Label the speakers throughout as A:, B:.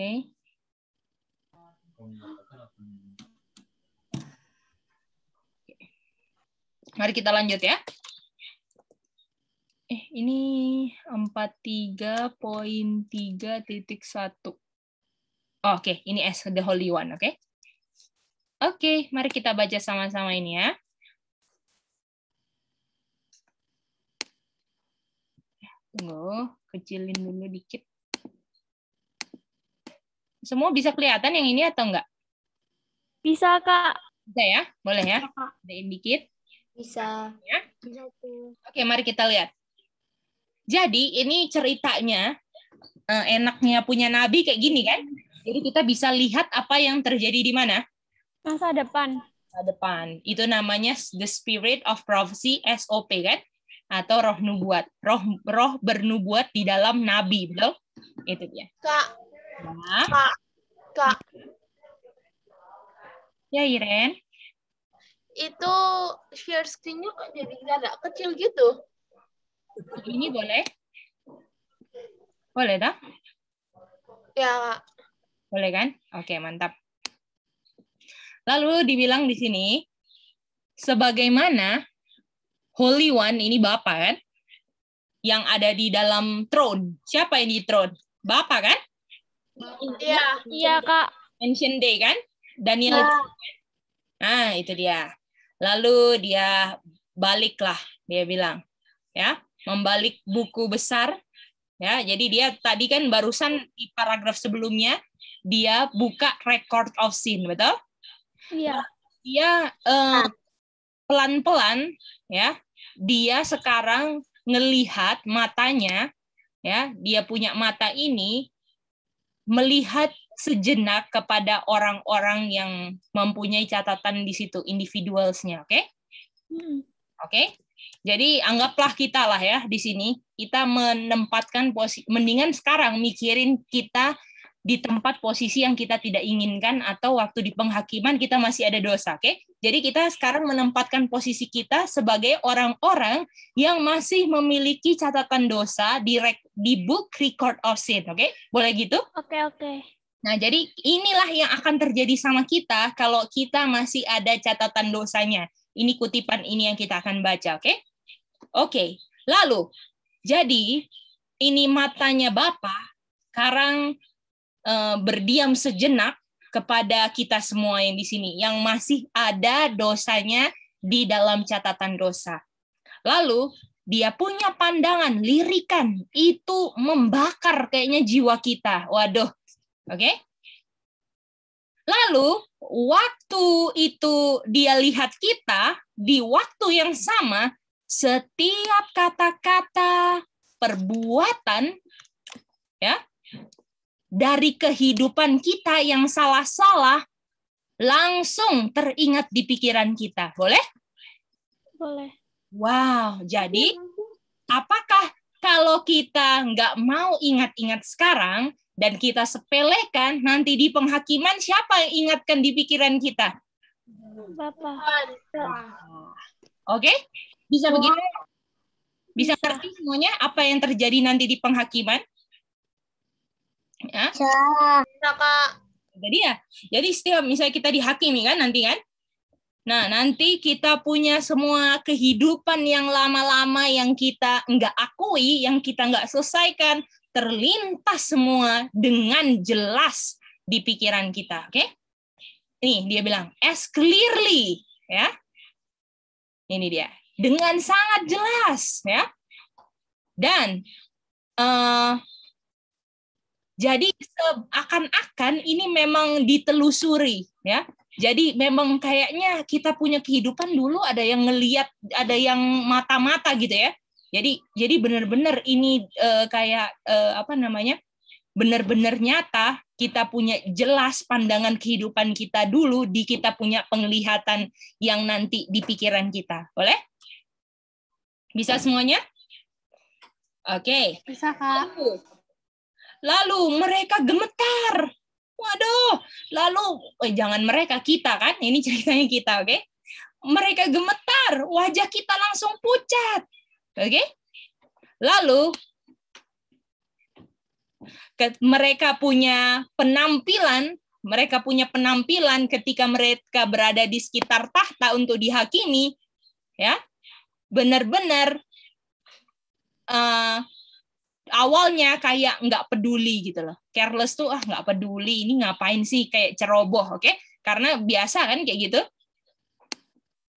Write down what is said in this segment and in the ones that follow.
A: Oke. Mari kita lanjut ya. Eh, ini 43.3.1. Oh, Oke, okay. ini S, the Holy One, oke? Okay? Oke, okay, mari kita baca sama-sama ini ya. Tunggu, kecilin dulu dikit. Semua bisa kelihatan yang ini atau enggak?
B: Bisa, Kak.
A: Bisa ya? Boleh ya? Adain dikit.
B: Bisa.
A: Ya? Bisa tuh. Oke, mari kita lihat. Jadi, ini ceritanya eh, enaknya punya nabi kayak gini kan? Jadi kita bisa lihat apa yang terjadi di mana?
B: Masa depan.
A: Masa depan. Itu namanya the spirit of prophecy SOP kan? Atau roh nubuat. Roh roh bernubuat di dalam nabi, betul? Itu dia.
B: Kak.
A: Ya.
B: Kak. Kak.
A: Ya, Iren.
B: Itu share screen-nya kok jadi agak kecil gitu.
A: Ini boleh? Boleh, dah?
B: Ya, Kak.
A: Boleh kan? Oke, mantap. Lalu dibilang di sini, sebagaimana Holy One, ini Bapak kan? Yang ada di dalam throne. Siapa yang di throne? Bapak kan?
B: Iya. Iya, Kak.
A: Ancient Day kan? Daniel. Ya. Nah, itu dia. Lalu dia baliklah, dia bilang. ya Membalik buku besar. Ya, jadi dia tadi kan barusan di paragraf sebelumnya dia buka record of sin, betul?
B: Iya.
A: Dia uh, pelan-pelan ya, dia sekarang ngelihat matanya ya, dia punya mata ini melihat sejenak kepada orang-orang yang mempunyai catatan di situ individualsnya, oke? Okay? Hmm. Oke? Okay? Jadi anggaplah kita lah ya di sini kita menempatkan posisi mendingan sekarang mikirin kita di tempat posisi yang kita tidak inginkan atau waktu di penghakiman kita masih ada dosa, oke? Okay? Jadi kita sekarang menempatkan posisi kita sebagai orang-orang yang masih memiliki catatan dosa di di book record of sin, oke? Okay? Boleh gitu?
B: Oke, okay, oke. Okay.
A: Nah, jadi inilah yang akan terjadi sama kita kalau kita masih ada catatan dosanya. Ini kutipan ini yang kita akan baca, oke? Okay? Oke. Okay. Lalu, jadi ini matanya Bapak sekarang uh, berdiam sejenak kepada kita semua yang di sini yang masih ada dosanya di dalam catatan dosa. Lalu dia punya pandangan lirikan itu membakar kayaknya jiwa kita. Waduh. Oke? Okay? Lalu waktu itu dia lihat kita di waktu yang sama setiap kata-kata perbuatan ya dari kehidupan kita yang salah-salah langsung teringat di pikiran kita. Boleh?
B: Boleh.
A: Wow, jadi apakah kalau kita nggak mau ingat-ingat sekarang dan kita sepelekan, nanti di penghakiman siapa yang ingatkan di pikiran kita?
B: Bapak.
A: Oke? Bisa begitu? Bisa ngerti semuanya apa yang terjadi nanti di penghakiman?
B: Ya. Bisa, Kak.
A: Jadi ya, jadi setiap misalnya kita dihakimi kan nanti kan, Nah, nanti kita punya semua kehidupan yang lama-lama yang kita nggak akui, yang kita nggak selesaikan, terlintas semua dengan jelas di pikiran kita. Oke? Okay? Nih, dia bilang, as clearly. ya. Ini dia. Dengan sangat jelas. ya. Dan uh, jadi seakan-akan ini memang ditelusuri ya. Jadi memang kayaknya kita punya kehidupan dulu ada yang ngeliat, ada yang mata-mata gitu ya. Jadi jadi benar-benar ini uh, kayak uh, apa namanya? benar-benar nyata kita punya jelas pandangan kehidupan kita dulu di kita punya penglihatan yang nanti di pikiran kita. Boleh? Bisa semuanya? Oke. Okay.
B: Bisa, Kak.
A: Lalu mereka gemetar. Waduh, lalu eh, jangan mereka kita kan, ini ceritanya kita, oke? Okay? Mereka gemetar, wajah kita langsung pucat. Oke? Okay? Lalu mereka punya penampilan, mereka punya penampilan ketika mereka berada di sekitar tahta untuk dihakimi, ya, benar-benar uh, awalnya kayak nggak peduli gitu loh, careless tuh ah nggak peduli, ini ngapain sih kayak ceroboh, oke? Okay? Karena biasa kan kayak gitu.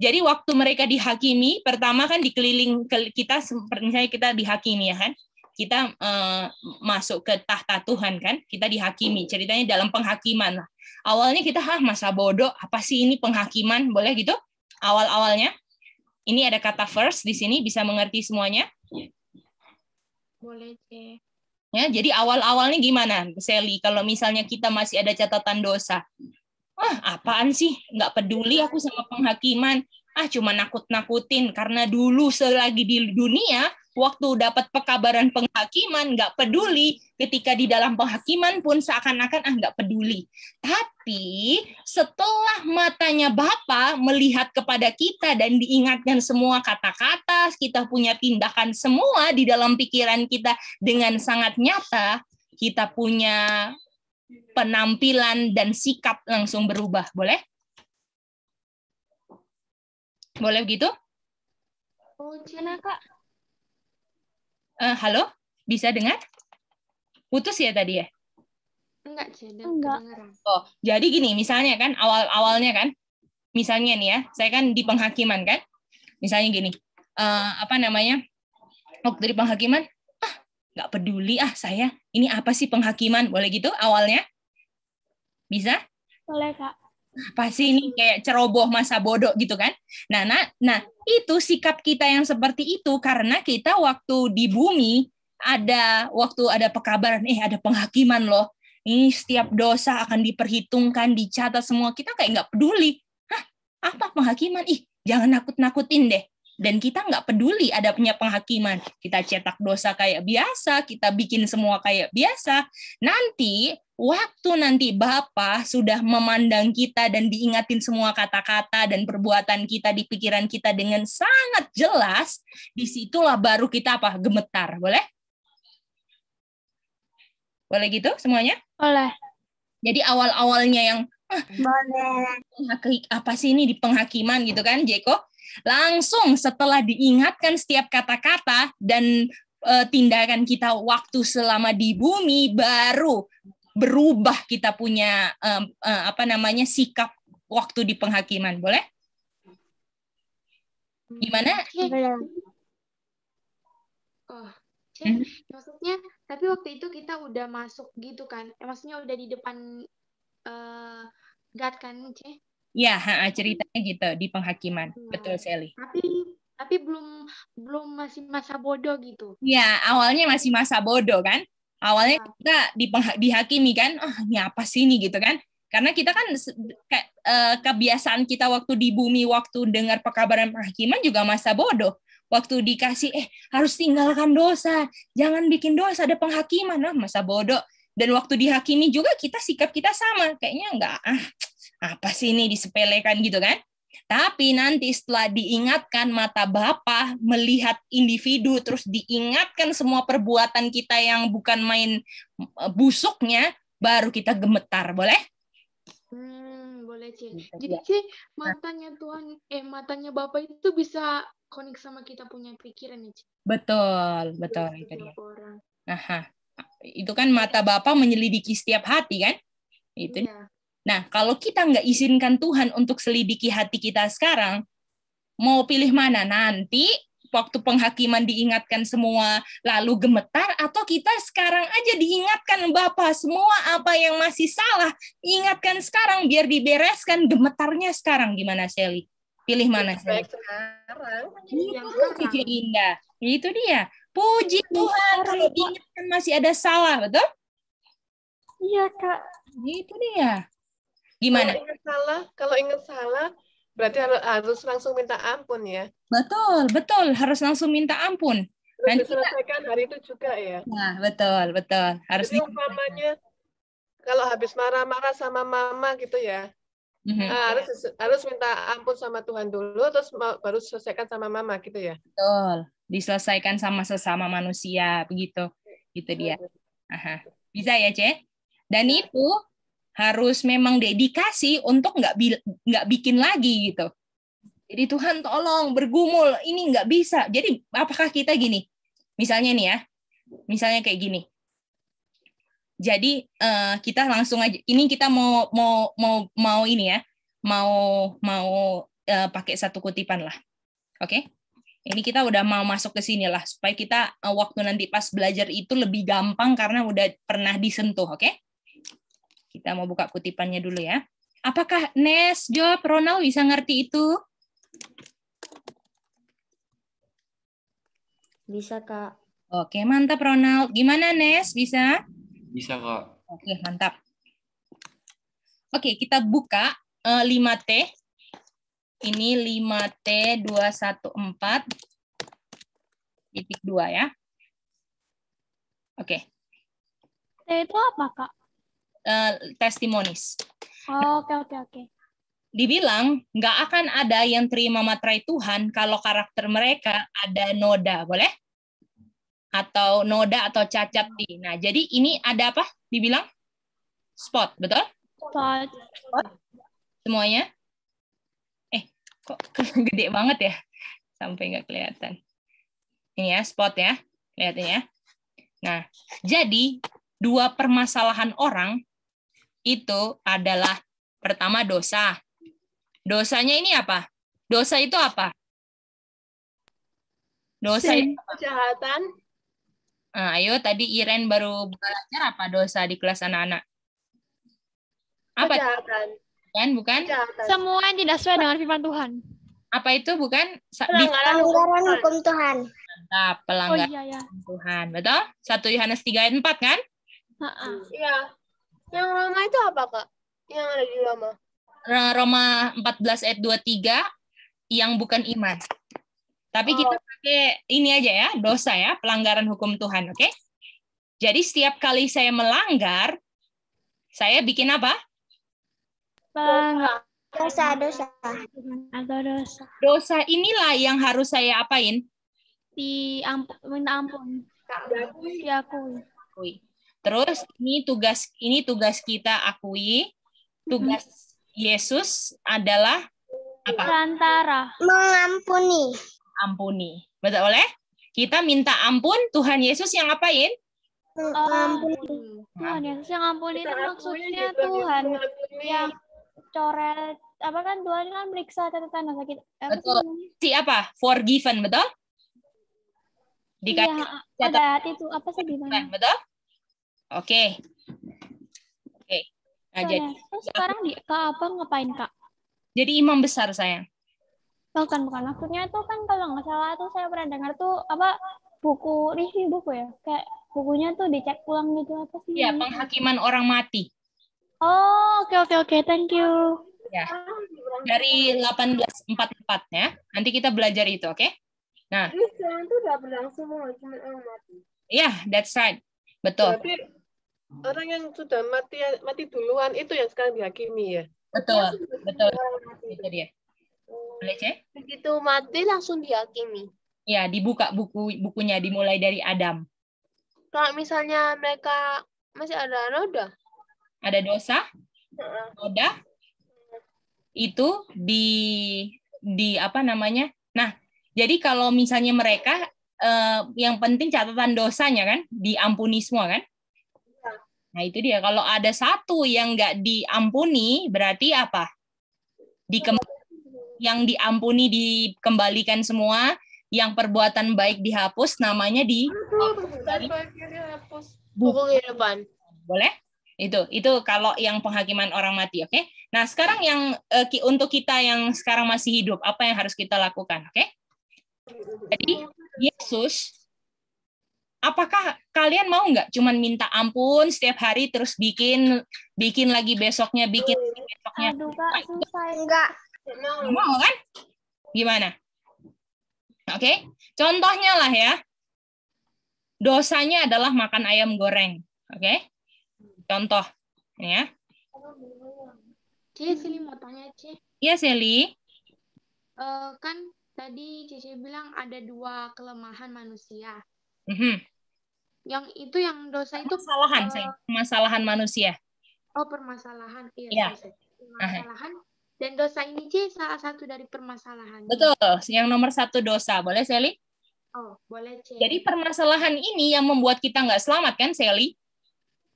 A: Jadi waktu mereka dihakimi, pertama kan dikeliling kita misalnya kita dihakimi ya kan kita uh, masuk ke tahta Tuhan kan, kita dihakimi. Ceritanya dalam penghakiman lah. Awalnya kita ah masa bodoh, apa sih ini penghakiman? Boleh gitu? Awal-awalnya. Ini ada kata first di sini bisa mengerti semuanya?
B: Boleh, sih.
A: Ya, jadi awal-awalnya gimana, Sally? Kalau misalnya kita masih ada catatan dosa, ah apaan sih? Nggak peduli aku sama penghakiman. Ah cuma nakut-nakutin karena dulu selagi di dunia waktu dapat pekabaran penghakiman nggak peduli ketika di dalam penghakiman pun seakan-akan ah nggak peduli tapi setelah matanya Bapa melihat kepada kita dan diingatkan semua kata-kata kita punya tindakan semua di dalam pikiran kita dengan sangat nyata kita punya penampilan dan sikap langsung berubah boleh boleh begitu?
B: Oh, Cina, Kak.
A: Uh, halo, bisa dengar? Putus ya tadi ya?
B: Enggak, sih, Enggak.
A: Oh, jadi gini, misalnya kan awal-awalnya kan, misalnya nih ya, saya kan di penghakiman kan, misalnya gini, uh, apa namanya, waktu di penghakiman, ah nggak peduli ah saya, ini apa sih penghakiman, boleh gitu awalnya? Bisa?
B: Boleh kak
A: apa sih ini kayak ceroboh masa bodoh gitu kan? Nah, nah, nah itu sikap kita yang seperti itu karena kita waktu di bumi ada waktu ada pekabaran, eh ada penghakiman loh. Ini setiap dosa akan diperhitungkan, dicatat semua. Kita kayak nggak peduli. Hah, apa penghakiman? Ih, jangan nakut-nakutin deh dan kita nggak peduli ada punya penghakiman. Kita cetak dosa kayak biasa, kita bikin semua kayak biasa. Nanti waktu nanti Bapa sudah memandang kita dan diingatin semua kata-kata dan perbuatan kita di pikiran kita dengan sangat jelas, di situlah baru kita apa gemetar, boleh? Boleh gitu semuanya?
B: Boleh.
A: Jadi awal-awalnya yang ah, boleh. Apa sih ini di penghakiman gitu kan, Jeko? Langsung setelah diingatkan setiap kata-kata dan uh, tindakan kita waktu selama di bumi baru berubah kita punya uh, uh, apa namanya sikap waktu di penghakiman. Boleh? Gimana?
B: Oh, hmm. maksudnya tapi waktu itu kita udah masuk gitu kan? Eh, maksudnya udah di depan uh, God kan, Cih?
A: Ya, ceritanya gitu di penghakiman. Hmm. Betul, Sally.
B: Tapi tapi belum belum masih masa bodoh gitu.
A: Ya, awalnya masih masa bodoh kan. Awalnya ya. kita di dihakimi kan, oh ini apa sih ini gitu kan. Karena kita kan uh, kebiasaan kita waktu di bumi waktu dengar pekabaran penghakiman juga masa bodoh. Waktu dikasih eh harus tinggalkan dosa, jangan bikin dosa ada penghakiman, nah masa bodoh. Dan waktu dihakimi juga kita sikap kita sama, kayaknya enggak ah apa sih ini disepelekan gitu kan? Tapi nanti setelah diingatkan mata Bapa melihat individu terus diingatkan semua perbuatan kita yang bukan main eh, busuknya baru kita gemetar, boleh?
B: Hmm, boleh sih. Jadi sih matanya Tuhan eh matanya Bapak itu bisa konek sama kita punya pikiran ya,
A: Betul, betul itu dia. Orang. Aha. Itu kan mata Bapak menyelidiki setiap hati kan? Itu. Iya. Nah, kalau kita nggak izinkan Tuhan untuk selidiki hati kita sekarang, mau pilih mana? Nanti waktu penghakiman diingatkan semua lalu gemetar atau kita sekarang aja diingatkan Bapak semua apa yang masih salah ingatkan sekarang biar dibereskan gemetarnya sekarang. Gimana Shelly pilih mana Shelly sekarang itu Indah. Itu dia. Puji Tuhan kalau diingatkan masih ada salah betul?
B: Iya kak.
A: Itu dia Gimana?
C: Kalau ingat salah, kalau ingat salah berarti harus, harus langsung minta ampun ya.
A: Betul, betul, harus langsung minta ampun.
C: Terus Nanti diselesaikan kita... hari itu juga ya.
A: Nah, betul, betul. Harus
C: Jadi umpamanya kalau habis marah-marah sama mama gitu ya. Mm-hmm. Nah, harus harus minta ampun sama Tuhan dulu terus baru selesaikan sama mama gitu ya.
A: Betul. Diselesaikan sama sesama manusia begitu. Gitu dia. Aha. Bisa ya, Ce? Dan itu harus memang dedikasi untuk nggak nggak bikin lagi gitu. Jadi Tuhan tolong bergumul, ini nggak bisa. Jadi apakah kita gini? Misalnya nih ya, misalnya kayak gini. Jadi uh, kita langsung aja. Ini kita mau mau mau mau ini ya, mau mau uh, pakai satu kutipan lah. Oke? Okay? Ini kita udah mau masuk ke sini lah supaya kita uh, waktu nanti pas belajar itu lebih gampang karena udah pernah disentuh, oke? Okay? Kita mau buka kutipannya dulu ya. Apakah Nes, Job, Ronald bisa ngerti itu?
C: Bisa, Kak.
A: Oke, mantap Ronald. Gimana Nes? Bisa?
D: Bisa, Kak.
A: Oke, mantap. Oke, kita buka uh, 5T ini 5T214 titik 2 ya. Oke.
E: T itu apa, Kak?
A: Uh, testimonis.
E: Oh, oke, oke, oke.
A: Dibilang nggak akan ada yang terima materai Tuhan kalau karakter mereka ada noda, boleh? Atau noda atau cacat di. Nah, jadi ini ada apa? Dibilang spot, betul?
E: Spot.
A: Spot. Semuanya? kok gede banget ya sampai nggak kelihatan ini ya spot ya lihat ini ya nah jadi dua permasalahan orang itu adalah pertama dosa dosanya ini apa dosa itu apa dosa itu
F: kejahatan
A: nah, ayo tadi Iren baru belajar apa dosa di kelas anak-anak
F: apa kejahatan
A: Bukan, bukan.
E: Semua yang tidak sesuai dengan firman Tuhan.
A: Apa itu bukan?
C: Pelanggaran hukum Tuhan.
A: Mantap, pelanggaran oh, iya, iya. Tuhan. Betul? 1 Yohanes 3 ayat 4 kan?
F: Iya. Yang Roma itu apa, Kak? Yang ada di Roma?
A: Roma 14 ayat 23 yang bukan iman. Tapi oh. kita pakai ini aja ya, dosa ya, pelanggaran hukum Tuhan, oke? Okay? Jadi setiap kali saya melanggar, saya bikin apa?
C: Dosa, dosa.
E: Atau dosa.
A: Dosa inilah yang harus saya apain?
E: Di ampun, minta ampun. Diakui.
A: Terus ini tugas ini tugas kita akui. Tugas Yesus adalah apa?
E: Perantara.
C: Mengampuni.
A: Ampuni. Betul boleh? Kita minta ampun, Tuhan Yesus yang ngapain?
E: Mengampuni. Tuhan Yesus yang ampuni itu maksudnya Tuhan yang coret apa kan Tuhan kan meriksa catatan sakit apa
A: betul. si apa forgiven betul
E: dikasih iya, ada itu apa sih gimana
A: betul oke okay. oke okay. nah jadi
E: terus sekarang di kak apa ngapain kak
A: jadi imam besar sayang
E: bukan bukan maksudnya tuh kan kalau nggak salah tuh saya pernah dengar tuh apa buku review buku ya kayak bukunya tuh dicek ulang gitu apa sih?
A: Iya, penghakiman orang mati.
E: Oh, oke okay, oke okay, oke, okay. thank you.
A: Ya. Dari 1844 ya. Nanti kita belajar itu, oke? Okay? Nah.
F: Ini sekarang itu udah berlangsung cuma orang mati.
A: Iya, yeah, that's right. Betul.
F: Tapi orang yang sudah mati mati duluan itu yang sekarang dihakimi ya.
A: Betul, betul. Itu dia. Boleh, cek?
C: Begitu mati langsung dihakimi.
A: Ya, dibuka buku bukunya dimulai dari Adam.
C: Kalau misalnya mereka masih ada noda,
A: ada dosa, noda, itu di di apa namanya? Nah, jadi kalau misalnya mereka eh, yang penting catatan dosanya kan diampuni semua kan? Nah itu dia. Kalau ada satu yang nggak diampuni, berarti apa? Dikem yang diampuni dikembalikan semua, yang perbuatan baik dihapus, namanya di
C: buku kehidupan.
A: Boleh? Itu itu kalau yang penghakiman orang mati, oke? Okay? Nah, sekarang yang uh, untuk kita yang sekarang masih hidup, apa yang harus kita lakukan, oke? Okay? Jadi Yesus apakah kalian mau nggak cuman minta ampun setiap hari terus bikin bikin lagi besoknya bikin besoknya
E: Aduh, Kak, susah.
C: enggak
A: mau kan gimana oke okay? contohnya lah ya dosanya adalah makan ayam goreng oke okay? Contoh, ya.
C: Cie, Seli mau tanya, Cie.
A: Iya, Seli.
C: Uh, kan tadi Cici bilang ada dua kelemahan manusia.
A: Mm -hmm.
B: Yang itu yang dosa itu
A: Permasalahan, saya. Permasalahan manusia.
B: Oh, permasalahan. Iya,
A: Iya.
B: dosa. Permasalahan. Dan dosa ini C salah satu dari permasalahan.
A: Betul. Yang nomor satu dosa. Boleh, Sally?
B: Oh, boleh C.
A: Jadi permasalahan ini yang membuat kita nggak selamat kan, Sally?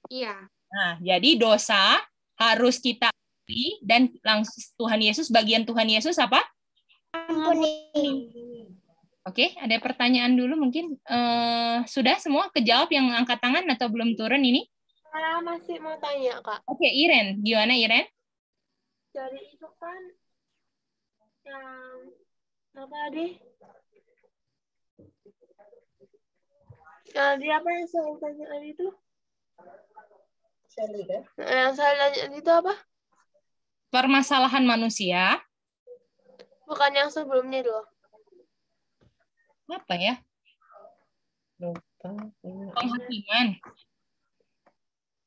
B: iya.
A: Nah, jadi dosa harus kita dan langsung Tuhan Yesus, bagian Tuhan Yesus apa?
G: Ampuni.
A: Oke, ada pertanyaan dulu mungkin. Eh, sudah semua kejawab yang angkat tangan atau belum turun ini?
C: Saya masih mau tanya, Kak.
A: Oke, Iren. Gimana, Iren?
C: Dari itu kan yang apa tadi? Jadi apa yang saya tanya tadi itu? Yang saya tanya tadi itu apa?
A: Permasalahan manusia.
C: Bukan yang sebelumnya dulu.
A: Apa ya? Penghakiman.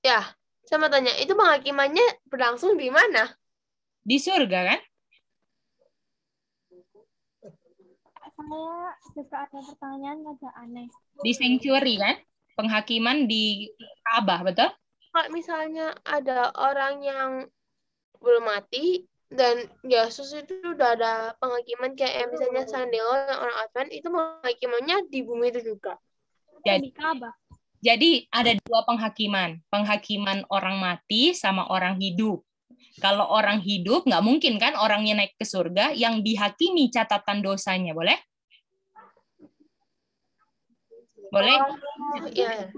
C: Ya, saya mau tanya, itu penghakimannya berlangsung di mana?
A: Di surga kan?
G: Saya juga ada pertanyaan agak aneh.
A: Di sanctuary kan? Penghakiman di Ka'bah, betul?
C: Kalau misalnya ada orang yang belum mati dan Yesus itu udah ada penghakiman kayak misalnya Sandelo yang orang Advent itu penghakimannya di bumi itu juga.
A: Jadi-
G: Di Ka'bah.
A: Jadi ada dua penghakiman, penghakiman orang mati sama orang hidup. Kalau orang hidup nggak mungkin kan orangnya naik ke surga yang dihakimi catatan dosanya, boleh? Boleh?
C: Oh, iya.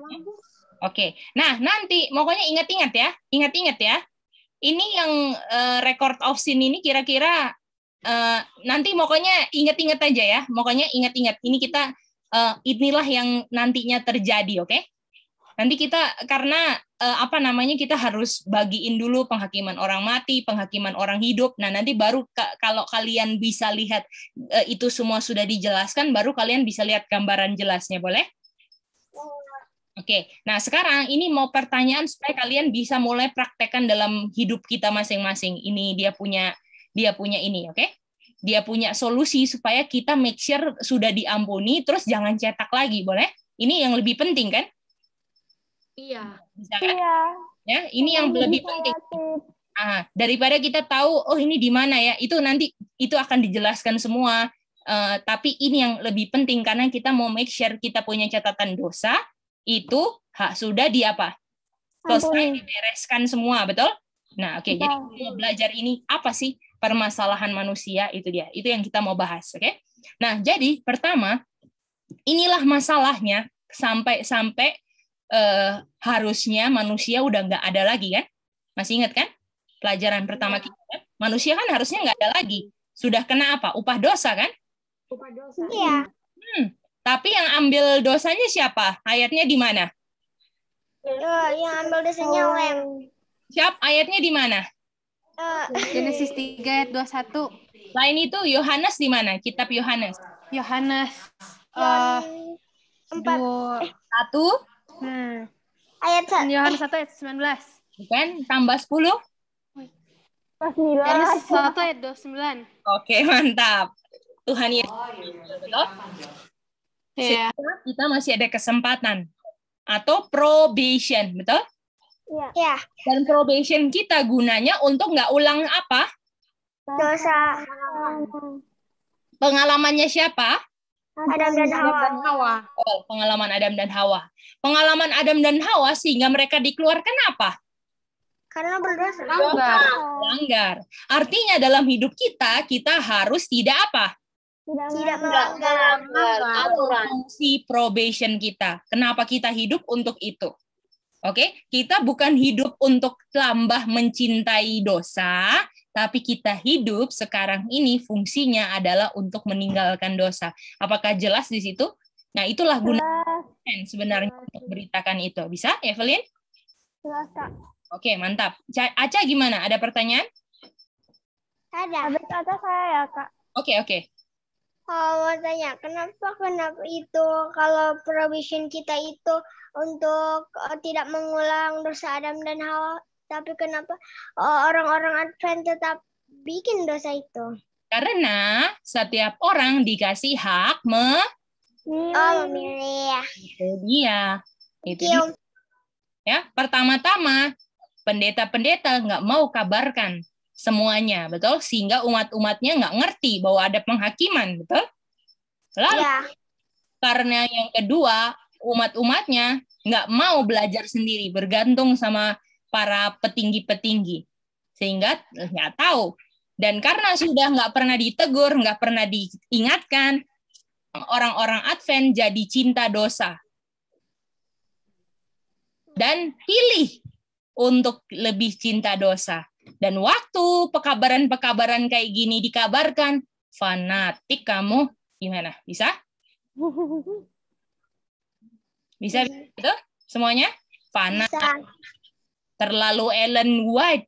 A: Oke. Nah, nanti pokoknya ingat-ingat ya. Ingat-ingat ya. Ini yang eh, record of sin ini kira-kira eh, nanti pokoknya ingat-ingat aja ya. Pokoknya ingat-ingat. Ini kita eh, inilah yang nantinya terjadi, oke? Nanti kita karena eh, apa namanya kita harus bagiin dulu penghakiman orang mati, penghakiman orang hidup. Nah, nanti baru ka- kalau kalian bisa lihat eh, itu semua sudah dijelaskan, baru kalian bisa lihat gambaran jelasnya, boleh? Oke, nah sekarang ini mau pertanyaan supaya kalian bisa mulai praktekkan dalam hidup kita masing-masing. Ini dia punya dia punya ini, oke? Dia punya solusi supaya kita make sure sudah diampuni, terus jangan cetak lagi, boleh? Ini yang lebih penting kan?
B: Iya.
A: Bisa kan?
G: Iya.
A: Ya, ini yang lebih penting. Ah, daripada kita tahu oh ini di mana ya, itu nanti itu akan dijelaskan semua. Eh, tapi ini yang lebih penting karena kita mau make sure kita punya catatan dosa itu hak sudah di apa? Selesai dibereskan semua, betul? Nah, oke. Jadi
G: Betul.
A: kita mau belajar ini apa sih permasalahan manusia itu dia. Itu yang kita mau bahas, oke? Nah, jadi pertama inilah masalahnya sampai-sampai eh, harusnya manusia udah nggak ada lagi kan? Masih ingat kan? Pelajaran pertama
B: Iya.
A: kita kan? Manusia kan harusnya nggak ada lagi. Sudah kena apa? Upah dosa kan?
B: Upah dosa.
G: Iya.
A: Tapi yang ambil dosanya siapa? Ayatnya di mana?
G: yang ambil dosanya Lem.
A: Siap, ayatnya di mana?
H: Genesis 3 ayat 21.
A: Lain itu Yohanes di mana? Kitab Yohanes.
H: Yohanes eh
G: Empat.
H: dua
A: Satu,
H: nah,
G: Ayat satu.
H: Yohanes 1 ayat 19.
A: bukan? Tambah 10?
G: Pas
H: Yohanes 1 ayat 29.
A: Oke, mantap. Tuhan Yesus. Betul?
H: Iya.
A: Kita masih ada kesempatan. Atau probation, betul?
G: Iya.
A: Dan probation kita gunanya untuk nggak ulang apa?
G: Dosa.
A: Pengalamannya siapa?
G: Adam dan Hawa.
B: Hawa.
A: Oh, pengalaman Adam dan Hawa. Pengalaman Adam dan Hawa sehingga mereka dikeluarkan apa?
G: Karena berdosa.
B: Langgar.
A: Langgar. Artinya dalam hidup kita, kita harus tidak apa?
G: Tidak melanggar.
C: aturan.
A: Fungsi probation kita. Kenapa kita hidup untuk itu? Oke, kita bukan hidup untuk tambah mencintai dosa, tapi kita hidup sekarang ini fungsinya adalah untuk meninggalkan dosa. Apakah jelas di situ? Nah, itulah guna sebenarnya untuk beritakan itu. Bisa, Evelyn?
G: Jelas, Kak.
A: Oke, mantap. Ca- Aca gimana? Ada pertanyaan?
G: Ada. Habis ada saya ya, Kak.
A: Oke, oke.
G: Oh, mau tanya, kenapa kenapa itu kalau provision kita itu untuk eh, tidak mengulang dosa Adam dan Hawa, tapi kenapa eh, orang-orang Advent tetap bikin dosa itu?
A: Karena setiap orang dikasih hak me
G: Oh, memilih.
A: Itu dia. Itu
G: you.
A: dia. ya. Pertama-tama pendeta-pendeta nggak mau kabarkan semuanya, betul? Sehingga umat-umatnya nggak ngerti bahwa ada penghakiman, betul? Lalu
G: Ya,
A: karena yang kedua umat-umatnya nggak mau belajar sendiri, bergantung sama para petinggi-petinggi, sehingga nggak tahu. Dan karena sudah nggak pernah ditegur, nggak pernah diingatkan, orang-orang Advent jadi cinta dosa dan pilih untuk lebih cinta dosa. Dan waktu pekabaran-pekabaran kayak gini dikabarkan, fanatik kamu gimana? Bisa? Bisa itu semuanya? Fana
G: bisa,
A: terlalu Ellen White,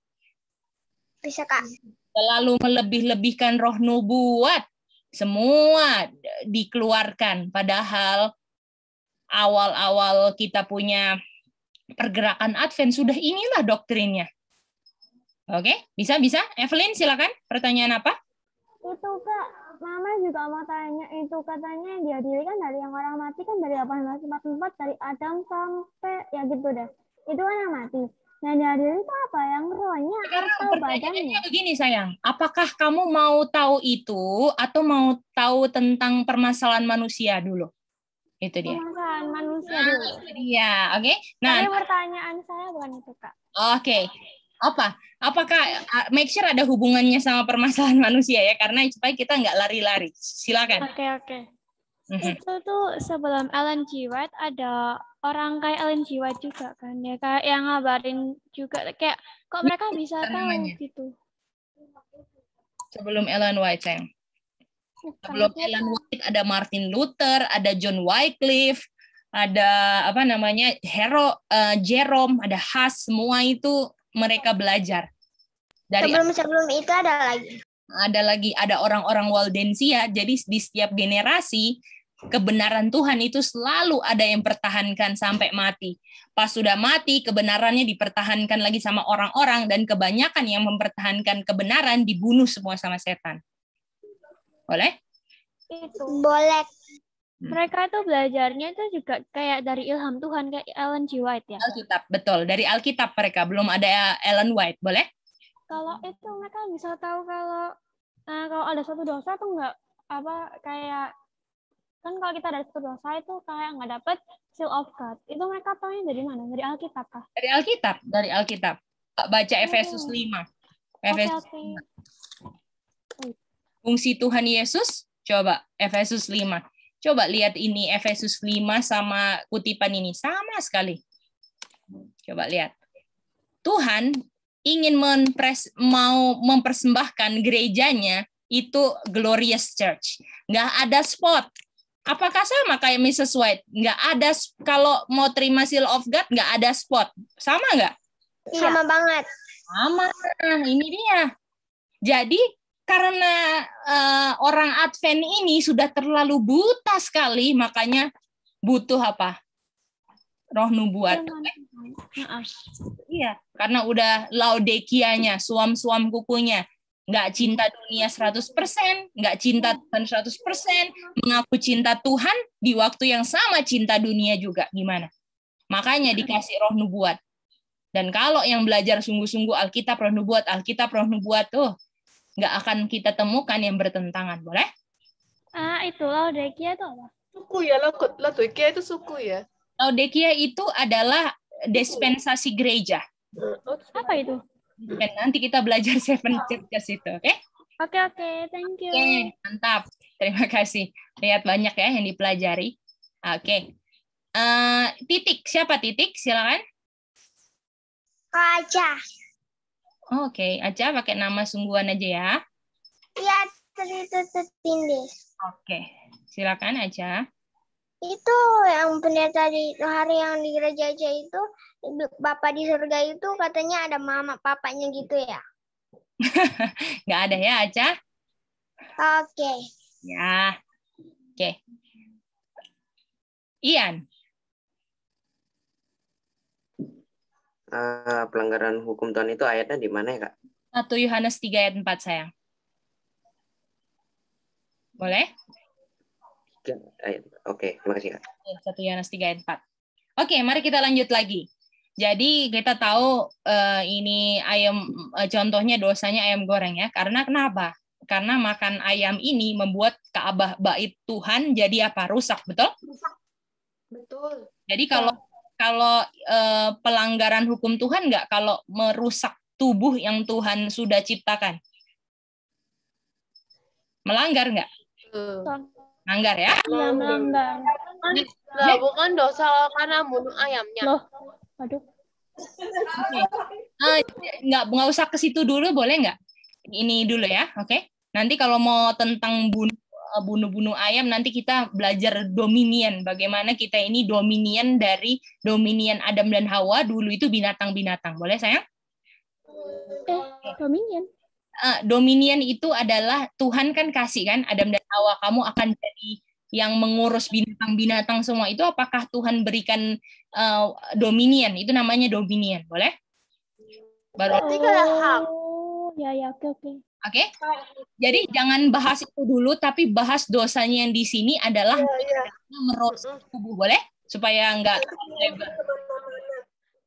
G: bisa kak.
A: terlalu melebih-lebihkan roh nubuat. Semua dikeluarkan padahal awal-awal kita punya pergerakan Advent sudah inilah doktrinnya. Oke, bisa bisa. Evelyn silakan. Pertanyaan apa?
E: Itu kak, mama juga mau tanya itu katanya yang diadili kan dari yang orang mati kan dari 1844 dari Adam sampai ya gitu deh. Itu kan yang mati. Yang diadili itu apa? Yang rohnya
A: Sekarang
E: atau badannya?
A: begini sayang, apakah kamu mau tahu itu atau mau tahu tentang permasalahan manusia dulu? Itu dia.
E: Permasalahan manusia dulu.
A: Iya, oke. Nah,
E: Tapi pertanyaan saya bukan itu kak.
A: oke. Apa? Apakah uh, make sure ada hubungannya sama permasalahan manusia ya? Karena supaya kita nggak lari-lari. Silakan.
E: Oke oke.
A: Mhm.
E: Itu tuh sebelum Ellen G. White ada orang kayak Ellen G. White juga kan ya kayak yang ngabarin juga kayak kok mereka bisa tahu
A: namanya?
E: gitu.
A: Sebelum Ellen White, sayang.
E: Bukan
A: Sebelum
E: siapa?
A: Ellen White ada Martin Luther, ada John Wycliffe, ada apa namanya Hero, eh, Jerome, ada Huss, semua itu mereka belajar. Dari
G: Sebelum sebelum itu ada lagi.
A: ada lagi ada orang-orang Waldensia, jadi di setiap generasi kebenaran Tuhan itu selalu ada yang pertahankan sampai mati. Pas sudah mati, kebenarannya dipertahankan lagi sama orang-orang dan kebanyakan yang mempertahankan kebenaran dibunuh semua sama setan. Boleh?
E: Itu.
G: Boleh.
E: Mereka itu belajarnya itu juga kayak dari ilham Tuhan kayak Ellen G. White ya.
A: Alkitab, betul. Dari Alkitab mereka belum ada Ellen White, boleh?
E: Kalau itu mereka bisa tahu kalau eh, kalau ada satu dosa tuh nggak apa kayak kan kalau kita ada satu dosa itu kayak nggak dapet seal of God. Itu mereka tahunya dari mana? Dari Alkitab kah?
A: Dari Alkitab, dari Alkitab. Baca Efesus 5.
E: Oke
A: Efesus
E: oke.
A: fungsi Tuhan Yesus? Coba Efesus 5. Coba lihat ini Efesus 5 sama kutipan ini sama sekali. Coba lihat. Tuhan ingin mempres, mau mempersembahkan gerejanya itu glorious church. Nggak ada spot. Apakah sama kayak Mrs. White? Nggak ada, kalau mau terima seal of God, nggak ada spot. Sama nggak?
G: Sama banget.
A: Sama, ini dia. Jadi karena eh, orang Advent ini sudah terlalu buta sekali, makanya butuh apa? Roh nubuat. Iya, karena udah laudekianya, suam-suam kukunya. Nggak cinta dunia 100%, nggak cinta Tuhan 100%, mengaku cinta Tuhan di waktu yang sama cinta dunia juga. Gimana? Makanya dikasih roh nubuat. Dan kalau yang belajar sungguh-sungguh Alkitab roh nubuat, Alkitab roh nubuat tuh nggak akan kita temukan yang bertentangan. Boleh?
E: Ah itu Laodikia itu apa?
C: Suku ya, Laodikia itu suku ya.
A: Laudekia itu adalah dispensasi gereja.
C: Oh,
E: Apa itu?
A: Dan nanti kita belajar seven churches itu, oke?
E: Oke oke, thank you.
A: Oke, mantap. Terima kasih. Lihat banyak ya yang dipelajari. Oke. Eh, titik, siapa titik? Silakan.
G: Kak Aca.
A: Oke, aja pakai nama sungguhan aja ya.
G: Iya, tadi tindis.
A: Oke, silakan aja.
G: Itu yang pendeta di hari yang di gereja aja itu Bapak di surga itu katanya ada mama papanya gitu ya.
A: Nggak ada ya, Aca?
G: Oke.
A: Ya. Oke. Ian.
I: Eh, pelanggaran hukum Tuhan itu ayatnya di mana ya, Kak?
A: 1 Yohanes 3 ayat 4, sayang. Boleh?
I: Ayat. Oke, terima kasih, Kak.
A: Oke, 1 Yohanes 3 ayat 4. Oke, mari kita lanjut lagi. Jadi kita tahu eh, ini ayam eh, contohnya dosanya ayam goreng ya. Karena kenapa? Karena makan ayam ini membuat Ka'bah bait Tuhan jadi apa? Rusak, betul?
B: Betul.
A: Jadi kalau kalau eh, pelanggaran hukum Tuhan nggak kalau merusak tubuh yang Tuhan sudah ciptakan? Melanggar nggak? Melanggar ya?
E: Iya, melanggar.
C: Bukan dosa karena bunuh ayamnya.
E: Loh, aduh.
A: Eh, nggak nggak usah ke situ dulu boleh nggak? Ini dulu ya, oke? Nanti kalau mau tentang bunuh bunuh-bunuh ayam nanti kita belajar dominion. Bagaimana kita ini dominion dari dominion Adam dan Hawa dulu itu binatang-binatang. Boleh sayang?
E: Eh, Dominion.
A: Eh, dominion itu adalah Tuhan kan kasih kan? Adam dan Hawa kamu akan jadi yang mengurus binatang-binatang semua. Itu apakah Tuhan berikan eh, dominion? Itu namanya dominion. Boleh? Baru.
E: Oh, ya ya, oke oke.
A: Oke, jadi jangan bahas itu dulu, tapi bahas dosanya yang di sini adalah
C: Iya, iya.
A: merusak tubuh, boleh? Supaya nggak lebar.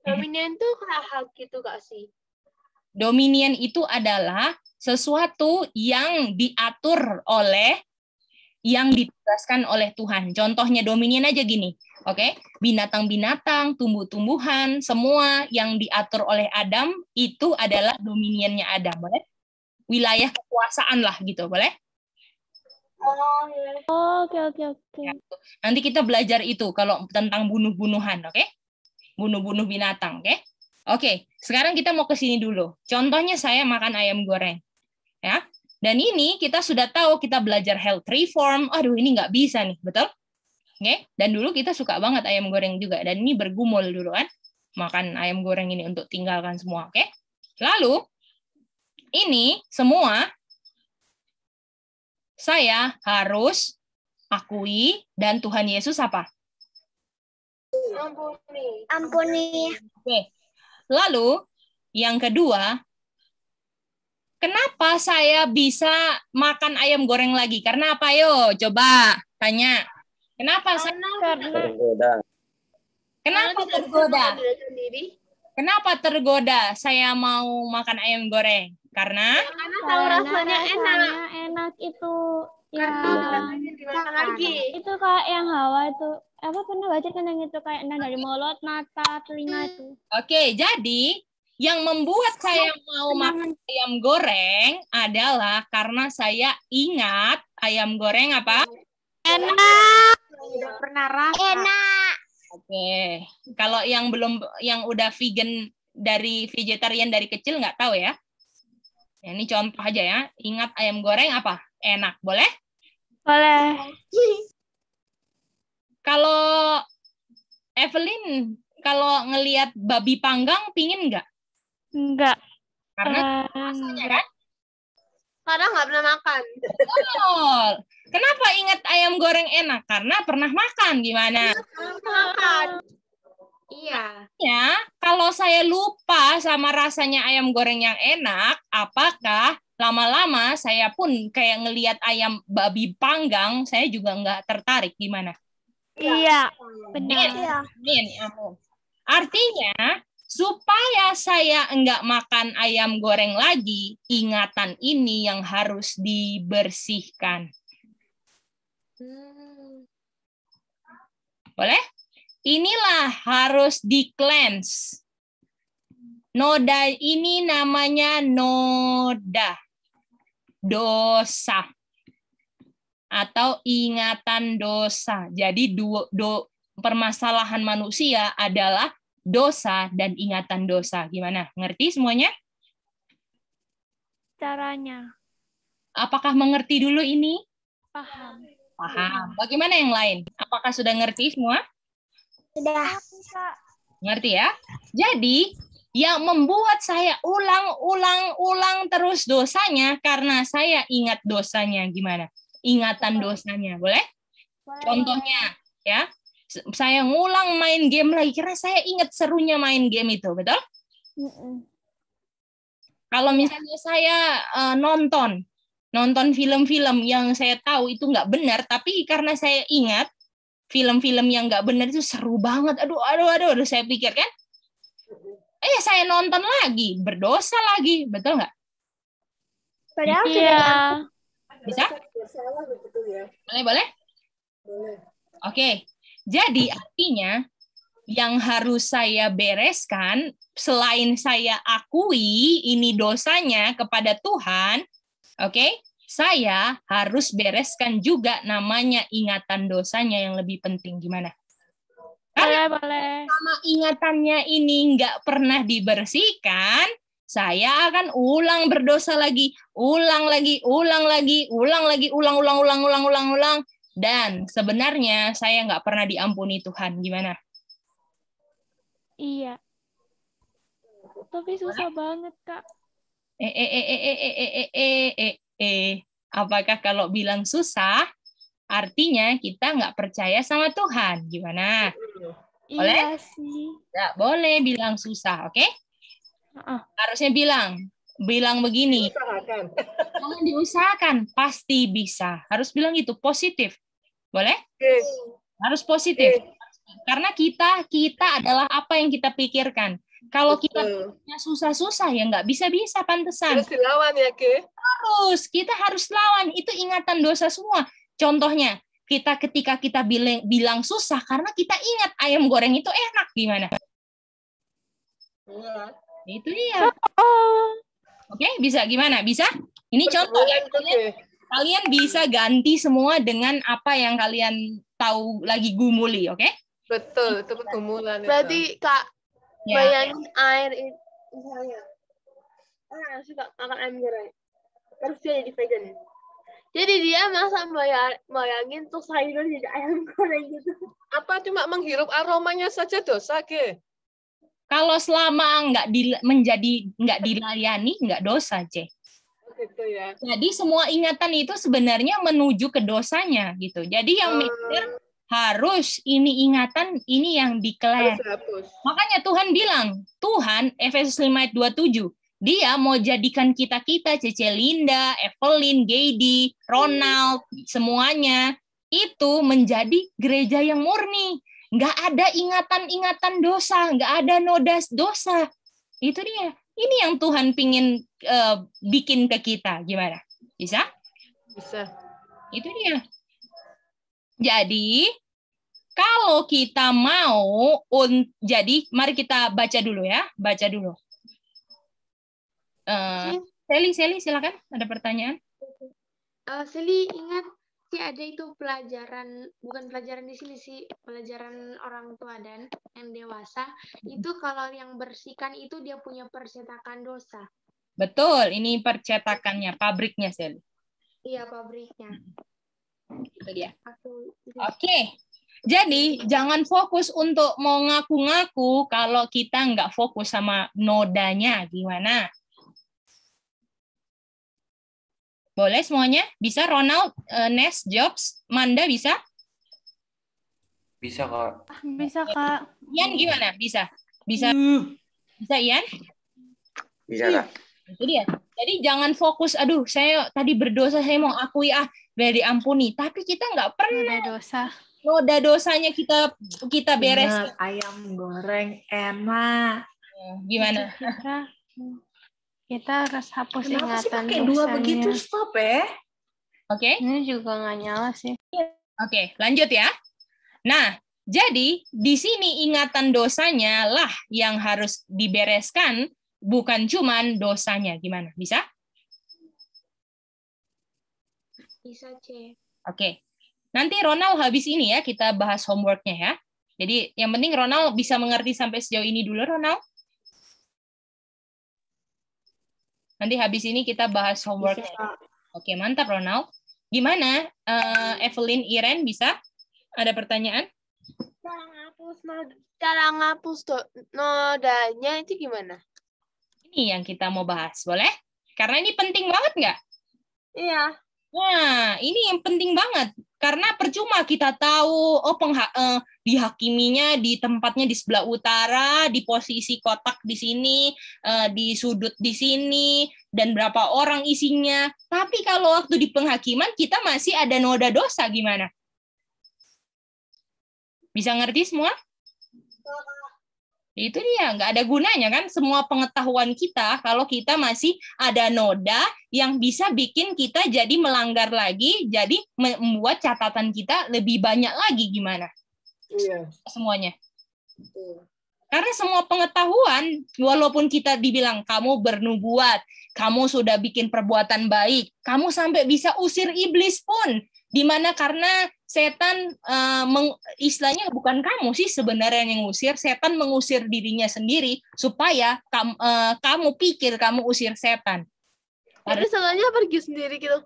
C: Dominion tuh kayak hak gitu gak sih?
A: Dominion itu adalah sesuatu yang diatur oleh yang ditugaskan oleh Tuhan. Contohnya dominion aja gini, oke? Binatang-binatang, tumbuh-tumbuhan, semua yang diatur oleh Adam itu adalah dominionnya Adam, boleh? Wilayah kekuasaan lah gitu, boleh?
E: Oh, oke oke oke.
A: Nanti kita belajar itu kalau tentang bunuh-bunuhan, oke? Bunuh-bunuh binatang, oke? Oke, sekarang kita mau ke sini dulu. Contohnya saya makan ayam goreng. Ya. Dan ini kita sudah tahu kita belajar health reform. Aduh, ini nggak bisa nih, betul? Oke, dan dulu kita suka banget ayam goreng juga dan ini bergumul dulu kan. Makan ayam goreng ini untuk tinggalkan semua, oke? Lalu ini semua saya harus akui dan Tuhan Yesus apa?
C: Ampuni.
G: Ampuni.
A: Oke. Lalu yang kedua, kenapa saya bisa makan ayam goreng lagi? Karena apa yo? Coba tanya. Kenapa saya
E: Karena
I: Tergoda.
A: kenapa tergoda? Kenapa tergoda saya mau makan ayam goreng? Karena
C: Karena tahu
E: karena
C: rasanya enak.
E: rasanya enak itu. Ya,
C: Karena lagi.
E: itu kayak yang hawa itu. Apa pernah baca tentang itu kayak nah, dari mulut, mata, telinga itu.
A: Oke, jadi yang membuat saya mau makan ayam goreng adalah karena saya ingat ayam goreng apa?
B: Udah pernah rasa.
G: Enak.
A: Oke, kalau yang belum yang udah vegan dari vegetarian dari kecil nggak tahu ya. Ya, Ini contoh aja ya. Ingat ayam goreng apa? Enak, boleh?
E: Boleh.
A: Kalau Evelyn, kalau ngelihat babi panggang, pingin nggak?
E: Enggak.
A: Karena
E: Eh,
A: rasanya kan?
C: Karena nggak pernah makan.
A: Betul. Kenapa ingat ayam goreng enak? Karena pernah makan. Gimana?
C: Makan.
B: Iya.
A: Ya, kalau saya lupa sama rasanya ayam goreng yang enak, apakah lama-lama saya pun kayak ngelihat ayam babi panggang, saya juga nggak tertarik gimana?
E: Iya,
A: Amin,
E: benar.
A: amin, amin. Artinya, supaya saya enggak makan ayam goreng lagi, ingatan ini yang harus dibersihkan.
B: Hmm.
A: Boleh? Inilah harus di cleanse. Noda ini namanya noda. Dosa. Atau ingatan dosa. Jadi dua do, permasalahan manusia adalah dosa dan ingatan dosa. Gimana? Ngerti semuanya?
E: Caranya.
A: Apakah mengerti dulu ini?
E: Paham.
A: Paham. Bagaimana yang lain? Apakah sudah ngerti semua?
G: Sudah.
A: Ngerti ya? Jadi, yang membuat saya ulang-ulang-ulang terus dosanya karena saya ingat dosanya gimana? Ingatan dosanya, boleh? Contohnya, ya. Saya ngulang main game lagi karena saya ingat serunya main game itu, betul? Kalau misalnya saya eh, nonton, nonton film-film yang saya tahu itu nggak benar, tapi karena saya ingat, film-film yang nggak benar itu seru banget. Aduh, aduh, aduh, aduh, saya pikir kan. Eh, saya nonton lagi, berdosa lagi, betul nggak?
G: Padahal sudah
H: Iya.
A: Bisa? Boleh, boleh? Oke, jadi artinya yang harus saya bereskan selain saya akui ini dosanya kepada Tuhan, oke, saya harus bereskan juga namanya ingatan dosanya yang lebih penting gimana?
H: Boleh, boleh.
A: Sama ingatannya ini nggak pernah dibersihkan, saya akan ulang berdosa lagi, ulang lagi, ulang lagi, ulang lagi, ulang, ulang, ulang, ulang, ulang, ulang. Dan sebenarnya saya nggak pernah diampuni Tuhan. Gimana?
H: Iya. Tapi susah banget, Kak.
A: Eh, eh, eh, eh, eh, eh, eh, eh, eh, eh. Apakah kalau bilang susah, artinya kita nggak percaya sama Tuhan? Gimana? Boleh?
H: Iya sih.
A: Nggak boleh bilang susah, oke?
H: Heeh.
A: Harusnya bilang, bilang begini. Jangan diusahakan, pasti bisa. Harus bilang gitu, positif. Boleh? Harus positif. Karena kita kita adalah apa yang kita pikirkan. Kalau kita susah-susah ya nggak bisa-bisa pantesan.
F: Terus dilawan ya, Ke?
A: Harus, kita harus lawan. Itu ingatan dosa semua. Contohnya, kita ketika kita bilang, bilang susah karena kita ingat ayam goreng itu enak gimana?
F: Iya.
A: Itu dia. Oke, bisa gimana? Bisa? Ini contoh ya. Kalian, kalian bisa ganti semua dengan apa yang kalian tahu lagi gumuli, oke?
F: Betul, itu pergumulan itu.
C: Berarti Kak,
A: Ya.
C: bayangin air itu misalnya. Orang yang suka makan ayam goreng. Terus dia jadi vegan. Jadi dia masa bayar, bayangin tuh sayur jadi ayam goreng gitu.
F: Apa cuma menghirup aromanya saja dosa, Ke?
A: Kalau selama nggak di- menjadi nggak dilayani, nggak dosa, C.
F: Gitu ya.
A: Jadi semua ingatan itu sebenarnya menuju ke dosanya gitu. Jadi yang
F: Hmm.
A: Harus ini ingatan ini yang declare.
F: dihapus.
A: Makanya Tuhan bilang, Tuhan Efesus 5 ayat 27, dia mau jadikan kita-kita Cece Linda, Evelyn, Gady, Ronald, semuanya itu menjadi gereja yang murni. Nggak ada ingatan-ingatan dosa, nggak ada noda dosa. Itu dia. Ini yang Tuhan pingin eh, bikin ke kita. Gimana? Bisa?
F: Bisa.
A: Itu dia. Jadi, kalau kita mau, un- jadi mari kita baca dulu ya, baca dulu. Eh, Seli, Seli, silakan. Ada pertanyaan?
B: Eh, Seli ingat sih ada itu pelajaran bukan pelajaran di sini sih pelajaran orang tua dan yang dewasa itu kalau yang bersihkan itu dia punya percetakan dosa
A: Betul, ini percetakannya, pabriknya, Seli.
B: iya pabriknya
A: Itu dia. Oke. Jadi, jangan fokus untuk mau ngaku-ngaku kalau kita nggak fokus sama nodanya. Gimana? Boleh semuanya? Bisa Ronald, eh, Nes, Jobs, Manda bisa?
D: Bisa kak.
H: Bisa, Kak.
A: Ian gimana? Bisa? Bisa? Bisa Ian?
I: Bisa kak.
A: Itu dia. Jadi jangan fokus, aduh saya tadi berdosa, saya mau akui ah, biar diampuni. Tapi kita nggak pernah
H: Ada dosa.
A: noda dosanya kita kita beres.
J: Ingat, ayam goreng enak.
A: Gimana?
H: Kita, kita harus hapus
J: Kenapa sih
H: ingatan
J: pakai dua
H: dosanya.
J: begitu? Stop ya.
A: Oke?
H: Ini juga nggak nyala sih.
A: Oke, lanjut ya. Nah, jadi di sini ingatan dosanya lah yang harus dibereskan, bukan cuman dosanya. Gimana? Bisa?
B: Bisa C
A: Oke. Nanti Ronald habis ini ya kita bahas homeworknya ya. Jadi yang penting Ronald bisa mengerti sampai sejauh ini dulu Ronald. Nanti habis ini kita bahas homeworknya. Oke, mantap Ronald. Gimana? Eh, Evelyn, Iren bisa? Ada pertanyaan?
C: Cara ngapus cara ngapus nodanya itu gimana?
A: Ini yang kita mau bahas, boleh? Karena ini penting banget nggak?
C: Iya.
A: Nah, ini yang penting banget karena percuma kita tahu oh pengha eh, dihakiminya di tempatnya di sebelah utara, di posisi kotak di sini, eh, di sudut di sini dan berapa orang isinya. Tapi kalau waktu di penghakiman kita masih ada noda dosa gimana? Bisa ngerti semua? Itu dia, nggak ada gunanya kan semua pengetahuan kita kalau kita masih ada noda yang bisa bikin kita jadi melanggar lagi, jadi membuat catatan kita lebih banyak lagi gimana
F: Iya.
A: semuanya. Karena semua pengetahuan, walaupun kita dibilang kamu bernubuat, kamu sudah bikin perbuatan baik, kamu sampai bisa usir iblis pun, di mana karena setan eh, meng- istilahnya bukan kamu sih sebenarnya yang ngusir, setan mengusir dirinya sendiri supaya kamu, kamu pikir kamu usir setan.
C: Tapi salahnya pergi sendiri gitu.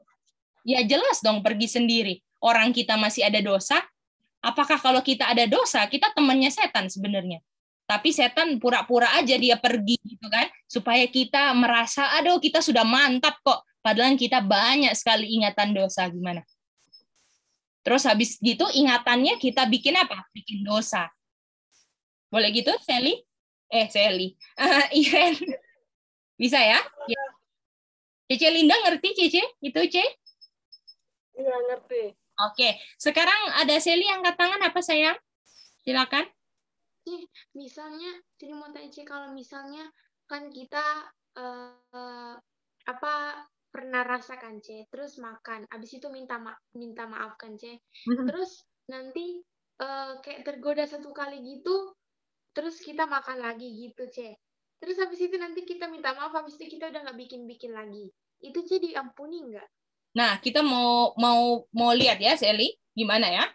A: Ya jelas dong pergi sendiri. Orang kita masih ada dosa. Apakah kalau kita ada dosa, kita temannya setan sebenarnya? Tapi setan pura-pura aja dia pergi gitu kan, supaya kita merasa, aduh kita sudah mantap kok. Padahal kita banyak sekali ingatan dosa gimana. Terus habis gitu ingatannya kita bikin apa? Bikin dosa. Boleh gitu, Sally? Eh, Sally. Iren. Bisa ya? ya? Cece Linda ngerti, Cece? Itu, Ce?
F: Iya, ngerti.
A: Oke, sekarang ada Sally angkat tangan apa sayang? Silakan.
B: Misalnya, jadi mau tanya kalau misalnya kan kita eh, apa pernah rasakan C, terus makan, abis itu minta ma minta maaf kan C, terus nanti eh, kayak tergoda satu kali gitu, terus kita makan lagi gitu C, terus habis itu nanti kita minta maaf, habis itu kita udah nggak bikin-bikin lagi, itu C diampuni nggak?
A: Nah, kita mau mau mau lihat ya, Sally, gimana ya?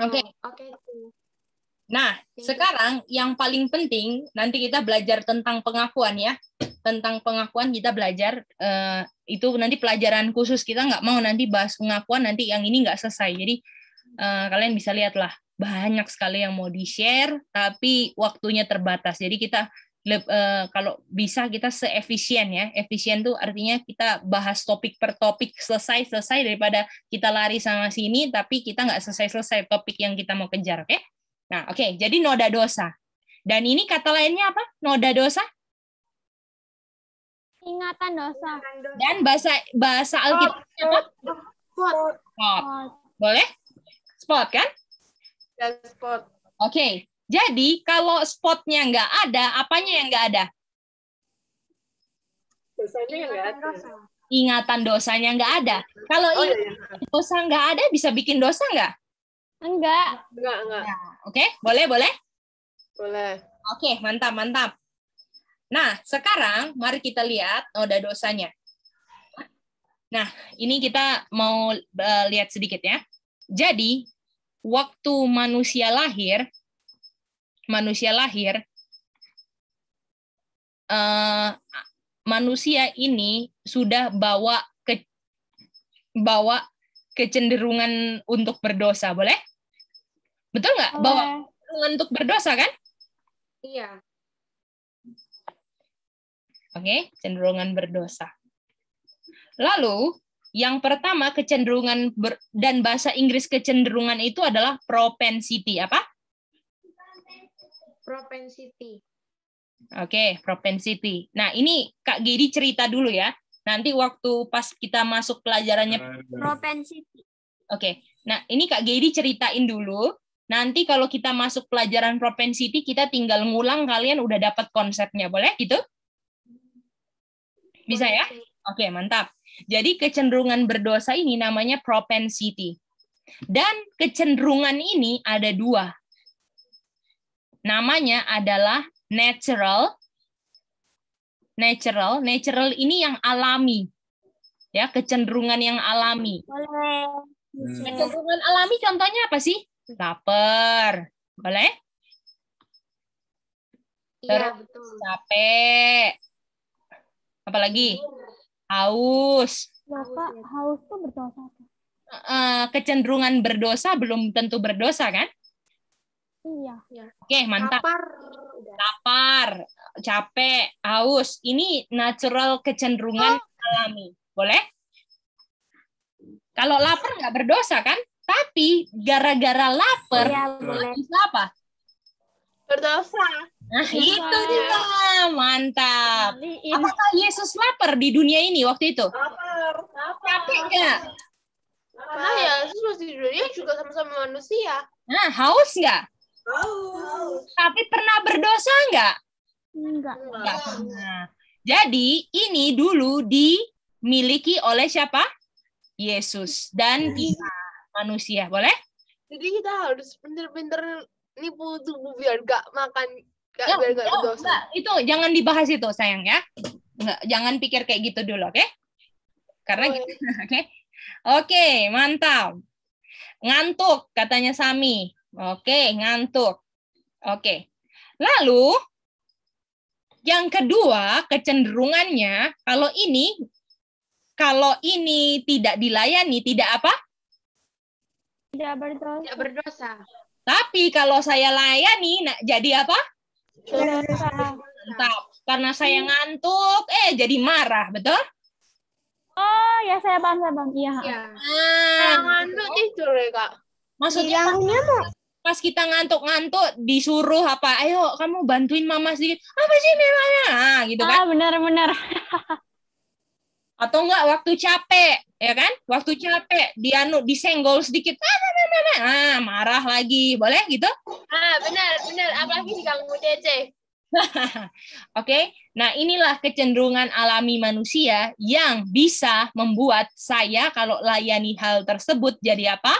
A: Oke.
B: Oh, Oke, tuh.
A: Nah, sekarang yang paling penting nanti kita belajar tentang pengakuan ya. Tentang pengakuan kita belajar eh, itu nanti pelajaran khusus kita nggak mau nanti bahas pengakuan nanti yang ini nggak selesai. Jadi eh, kalian bisa lihatlah banyak sekali yang mau di share tapi waktunya terbatas. Jadi kita eh, kalau bisa kita seefisien ya. Efisien tuh artinya kita bahas topik per topik selesai selesai daripada kita lari sama sini tapi kita nggak selesai selesai topik yang kita mau kejar. Oke? Nah, oke, jadi noda dosa. Dan ini kata lainnya apa? Noda dosa.
E: Ingatan dosa.
A: Dan bahasa bahasa Alkitab apa? Spot. Boleh? Spot kan?
F: Ya, spot.
A: Oke. Jadi kalau spotnya nggak ada, apanya yang nggak ada?
F: Dosanya yang nggak ada.
A: Ingatan dosanya nggak ada. Kalau
F: Oh, iya,
A: ingatan dosa nggak ada, bisa bikin dosa nggak?
E: Enggak.
F: Enggak, enggak.
A: Oke, boleh, boleh?
F: Boleh.
A: Oke, mantap, mantap. Nah, sekarang mari kita lihat noda dosanya. Nah, ini kita mau eh, lihat sedikit ya. Jadi, waktu manusia lahir, manusia lahir, eh, manusia ini sudah bawa ke bawa kecenderungan untuk berdosa, boleh? Betul nggak? Bawa kecenderungan untuk berdosa kan?
B: Iya.
A: Oke, cenderungan berdosa. Lalu, yang pertama kecenderungan ber- dan bahasa Inggris kecenderungan itu adalah propensity. Apa?
B: Propensity.
A: Oke, propensity. Nah, ini Kak Gedi cerita dulu ya. Nanti waktu pas kita masuk pelajarannya
G: Propensity.
A: Oke. Nah, ini Kak Gedi ceritain dulu. Nanti kalau kita masuk pelajaran propensity, kita tinggal ngulang kalian udah dapat konsepnya. Boleh gitu? Bisa ya? Oke, mantap. Jadi kecenderungan berdosa ini namanya propensity. Dan kecenderungan ini ada dua. Namanya adalah natural. Natural, natural ini yang alami. Ya, kecenderungan yang alami.
G: Boleh.
A: Kecenderungan alami contohnya apa sih? Lapar. Boleh?
B: Iya, betul.
A: capek. Apalagi? Haus.
E: Bapak haus tuh berdosa.
A: Eh, kecenderungan berdosa belum tentu berdosa kan?
E: Iya.
A: Oke, mantap.
B: Lapar.
A: Lapar, capek, haus. Ini natural kecenderungan alami. Boleh? Kalau lapar nggak berdosa kan? Tapi gara-gara lapar,
G: Iya, boleh.
A: bisa apa?
C: Berdosa.
A: Nah, itu dia. Mantap. Apakah Yesus lapar di dunia ini waktu itu?
F: Lapar.
A: Capek nggak?
C: Nah ya, Yesus tidurnya juga sama-sama manusia.
A: Nah, haus nggak? Tapi pernah berdosa nggak?
E: Enggak.
A: Nggak pernah. Jadi ini dulu dimiliki oleh siapa? Yesus dan kita manusia. Boleh?
C: Jadi kita harus pinter-pinter nipu tubuh biar gak makan, gak,
A: Ya,
C: biar gak
A: oh,
C: berdosa.
A: enggak. Itu jangan dibahas itu sayang ya. Enggak, jangan pikir kayak gitu dulu, oke? Karena
C: Oke.
A: kita, oke. Oke, mantap. Ngantuk katanya Sami. Oke, ngantuk. Oke. Lalu yang kedua, kecenderungannya kalau ini kalau ini tidak dilayani tidak apa?
E: Tidak berdosa.
B: Tidak berdosa.
A: Tapi kalau saya layani nah, jadi apa? Mantap. Karena saya ngantuk, eh jadi marah, betul?
E: Oh, ya saya paham, saya paham. Iya.
B: Ya.
A: Ah,
C: Jangan tuh tidur ya kak.
A: maksudnya
G: Bilangnya mau
A: pas kita ngantuk-ngantuk disuruh apa? Ayo kamu bantuin mama sedikit. Apa sih memangnya? Ah, gitu kan?
E: Ah, benar-benar.
A: Atau enggak waktu capek, ya kan? Waktu capek dia nu disenggol sedikit. Ah, nah, ah, marah lagi. Boleh gitu?
C: Ah benar benar. Apalagi diganggu Cece.
A: Oke, nah inilah kecenderungan alami manusia yang bisa membuat saya kalau layani hal tersebut jadi apa?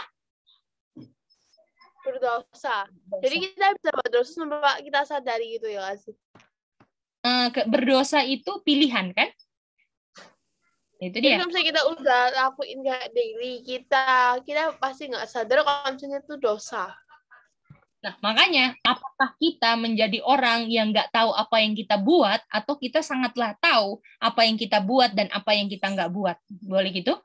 C: Berdosa. Jadi kita bisa berdosa sampai kita sadari gitu ya sih.
A: Ke- berdosa itu pilihan kan? Itu
C: Jadi
A: dia.
C: kalau misalnya kita udah lakuin kayak daily kita, kita pasti nggak sadar kalau misalnya itu dosa.
A: Nah, makanya apakah kita menjadi orang yang nggak tahu apa yang kita buat atau kita sangatlah tahu apa yang kita buat dan apa yang kita nggak buat? Boleh gitu?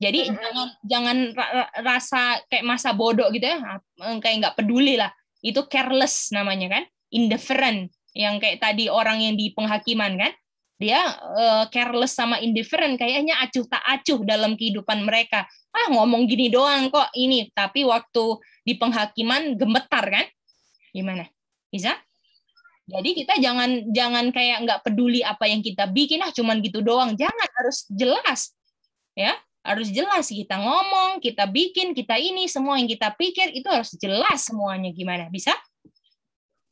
A: Jadi
C: Mm-mm.
A: jangan jangan ra- ra- rasa kayak masa bodoh gitu ya, eh, kayak nggak peduli lah. Itu careless namanya kan, indifferent. Yang kayak tadi orang yang di penghakiman kan, dia eh, careless sama indifferent kayaknya acuh tak acuh dalam kehidupan mereka. Ah ngomong gini doang kok ini, tapi waktu di penghakiman gemetar kan? Gimana? Bisa? Jadi kita jangan jangan kayak nggak peduli apa yang kita bikin ah cuman gitu doang. Jangan harus jelas. Ya, harus jelas kita ngomong, kita bikin, kita ini semua yang kita pikir itu harus jelas semuanya gimana? Bisa?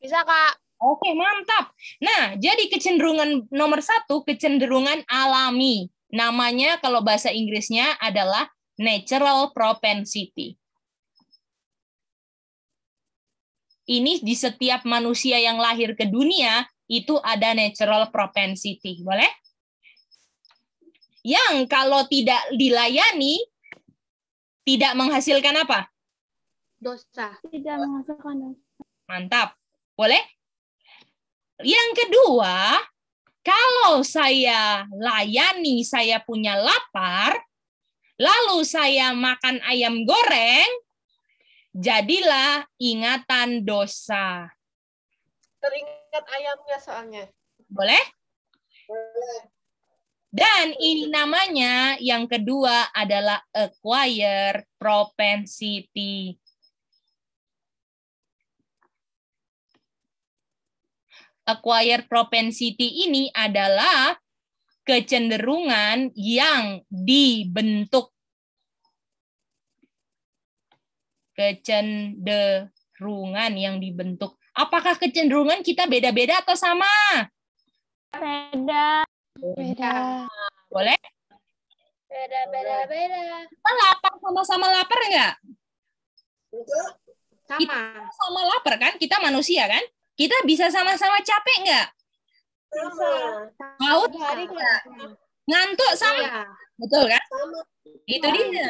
C: Bisa kak.
A: Oke, mantap. Nah, jadi kecenderungan nomor satu, kecenderungan alami. Namanya kalau bahasa Inggrisnya adalah natural propensity. Ini di setiap manusia yang lahir ke dunia, itu ada natural propensity. Boleh? Yang kalau tidak dilayani, tidak menghasilkan apa?
B: Dosa.
E: Tidak menghasilkan dosa.
A: Mantap. Boleh? Yang kedua, kalau saya layani, saya punya lapar, lalu saya makan ayam goreng, jadilah ingatan dosa.
F: Teringat ayamnya soalnya.
A: Boleh? Dan ini namanya yang kedua adalah acquire propensity. Acquire propensity ini adalah kecenderungan yang dibentuk. Kecenderungan yang dibentuk. Apakah kecenderungan kita beda-beda atau sama?
E: Beda.
C: Beda.
A: Boleh?
C: Beda beda beda.
A: Kita lapar sama-sama lapar nggak?
B: Sama.
A: Sama lapar kan? Kita manusia kan? Kita bisa sama-sama capek nggak?
C: Sama.
A: Haus
B: Sama.
C: nggak?
A: ngantuk sama?
B: Iya.
A: Betul kan? Itu dia.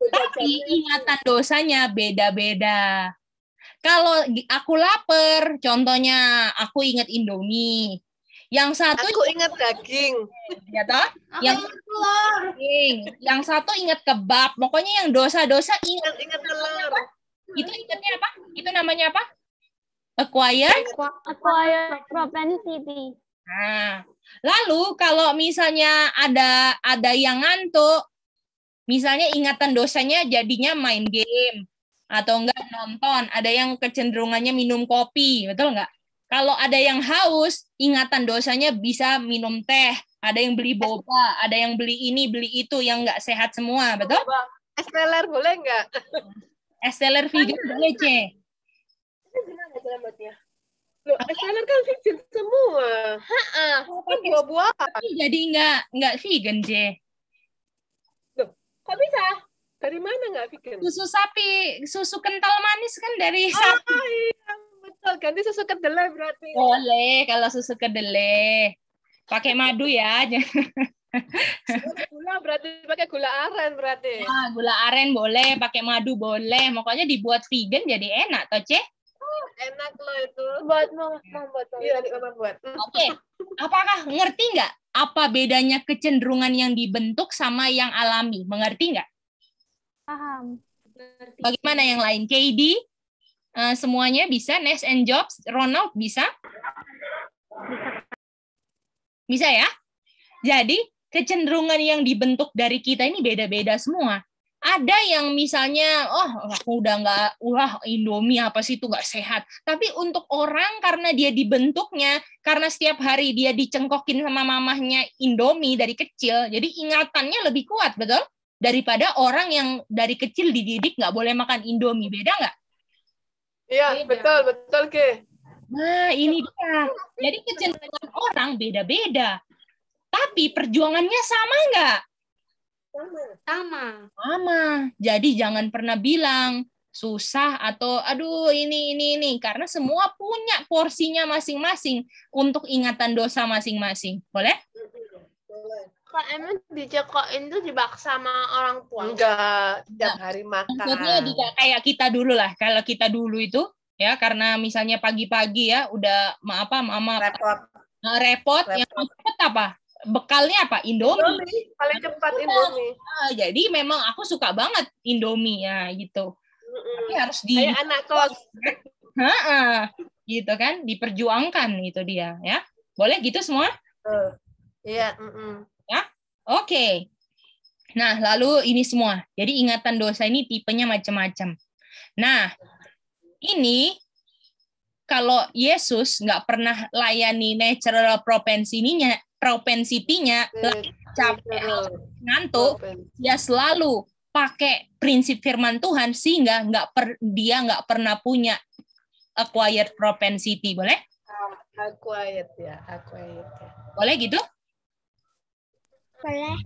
A: Tapi ingatan dosanya beda-beda. Kalau aku lapar, contohnya aku ingat Indomie. Yang satu
F: Aku ingat daging.
A: ya toh? Yang daging. Yang satu ingat kebab. Pokoknya yang dosa-dosa ingat
F: Ingat telur.
A: itu ingatnya apa? Itu namanya apa? Acquire.
E: Acquire propensity.
A: Nah, lalu kalau misalnya ada ada yang ngantuk, misalnya ingatan dosanya jadinya main game atau enggak nonton, ada yang kecenderungannya minum kopi, betul enggak? Kalau ada yang haus, ingatan dosanya bisa minum teh, ada yang beli boba, ada yang beli ini, beli itu yang enggak sehat semua, betul?
F: Esteller boleh nggak?
A: Esteller vegan boleh, C.
C: Buatnya?
F: Loh, Esteller kan vegan semua.
C: Heeh.
F: Kan buah-buahan.
A: Jadi nggak nggak vegan, C.
F: Kok bisa? Dari mana nggak vegan?
A: Susu sapi, susu kental manis kan dari
F: Oh
A: sapi.
F: iya, betul. Ganti susu kedelai berarti.
A: Boleh kalau susu kedelai. Pakai madu ya.
F: Gula berarti pakai gula aren berarti.
A: Ah, gula aren boleh, pakai madu boleh. Pokoknya dibuat vegan jadi enak, toh,
F: Enak loh itu.
C: Buat mau mau buat.
F: Iya, nanti mama buat.
A: Oke. Apakah ngerti nggak apa bedanya kecenderungan yang dibentuk sama yang alami? Mengerti nggak?
E: Paham.
A: Bagaimana yang lain? KD? Eh, semuanya bisa? Nest and Jobs? Ronald bisa? Bisa ya? Jadi kecenderungan yang dibentuk dari kita ini beda-beda semua. Ada yang misalnya, oh aku udah nggak, wah Indomie apa sih itu nggak sehat. Tapi untuk orang karena dia dibentuknya, karena setiap hari dia dicengkokin sama mamahnya Indomie dari kecil, jadi ingatannya lebih kuat, betul? Daripada orang yang dari kecil dididik nggak boleh makan Indomie, beda nggak?
F: Iya, betul, betul, Ke.
A: Nah, ini dia. Jadi kecenderungan orang beda-beda. Tapi perjuangannya sama nggak?
B: Sama.
A: Sama. Jadi jangan pernah bilang susah atau aduh ini ini ini karena semua punya porsinya masing-masing untuk ingatan dosa masing-masing. Boleh?
C: Kok emang dicekokin tuh dibaksa sama orang tua?
F: Enggak, tiap hari
A: Maksudnya
F: makan.
A: di, kayak kita dulu lah. Kalau kita dulu itu ya karena misalnya pagi-pagi ya udah ma- apa mama
F: Repot.
A: eh, repot, yang
F: Repot.
A: apa? Bekalnya apa? Indomie.
F: Indomie, paling cepat Indomie.
A: Ah, jadi memang aku suka banget Indomie ya gitu. Tapi harus di
F: Kayak anak kos.
A: Ha-ha, gitu kan, diperjuangkan itu dia ya. Boleh gitu semua?
F: Iya, mm-mm.
A: Oke. Nah, lalu ini semua. Jadi ingatan dosa ini tipenya macam-macam. Nah, ini kalau Yesus nggak pernah layani natural propensity-nya, propensity-nya lagi capek, ngantuk, dia selalu pakai prinsip firman Tuhan sehingga nggak per, dia nggak pernah punya acquired propensity. Boleh?
F: Acquired ya, acquired ya.
A: Boleh gitu?
G: Boleh.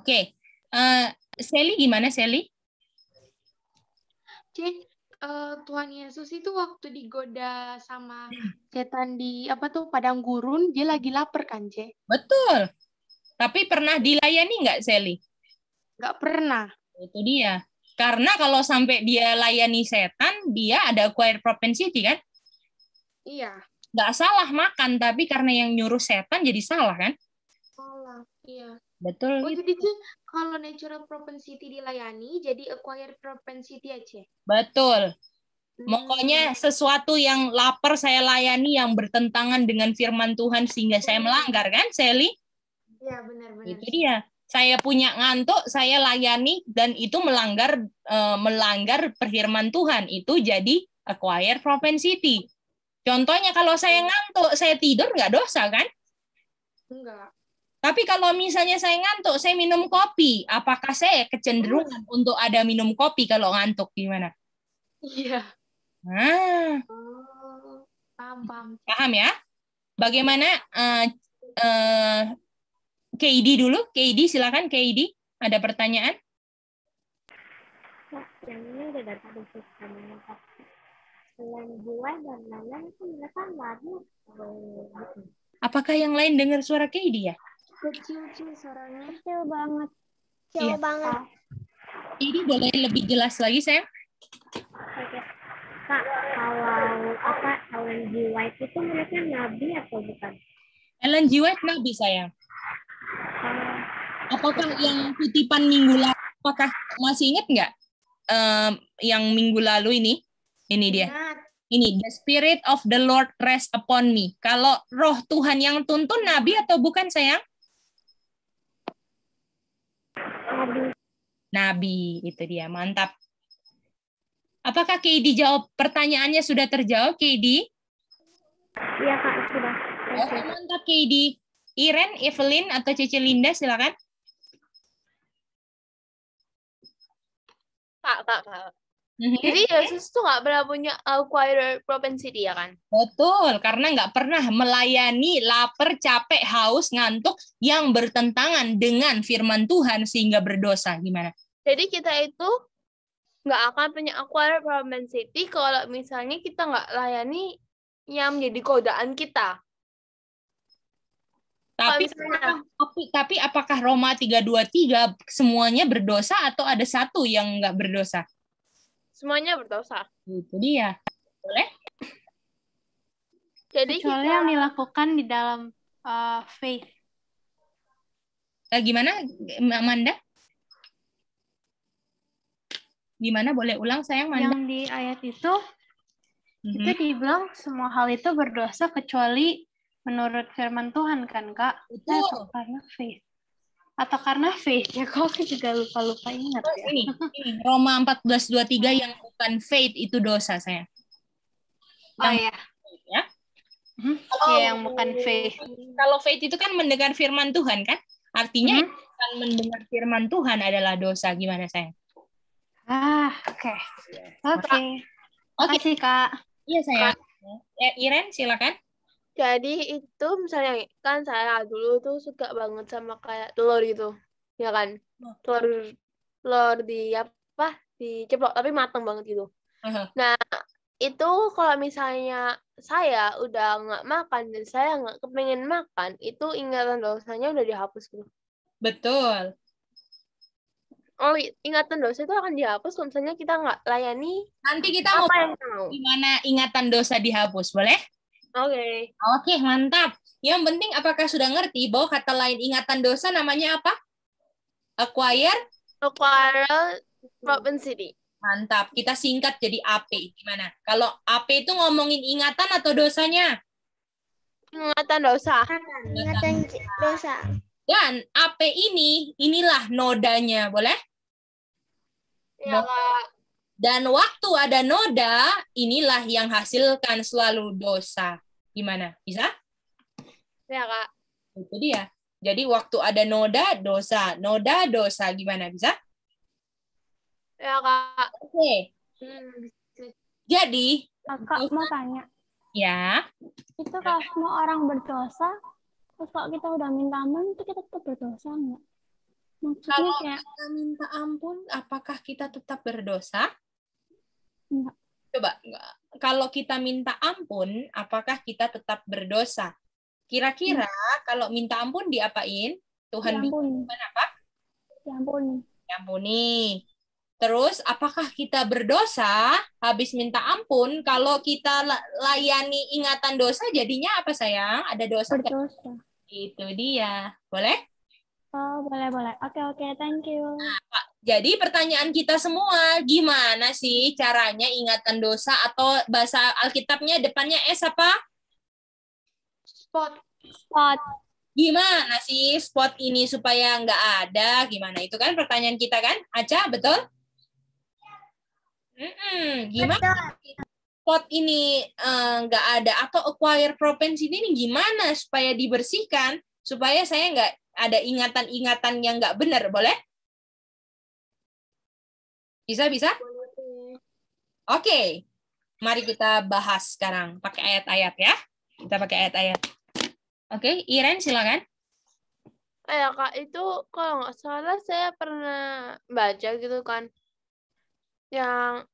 A: Oke. Eh, Sally gimana Sally?
B: Eh, Tuhan Yesus itu waktu digoda sama setan di apa tuh padang gurun, dia lagi lapar kan, C?
A: Betul. Tapi pernah dilayani nggak Sally?
B: Nggak pernah.
A: Itu dia. Karena kalau sampai dia layani setan, dia ada acquired propensity kan?
B: Iya.
A: Nggak salah makan, tapi karena yang nyuruh setan jadi salah kan?
B: Salah. Iya.
A: Betul.
B: Oh,
A: gitu.
B: jadi C, kalau natural propensity dilayani, jadi acquired propensity C?
A: Betul.
B: Hmm.
A: Pokoknya sesuatu yang lapar saya layani yang bertentangan dengan firman Tuhan sehingga saya melanggar kan, Sally?
B: Iya, benar-benar.
A: Itu dia. Saya punya ngantuk, saya layani dan itu melanggar eh, melanggar firman Tuhan. Itu jadi acquired propensity. Contohnya kalau saya ngantuk, saya tidur nggak dosa kan?
B: Enggak.
A: Tapi kalau misalnya saya ngantuk, saya minum kopi, apakah saya kecenderungan untuk ada minum kopi kalau ngantuk gimana?
B: Iya.
A: Nah,
B: Oh, paham, paham.
A: paham ya? Bagaimana eh eh, KD dulu? KD silakan KD. Ada pertanyaan?
G: Yang ini udah datang di sistem Selain jiwa dan lain-lain itu mereka nggak ada. gitu.
A: Apakah yang lain dengar suara KD ya?
B: Kecil-kecil suaranya.
E: Kecil banget.
G: Jauh
A: Iya.
G: banget.
A: KD boleh lebih jelas lagi sayang?
G: Oke. Kak, kalau apa Ellen G. White itu mereka nabi atau bukan?
A: Ellen G. White nabi sayang. Apakah yang kutipan minggu lalu? Apakah masih ingat nggak? Em, yang minggu lalu ini, ini dia.
B: Ingat.
A: Ini the spirit of the Lord rest upon me. Kalau roh Tuhan yang tuntun nabi atau bukan sayang?
G: Nabi.
A: Nabi itu dia mantap. Apakah KD jawab pertanyaannya sudah terjawab KD?
G: Iya kak sudah.
A: Oke mantap KD. Iren, Evelyn atau Cece Linda silakan.
C: Kak, kak, kak.
A: Mhm.
C: Jadi Yesus tuh nggak pernah punya acquired propensity ya kan?
A: Betul, karena nggak pernah melayani lapar, capek, haus, ngantuk yang bertentangan dengan firman Tuhan sehingga berdosa. Gimana?
C: Jadi kita itu nggak akan punya acquired propensity kalau misalnya kita nggak layani yang menjadi godaan kita.
A: Tapi, tapi, tapi apakah Roma 323 semuanya berdosa atau ada satu yang nggak berdosa?
C: Semuanya berdosa.
A: Itu dia. Boleh?
C: Jadi
K: Kecuali
C: kita
K: yang dilakukan di dalam uh, faith.
A: Eh, gimana, Amanda? Gimana? Boleh ulang, sayang, Manda?
K: Yang di ayat itu,
A: Mhm.
K: itu dibilang semua hal itu berdosa kecuali menurut firman Tuhan kan, Kak?
A: Betul.
K: Atau karena faith. Atau karena faith. Ya, kok aku juga lupa-lupa ingat
A: Terus
K: ya.
A: ini, ini Roma 14:23 yang bukan faith itu dosa saya.
K: Oh iya.
A: Ya.
K: Mhm. Iya, yang bukan faith.
A: Kalau faith itu kan mendengar firman Tuhan kan? Artinya
K: Mhm.
A: kan mendengar firman Tuhan adalah dosa. Gimana saya?
K: Ah, oke. Oke.
A: Oke.
K: Makasih, Kak.
A: Iya saya. Ya, Iren silakan.
C: Jadi itu misalnya kan saya dulu tuh suka banget sama kayak telur gitu. Ya kan? Telur telur di apa? Diceplok tapi matang banget gitu.
A: Aha.
C: Nah, itu kalau misalnya saya udah nggak makan dan saya nggak kepengen makan, itu ingatan dosanya udah dihapus gitu.
A: Betul.
C: Oh, ingatan dosa itu akan dihapus kalau misalnya kita nggak layani
A: Nanti kita mau
C: apa yang kita mau.
A: gimana ingatan dosa dihapus, boleh?
C: Oke.
A: Oke, mantap. Yang penting apakah sudah ngerti bahwa kata lain ingatan dosa namanya apa? Acquire
C: Acquired propensity.
A: Mantap. Kita singkat jadi AP. Gimana? Kalau AP itu ngomongin ingatan atau dosanya?
C: Ingatan dosa.
G: Ingatan dosa.
A: Dan AP ini, inilah nodanya. Boleh?
C: Ya, Kak.
A: Dan waktu ada noda, inilah yang hasilkan selalu dosa. Gimana? Bisa?
C: Ya, Kak.
A: Itu dia. Jadi waktu ada noda, dosa. Noda, dosa. Gimana? Bisa?
C: Ya, Kak.
A: Oke.
C: Hmm.
A: Jadi,
E: Kakak mau tanya,
A: ya.
E: itu kalau semua orang berdosa, terus kalau kita udah minta ampun, itu kita tetap berdosa nggak? Maksudnya
A: Kalau
E: kayak,
A: kita minta ampun, apakah kita tetap berdosa?
E: Enggak.
A: Coba, kalau kita minta ampun, apakah kita tetap berdosa? Kira-kira kalau minta ampun diapain? Tuhan
E: diampuni,
A: Tuhan apa?
E: diampuni.
A: Diampuni. Terus, apakah kita berdosa habis minta ampun? Kalau kita la- layani ingatan dosa, jadinya apa sayang? Ada dosa?
E: Berdosa.
A: Itu dia. Boleh?
E: Oh, boleh, boleh. Oke, oke, thank you.
A: Jadi pertanyaan kita semua, gimana sih caranya ingatan dosa atau bahasa Alkitabnya depannya S apa?
B: Spot.
E: Spot.
A: Gimana sih spot ini supaya nggak ada? Gimana? Itu kan pertanyaan kita kan? Aca, betul? Mm-mm, gimana spot ini eh, nggak ada atau acquire propensity ini gimana supaya dibersihkan supaya saya nggak ada ingatan-ingatan yang nggak benar, boleh? Bisa, bisa? Oke, mari kita bahas sekarang pakai ayat-ayat ya. Kita pakai ayat-ayat. Oke, Iren silakan.
C: Eh, ya, Kak, itu kalau nggak salah saya pernah baca gitu kan. Yang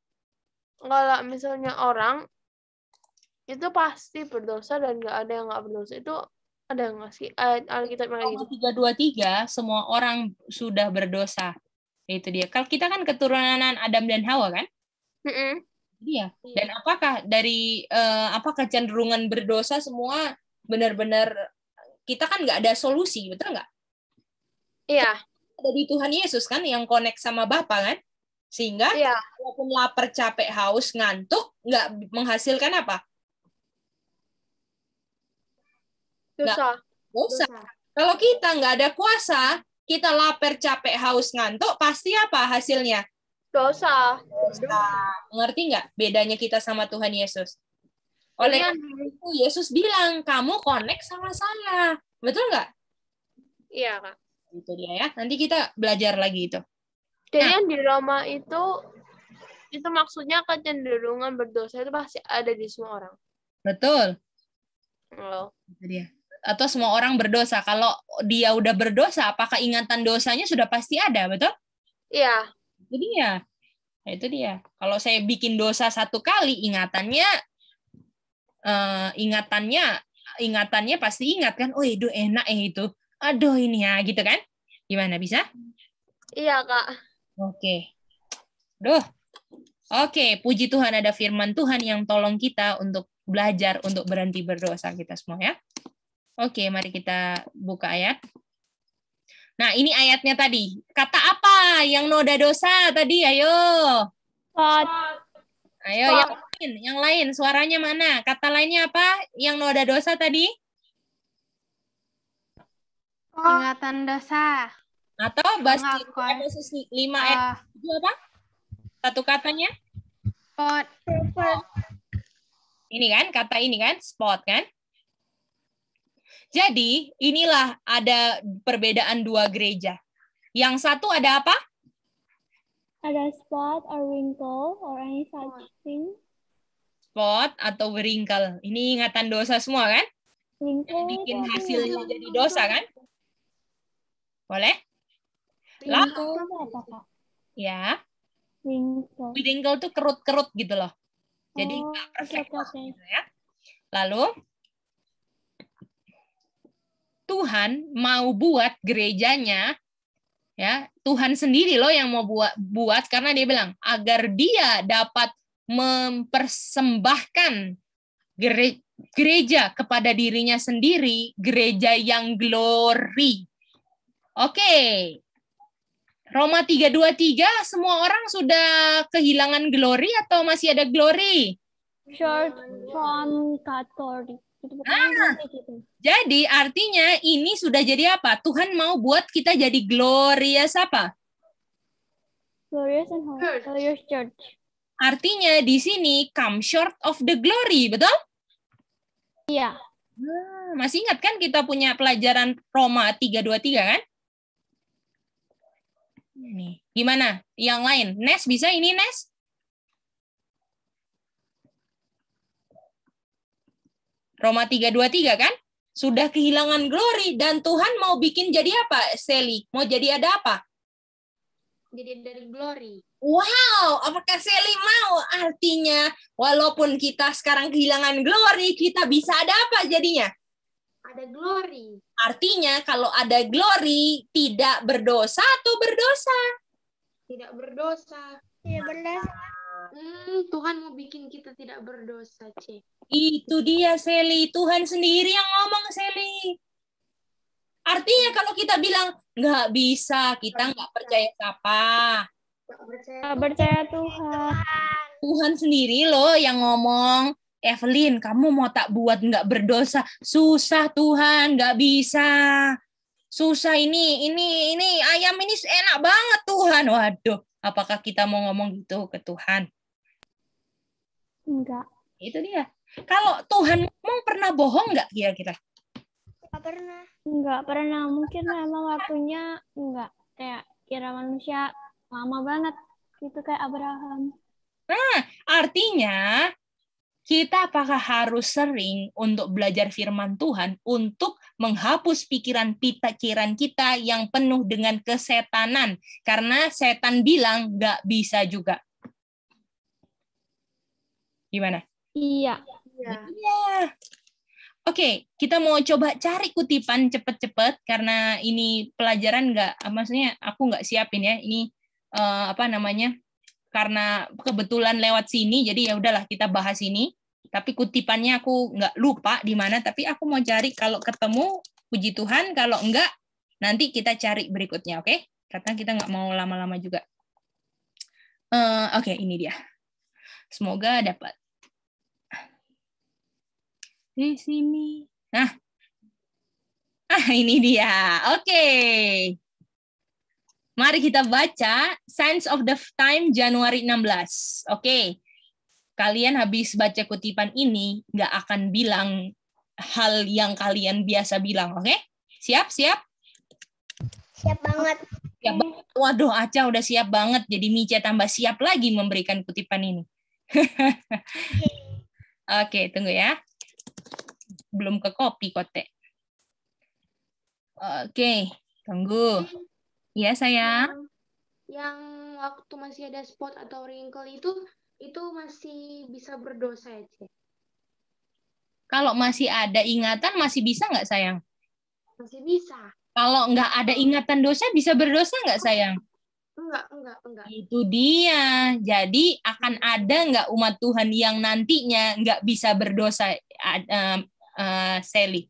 C: kalau misalnya orang itu pasti berdosa dan nggak ada yang nggak berdosa. Itu ada nggak sih ayat Alkitab yang kayak gitu?
A: Tiga dua tiga semua orang sudah berdosa. Itu dia. Kalau kita kan keturunan Adam dan Hawa kan?
C: Mm-mm.
A: Iya. Dan apakah dari eh, apa kecenderungan berdosa semua benar-benar kita kan nggak ada solusi, betul nggak?
C: Iya,
A: Ada di Tuhan Yesus kan yang connect sama Bapa kan? Sehingga
C: iya.
A: walaupun lapar, capek, haus, ngantuk, nggak menghasilkan apa?
C: Dosa.
A: Dosa. Kalau kita nggak ada kuasa, kita lapar, capek, haus, ngantuk, pasti apa hasilnya?
C: Dosa.
A: Dosa. Ngerti nggak bedanya kita sama Tuhan Yesus? Oleh
C: yang
A: karena itu Yesus bilang, kamu connect sama saya. Betul nggak?
C: Iya, Kak.
A: Itu dia ya. Nanti kita belajar lagi itu.
C: Jadi
A: Nah.
C: yang di Roma itu itu maksudnya kecenderungan berdosa itu pasti ada di semua orang.
A: Betul.
C: Oh.
A: Itu dia. Atau semua orang berdosa. Kalau dia udah berdosa, apakah ingatan dosanya sudah pasti ada, betul?
C: Iya.
A: Itu dia. Nah, itu dia. Kalau saya bikin dosa satu kali, ingatannya eh, ingatannya ingatannya pasti ingat kan, oh itu enak eh itu. Aduh ini ya, gitu kan? Gimana bisa?
C: Iya, Kak.
A: Oke. Duh. Oke, puji Tuhan ada firman Tuhan yang tolong kita untuk belajar untuk berhenti berdosa kita semua ya. Oke, mari kita buka ayat. Nah, ini ayatnya tadi. Kata apa yang noda dosa tadi? Ayo.
E: Spot.
A: Ayo yang lain, yang lain suaranya mana? Kata lainnya apa? Yang noda dosa tadi?
K: Ingatan dosa.
A: Atau bahasa. Efesus 5 ayat 7 apa? Satu katanya?
K: spot.
A: Ini kan, kata ini kan, spot kan? Jadi, inilah ada perbedaan dua gereja. Yang satu ada apa?
E: Ada spot or wrinkle or any such thing.
A: Spot atau wrinkle. Ini ingatan dosa semua kan?
E: Wrinkle
A: Bikin hasilnya
E: ya?
A: jadi dosa kan? Boleh?
E: Wrinkle itu apa, Kak?
A: ya.
E: Wrinkle.
A: Wrinkle tuh kerut-kerut gitu loh. Jadi
E: Oh,
A: perfect lah
E: oke.
A: gitu ya. Lalu Tuhan mau buat gerejanya ya Tuhan sendiri loh yang mau buat buat karena dia bilang agar dia dapat mempersembahkan gere- gereja kepada dirinya sendiri gereja yang glory. Oke. Roma 323 semua orang sudah kehilangan glory atau masih ada glory?
E: Short from category.
A: Ah.
E: gitu.
A: Jadi artinya ini sudah jadi apa? Tuhan mau buat kita jadi glorious apa?
E: Glorious and holy.
B: Church.
E: Glorious church.
A: Artinya di sini come short of the glory, betul?
E: Iya.
A: Nah, masih ingat kan kita punya pelajaran Roma 323 kan? Nih, gimana? Yang lain? Nes bisa ini Nes? Roma 323 kan? Sudah kehilangan glory dan Tuhan mau bikin jadi apa, Sally? Mau jadi ada apa?
B: Jadi dari glory.
A: Wow, apakah Sally mau? Artinya, walaupun kita sekarang kehilangan glory, kita bisa ada apa jadinya?
B: Ada glory.
A: Artinya, kalau ada glory, tidak berdosa atau berdosa?
B: Tidak berdosa.
G: Tidak berdosa.
B: Hmm, Tuhan mau bikin kita tidak berdosa, C.
A: Itu dia, Sally. Tuhan sendiri yang ngomong, Sally. Artinya kalau kita bilang, nggak bisa, kita nggak percaya siapa.
B: Percaya.
E: Percaya Tuhan.
A: Tuhan sendiri loh yang ngomong, Evelyn, kamu mau tak buat nggak berdosa? Susah Tuhan, nggak bisa. Susah ini, ini, ini ayam ini enak banget Tuhan. Waduh, apakah kita mau ngomong gitu ke Tuhan?
E: Enggak.
A: Itu dia. Kalau Tuhan ngomong pernah bohong nggak kira-kira?
G: Tidak pernah.
E: Enggak pernah. Mungkin memang waktunya enggak. Kayak kira manusia lama banget. Itu kayak Abraham.
A: Nah, artinya kita apakah harus sering untuk belajar firman Tuhan untuk menghapus pikiran pikiran kita yang penuh dengan kesetanan karena setan bilang nggak bisa juga. Gimana?
E: Iya.
B: Iya.
A: Iya. Oke, kita mau coba cari kutipan cepet-cepet karena ini pelajaran nggak, maksudnya aku nggak siapin ya. Ini eh, apa namanya? Karena kebetulan lewat sini, jadi ya udahlah kita bahas ini. Tapi kutipannya aku nggak lupa di mana. Tapi aku mau cari kalau ketemu, puji Tuhan. Kalau enggak, nanti kita cari berikutnya, oke? Karena kita nggak mau lama-lama juga. Eh, oke, ini dia. Semoga dapat di sini. Nah, ah ini dia. Oke. Mari kita baca Signs of the Time Januari 16. Oke. Kalian habis baca kutipan ini nggak akan bilang hal yang kalian biasa bilang, oke? Siap, siap?
G: Siap banget.
A: Siap banget. Waduh, Aca udah siap banget. Jadi Mica tambah siap lagi memberikan kutipan ini. Oke, tunggu ya. Belum ke kopi, Kote. Oke, tunggu. Iya, sayang.
B: Yang waktu masih ada spot atau wrinkle itu itu masih bisa berdosa ya, Cek?
A: Kalau masih ada ingatan, masih bisa nggak, sayang?
B: Masih bisa.
A: Kalau nggak ada ingatan dosa, bisa berdosa nggak, sayang?
B: Enggak, enggak, enggak.
A: Itu dia. Jadi akan ada nggak umat Tuhan yang nantinya nggak bisa berdosa, uh, Sally?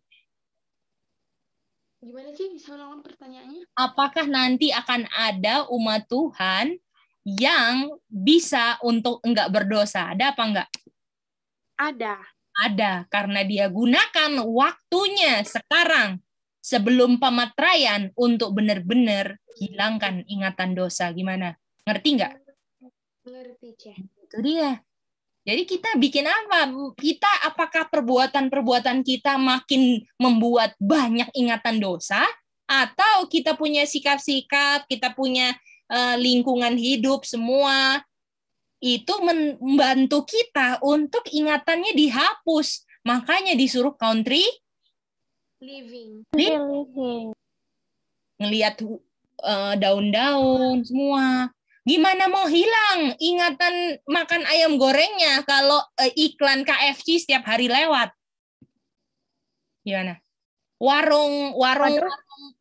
B: Gimana sih bisa ulang pertanyaannya?
A: Apakah nanti akan ada umat Tuhan yang bisa untuk enggak berdosa? Ada apa enggak?
B: Ada.
A: Ada, karena dia gunakan waktunya sekarang sebelum pematraian untuk benar-benar hilangkan ingatan dosa. Gimana? Ngerti nggak?
B: Ngerti, Ceh.
A: Itu dia. Jadi kita bikin apa? Kita apakah perbuatan-perbuatan kita makin membuat banyak ingatan dosa atau kita punya sikap-sikap, kita punya uh, lingkungan hidup semua itu membantu kita untuk ingatannya dihapus. Makanya disuruh country
B: living.
A: living. Ngelihat uh, daun-daun semua Gimana mau hilang ingatan makan ayam gorengnya kalau uh, iklan KFC setiap hari lewat? Gimana? Warung warung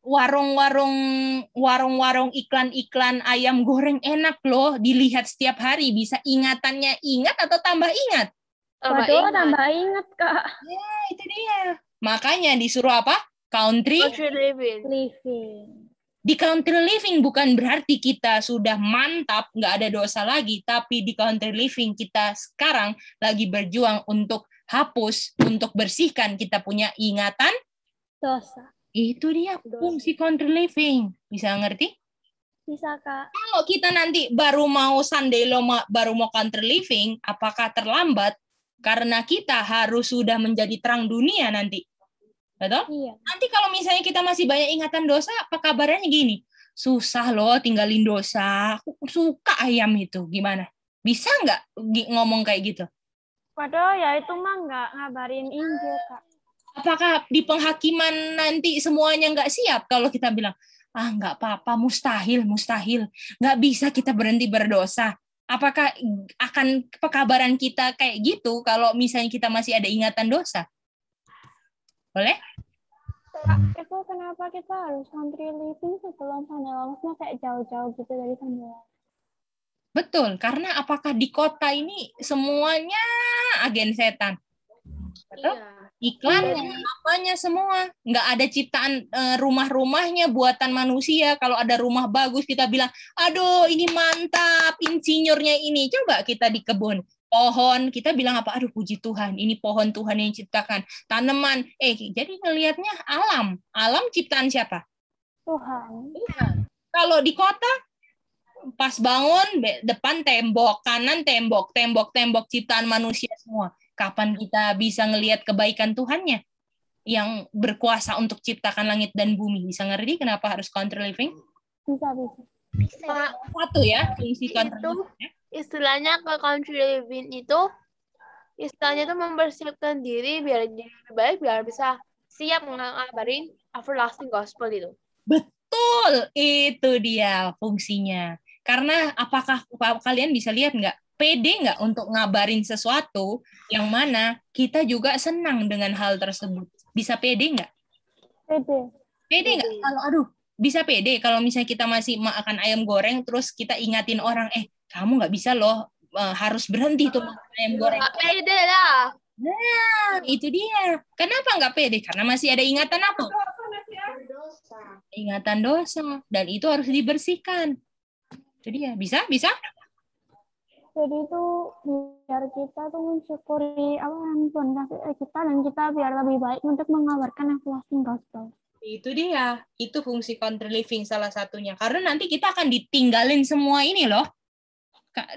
A: warung warung warung warung iklan-iklan ayam goreng enak loh dilihat setiap hari bisa ingatannya ingat atau tambah ingat?
E: Tambah Waduh, ingat. tambah ingat kak.
A: Ya itu dia. Makanya disuruh apa? Country,
C: Country living.
E: living
A: di country living bukan berarti kita sudah mantap, nggak ada dosa lagi, tapi di country living kita sekarang lagi berjuang untuk hapus, untuk bersihkan kita punya ingatan
E: dosa.
A: Itu dia fungsi country living. Bisa ngerti?
E: Bisa, Kak.
A: Kalau kita nanti baru mau sandelo, baru mau country living, apakah terlambat? Karena kita harus sudah menjadi terang dunia nanti. Betul?
E: Iya.
A: Nanti kalau misalnya kita masih banyak ingatan dosa, apa kabarnya gini? Susah loh tinggalin dosa. Aku suka ayam itu. Gimana? Bisa nggak ngomong kayak gitu?
E: Waduh, ya itu mah nggak ngabarin Injil, Kak.
A: Apakah di penghakiman nanti semuanya nggak siap kalau kita bilang, ah nggak apa-apa, mustahil, mustahil. Nggak bisa kita berhenti berdosa. Apakah akan pekabaran kita kayak gitu kalau misalnya kita masih ada ingatan dosa? Boleh?
E: Kak, itu kenapa kita harus country living sebelum Pandala Maksudnya kayak jauh-jauh gitu dari Pandala.
A: Betul, karena apakah di kota ini semuanya agen setan? Betul?
B: Iya.
A: Iklannya, apanya semua. Nggak ada ciptaan uh, rumah-rumahnya buatan manusia. Kalau ada rumah bagus, kita bilang, aduh ini mantap, insinyurnya ini. Coba kita di kebun pohon. Kita bilang apa? Aduh puji Tuhan ini pohon Tuhan yang ciptakan. Tanaman. Eh jadi ngelihatnya alam. Alam ciptaan siapa?
E: Tuhan.
A: Tuhan. Kalau di kota pas bangun depan tembok kanan tembok tembok tembok ciptaan manusia semua. Kapan kita bisa ngelihat kebaikan Tuhannya? Yang berkuasa untuk ciptakan langit dan bumi. Bisa ngerti kenapa harus counter living?
E: Bisa bisa.
C: Bisa.
A: Satu ya fungsi counter living
C: istilahnya ke country living itu istilahnya itu mempersiapkan diri biar jadi lebih baik biar bisa siap mengabarin everlasting gospel itu.
A: Betul, itu dia fungsinya. Karena apakah kalian bisa lihat nggak pede nggak untuk ngabarin sesuatu yang mana kita juga senang dengan hal tersebut? Bisa pede nggak?
E: Pede.
A: Pede nggak? Kalau aduh bisa pede kalau misalnya kita masih makan ayam goreng terus kita ingatin orang eh kamu nggak bisa loh uh, harus berhenti tuh makan ayam goreng.
C: Gak pede lah.
A: Nah, itu dia. Kenapa nggak pede? Karena masih ada ingatan apa? Ingatan dosa. Dan itu harus dibersihkan. Itu dia. Bisa? Bisa?
E: Jadi itu biar kita tuh mensyukuri apa yang Tuhan kasih kita dan kita biar lebih baik untuk mengabarkan everlasting gospel.
A: Itu dia. Itu fungsi counter living salah satunya. Karena nanti kita akan ditinggalin semua ini loh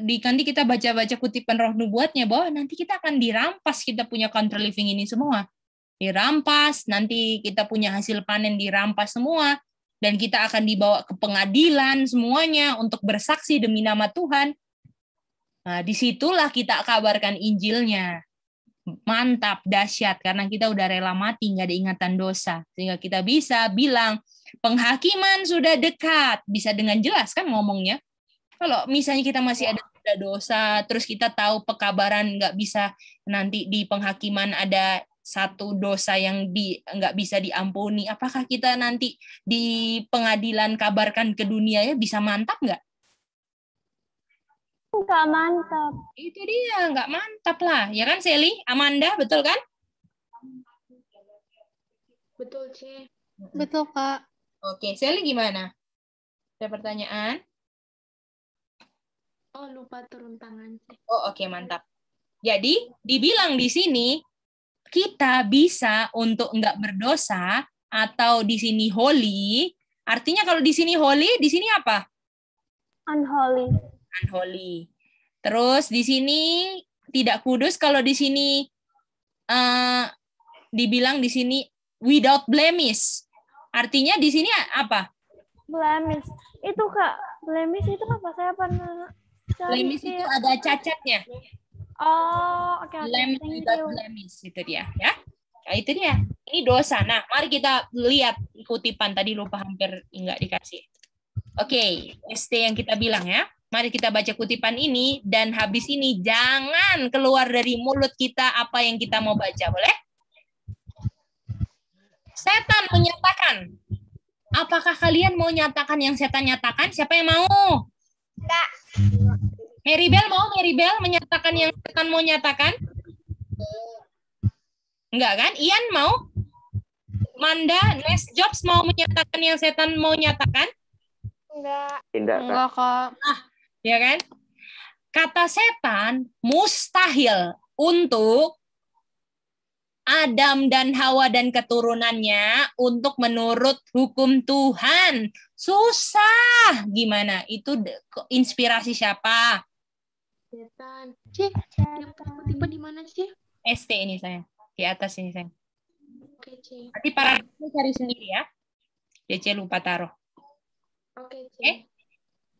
A: di nanti kita baca-baca kutipan roh nubuatnya bahwa nanti kita akan dirampas kita punya counter living ini semua. Dirampas, nanti kita punya hasil panen dirampas semua. dan kita akan dibawa ke pengadilan semuanya untuk bersaksi demi nama Tuhan. Nah, di situlah kita kabarkan Injilnya. Mantap, dahsyat, karena kita udah rela mati, nggak ada ingatan dosa. Sehingga kita bisa bilang, penghakiman sudah dekat. Bisa dengan jelas kan ngomongnya. Kalau misalnya kita masih ada ada dosa, terus kita tahu pekabaran nggak bisa nanti di penghakiman ada satu dosa yang di nggak bisa diampuni, apakah kita nanti di pengadilan kabarkan ke dunia ya bisa mantap nggak?
E: Nggak mantap.
A: Itu dia, nggak mantap lah. Ya kan, Sally? Amanda, betul kan?
B: Betul, C.
K: Betul, Kak.
A: Oke, Sally gimana? Ada pertanyaan?
B: Oh, lupa turun tangan.
A: Oh, oke, mantap. Jadi, dibilang di sini, kita bisa untuk nggak berdosa, atau di sini holy, artinya kalau di sini holy, di sini apa?
E: Unholy.
A: unholy. Terus di sini tidak kudus kalau di sini eh dibilang di sini without blemish. Artinya di sini apa?
E: Blemish. Itu Kak, blemish itu apa? Saya pernah cari di-
A: itu ada cacatnya.
E: Oh, oke
A: without
E: you.
A: blemish itu dia, ya. Nah, itu dia. Ini dosa. Nah, mari kita lihat kutipan tadi lupa hampir nggak dikasih. Oke, ST yang kita bilang ya. Mari kita baca kutipan ini dan habis ini jangan keluar dari mulut kita apa yang kita mau baca, boleh? Setan menyatakan. Apakah kalian mau nyatakan yang setan nyatakan? Siapa yang mau?
G: Enggak.
A: Maribel mau Maribel menyatakan yang setan mau nyatakan? Enggak kan? Ian mau? Manda, Nes Jobs mau menyatakan yang setan mau nyatakan?
G: Enggak.
I: Tidak, Kak.
K: Enggak, Kak.
A: Ya kan? Kata setan mustahil untuk Adam dan Hawa dan keturunannya untuk menurut hukum Tuhan. Susah. Gimana? Itu kok inspirasi siapa?
B: Setan. C, tipe di mana, C?
A: ST ini saya. Di atas ini saya.
B: Oke, C.
A: Nanti para cari sendiri ya. DC lupa taruh.
B: Oke, C.
A: Eh,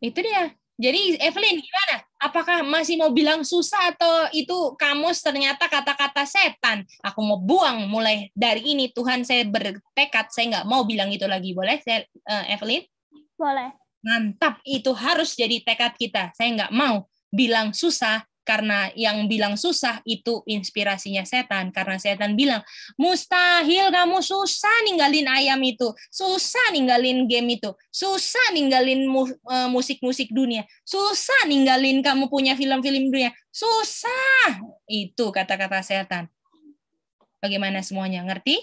A: itu dia. Jadi Evelyn gimana? Apakah masih mau bilang susah atau itu kamus ternyata kata-kata setan? Aku mau buang mulai dari ini Tuhan saya bertekad saya nggak mau bilang itu lagi boleh saya, eh, Evelyn?
E: Boleh.
A: Mantap itu harus jadi tekad kita. Saya nggak mau bilang susah karena yang bilang susah itu inspirasinya setan. Karena setan bilang mustahil kamu susah ninggalin ayam itu susah ninggalin game itu susah ninggalin mu- eh, musik-musik dunia susah ninggalin kamu punya film-film dunia susah. Itu kata-kata setan. Bagaimana semuanya? Ngerti?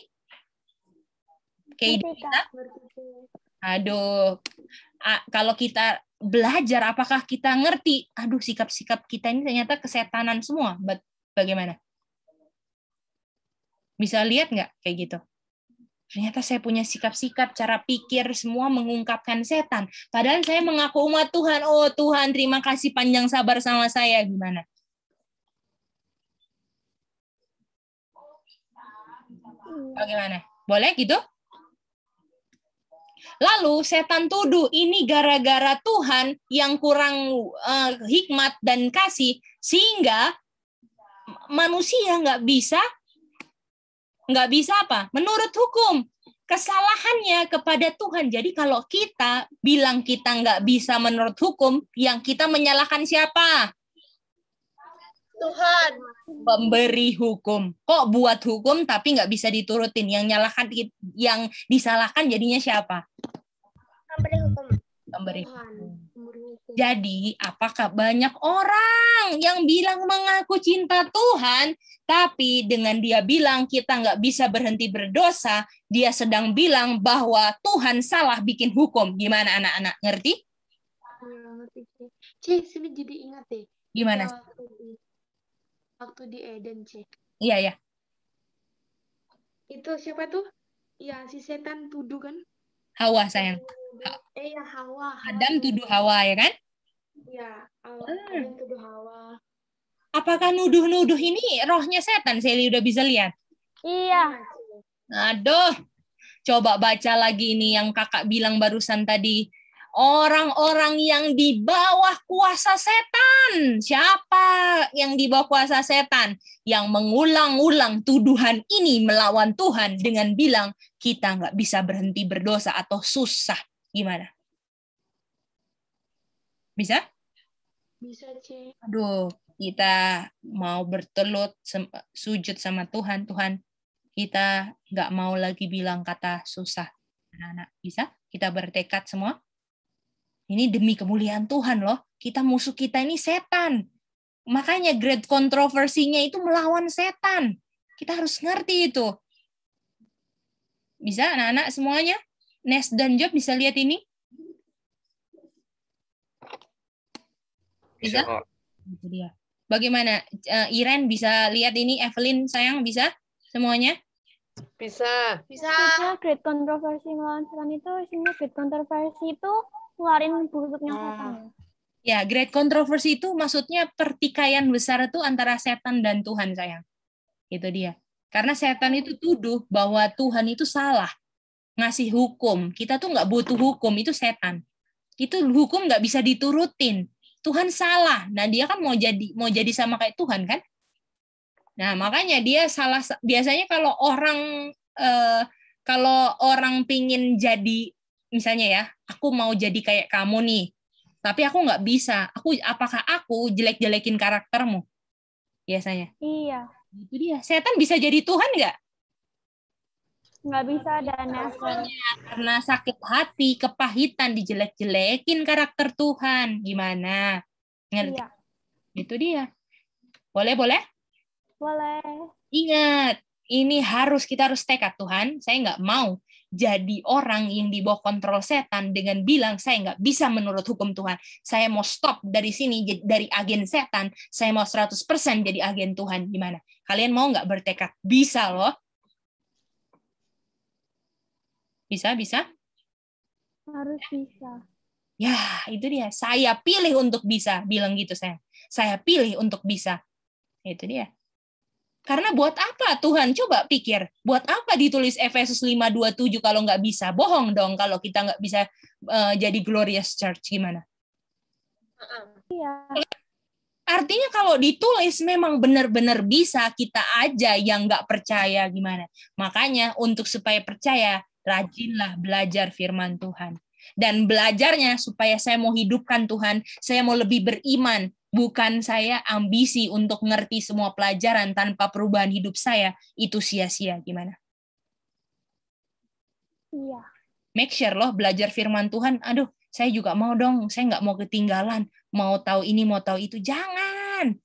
B: C.
A: Aduh, kalau kita belajar, apakah kita ngerti? Aduh, sikap-sikap kita ini ternyata kesetanan semua. Ba- Bagaimana? Bisa lihat nggak kayak gitu? Ternyata saya punya sikap-sikap, cara pikir, semua mengungkapkan setan. Padahal saya mengaku umat Tuhan. Oh Tuhan, terima kasih panjang sabar sama saya. Gimana? Bagaimana? Boleh gitu? Lalu setan tuduh ini gara-gara Tuhan yang kurang eh, hikmat dan kasih sehingga manusia nggak bisa nggak bisa apa? Menurut hukum kesalahannya kepada Tuhan. Jadi kalau kita bilang kita nggak bisa menurut hukum, yang kita menyalahkan siapa?
C: Tuhan.
A: Pemberi hukum. Kok buat hukum tapi nggak bisa diturutin? Yang nyalahkan yang disalahkan jadinya siapa?
G: Memberi hukum.
A: Pemberi
B: hukum.
A: Jadi, apakah banyak orang yang bilang mengaku cinta Tuhan, tapi dengan dia bilang kita nggak bisa berhenti berdosa, dia sedang bilang bahwa Tuhan salah bikin hukum. Gimana anak-anak? Ngerti?
B: Ngerti, sini jadi ingat deh.
A: Gimana?
B: Waktu waktu di Eden, C.
A: Iya, ya.
B: Itu siapa tuh? Ya, si setan tuduh kan?
A: Hawa, sayang.
B: Eh, ya Hawa. Hawa
A: Adam tuduh Hawa, ya kan?
B: Ya, Hawa.
A: Hmm.
B: Adam tuduh Hawa.
A: Apakah nuduh-nuduh ini rohnya setan? Sally udah bisa lihat.
E: Iya.
B: Iya.
A: Aduh, Coba baca lagi ini yang kakak bilang barusan tadi. Orang-orang yang di bawah kuasa setan. Siapa yang di bawah kuasa setan? Yang mengulang-ulang tuduhan ini melawan Tuhan dengan bilang, kita nggak bisa berhenti berdosa atau susah. Gimana? Bisa?
B: Bisa, C.
A: Aduh, kita mau bertelut sujud sama Tuhan, Tuhan, kita nggak mau lagi bilang kata susah. Anak-anak, bisa? Kita bertekad semua? Ini demi kemuliaan Tuhan loh. Kita musuh kita ini setan. Makanya great kontroversinya itu melawan setan. Kita harus ngerti itu. Bisa anak-anak semuanya? Nes dan Job bisa lihat ini?
D: Bisa
A: Bisa? Itu dia. Bagaimana? Eh, Iren bisa lihat ini? Evelyn sayang bisa? Semuanya?
F: Bisa.
C: Bisa.
E: Maksudnya great controversy melawan setan itu isinya great controversy itu keluarin busuknya setan. ya?
A: Ya, great controversy itu maksudnya pertikaian besar itu antara setan dan Tuhan, sayang. Itu dia. Karena setan itu tuduh bahwa Tuhan itu salah. Ngasih hukum. Kita tuh nggak butuh hukum, itu setan. Itu hukum nggak bisa diturutin. Tuhan salah. Nah, dia kan mau jadi mau jadi sama kayak Tuhan kan? Nah, makanya dia salah biasanya kalau orang eh, kalau orang pingin jadi misalnya ya, aku mau jadi kayak kamu nih. Tapi aku nggak bisa. Aku apakah aku jelek-jelekin karaktermu? Biasanya.
E: Iya,
A: Itu dia. Setan bisa jadi Tuhan nggak?
E: nggak bisa dan.
A: Karena sakit hati, kepahitan, dijelek-jelekin karakter Tuhan. Gimana? Ngerti?
E: Iya,
A: Itu dia. Boleh, boleh?
E: boleh.
A: Ingat, ini harus kita harus tekad Tuhan. Saya nggak mau jadi orang yang di bawah kontrol setan dengan bilang saya nggak bisa menurut hukum Tuhan. Saya mau stop dari sini dari agen setan. Saya mau 100% jadi agen Tuhan. Gimana? Kalian mau nggak bertekad? Bisa loh. Bisa, bisa.
E: Harus bisa.
A: Ya, itu dia. Saya pilih untuk bisa. Bilang gitu saya. Saya pilih untuk bisa. Itu dia. Karena buat apa Tuhan? Coba pikir. Buat apa ditulis Efesus 5:27 kalau nggak bisa? Bohong dong kalau kita nggak bisa eh, jadi glorious church. Gimana?
E: Iya.
A: Artinya kalau ditulis memang benar-benar bisa kita aja yang nggak percaya gimana. Makanya untuk supaya percaya, rajinlah belajar firman Tuhan. Dan belajarnya supaya saya mau hidupkan Tuhan, saya mau lebih beriman. Bukan saya ambisi untuk ngerti semua pelajaran tanpa perubahan hidup saya, itu sia-sia. Gimana?
E: Iya.
A: make sure loh belajar firman Tuhan. Aduh, saya juga mau dong. Saya nggak mau ketinggalan. Mau tahu ini, mau tahu itu. Jangan.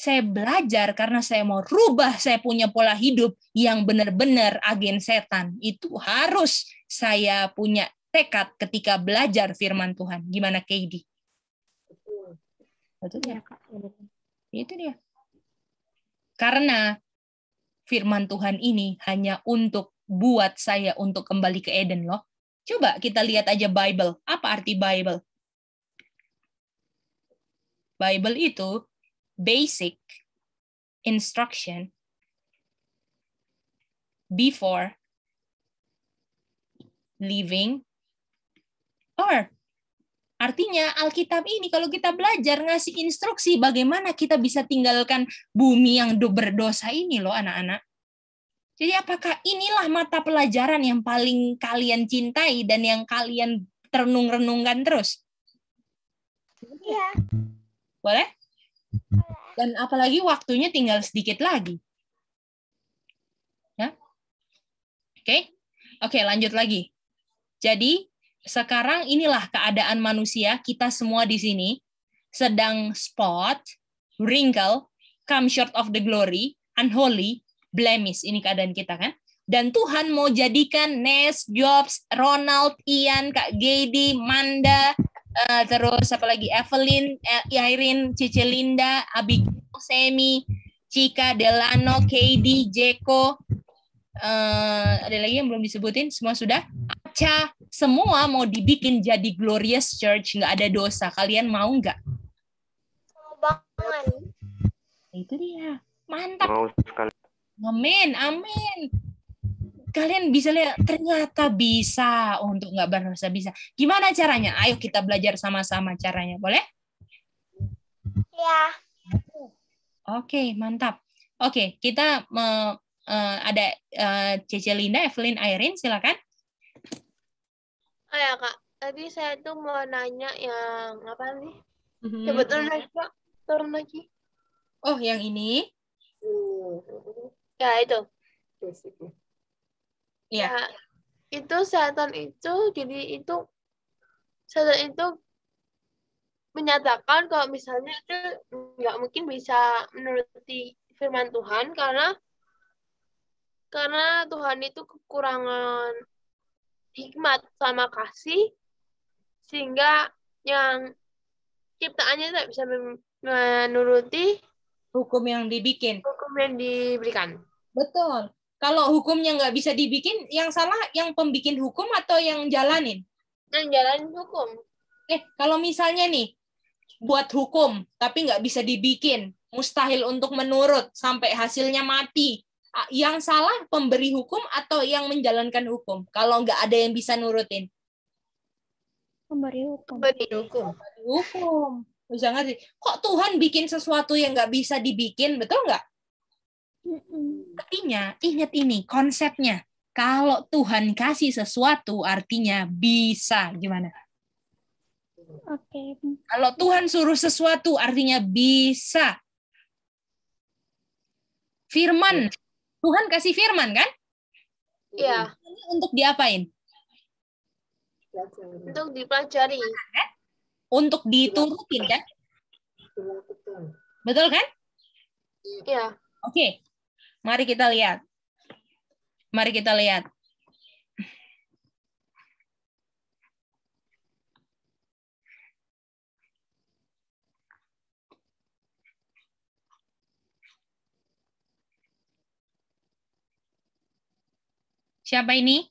A: Saya belajar karena saya mau rubah saya punya pola hidup yang benar-benar agen setan. Itu harus saya punya tekad ketika belajar firman Tuhan. Gimana KD? Betul ya? Itu dia. Karena firman Tuhan ini hanya untuk buat saya untuk kembali ke Eden loh. Coba kita lihat aja Bible. Apa arti Bible? Bible itu basic instruction before living or Artinya Alkitab ini kalau kita belajar ngasih instruksi bagaimana kita bisa tinggalkan bumi yang do- berdosa ini loh anak-anak. Jadi apakah inilah mata pelajaran yang paling kalian cintai dan yang kalian terenung-renungkan terus?
G: Iya.
A: Boleh? Dan apalagi waktunya tinggal sedikit lagi. Ya? Oke? Oke, lanjut lagi. Jadi, sekarang inilah keadaan manusia, kita semua di sini sedang spot, wrinkle, come short of the glory, unholy, blemish. Ini keadaan kita kan? Dan Tuhan mau jadikan Nes, Jobs, Ronald, Ian, Kak Gedi, Manda, eh, terus apa lagi Evelyn, eh, Irene, Cici Linda, Abigail, Semi, Cika, Delano, KD, Jeko, eh, ada lagi yang belum disebutin, semua sudah. Aca, semua mau dibikin jadi glorious church, nggak ada dosa. Kalian mau nggak?
G: Mau banget.
A: Itu dia. Mantap.
I: Mau sekali.
A: Amin, amin. kalian bisa lihat ternyata bisa untuk nggak berdosa bisa. Gimana caranya? Ayo kita belajar sama-sama caranya, boleh?
G: Ya.
A: Oke, mantap. Oke, kita me- eh, ada eh, Cece Linda, Evelyn, Irene, silakan.
C: Oh ya kak, tadi saya tuh mau nanya yang apa nih?
A: Mhm.
C: Coba turun lagi kak, turun lagi.
A: Oh, yang ini?
C: Ya itu.
A: Iya.
C: Ya, itu setan itu jadi itu setan itu menyatakan kalau misalnya itu nggak mungkin bisa menuruti firman Tuhan karena karena Tuhan itu kekurangan hikmat sama kasih sehingga yang ciptaannya tidak bisa men- menuruti
A: Hukum yang dibikin.
C: hukum yang diberikan.
A: Betul. Kalau hukumnya nggak bisa dibikin, yang salah yang pembikin hukum atau yang jalanin?
C: Dan jalan hukum.
A: Eh, kalau misalnya nih, buat hukum, tapi nggak bisa dibikin, mustahil untuk menurut, sampai hasilnya mati. Yang salah pemberi hukum atau yang menjalankan hukum? Kalau nggak ada yang bisa nurutin.
E: Pemberi hukum.
C: Beri hukum.
A: Hukum. Bisa ngerti. Kok Tuhan bikin sesuatu yang nggak bisa dibikin, betul nggak? Artinya, ingat ini konsepnya. Kalau Tuhan kasih sesuatu, artinya bisa. Gimana?
E: Oke.
A: Kalau Tuhan suruh sesuatu, artinya bisa. Firman. Tuhan kasih firman, kan?
C: Iya,
A: Ini Untuk diapain?
C: untuk dipelajari.
A: Untuk diturutin, kan? Betul, kan?
C: Iya.
A: Oke. Mari kita lihat. Mari kita lihat. Siapa ini?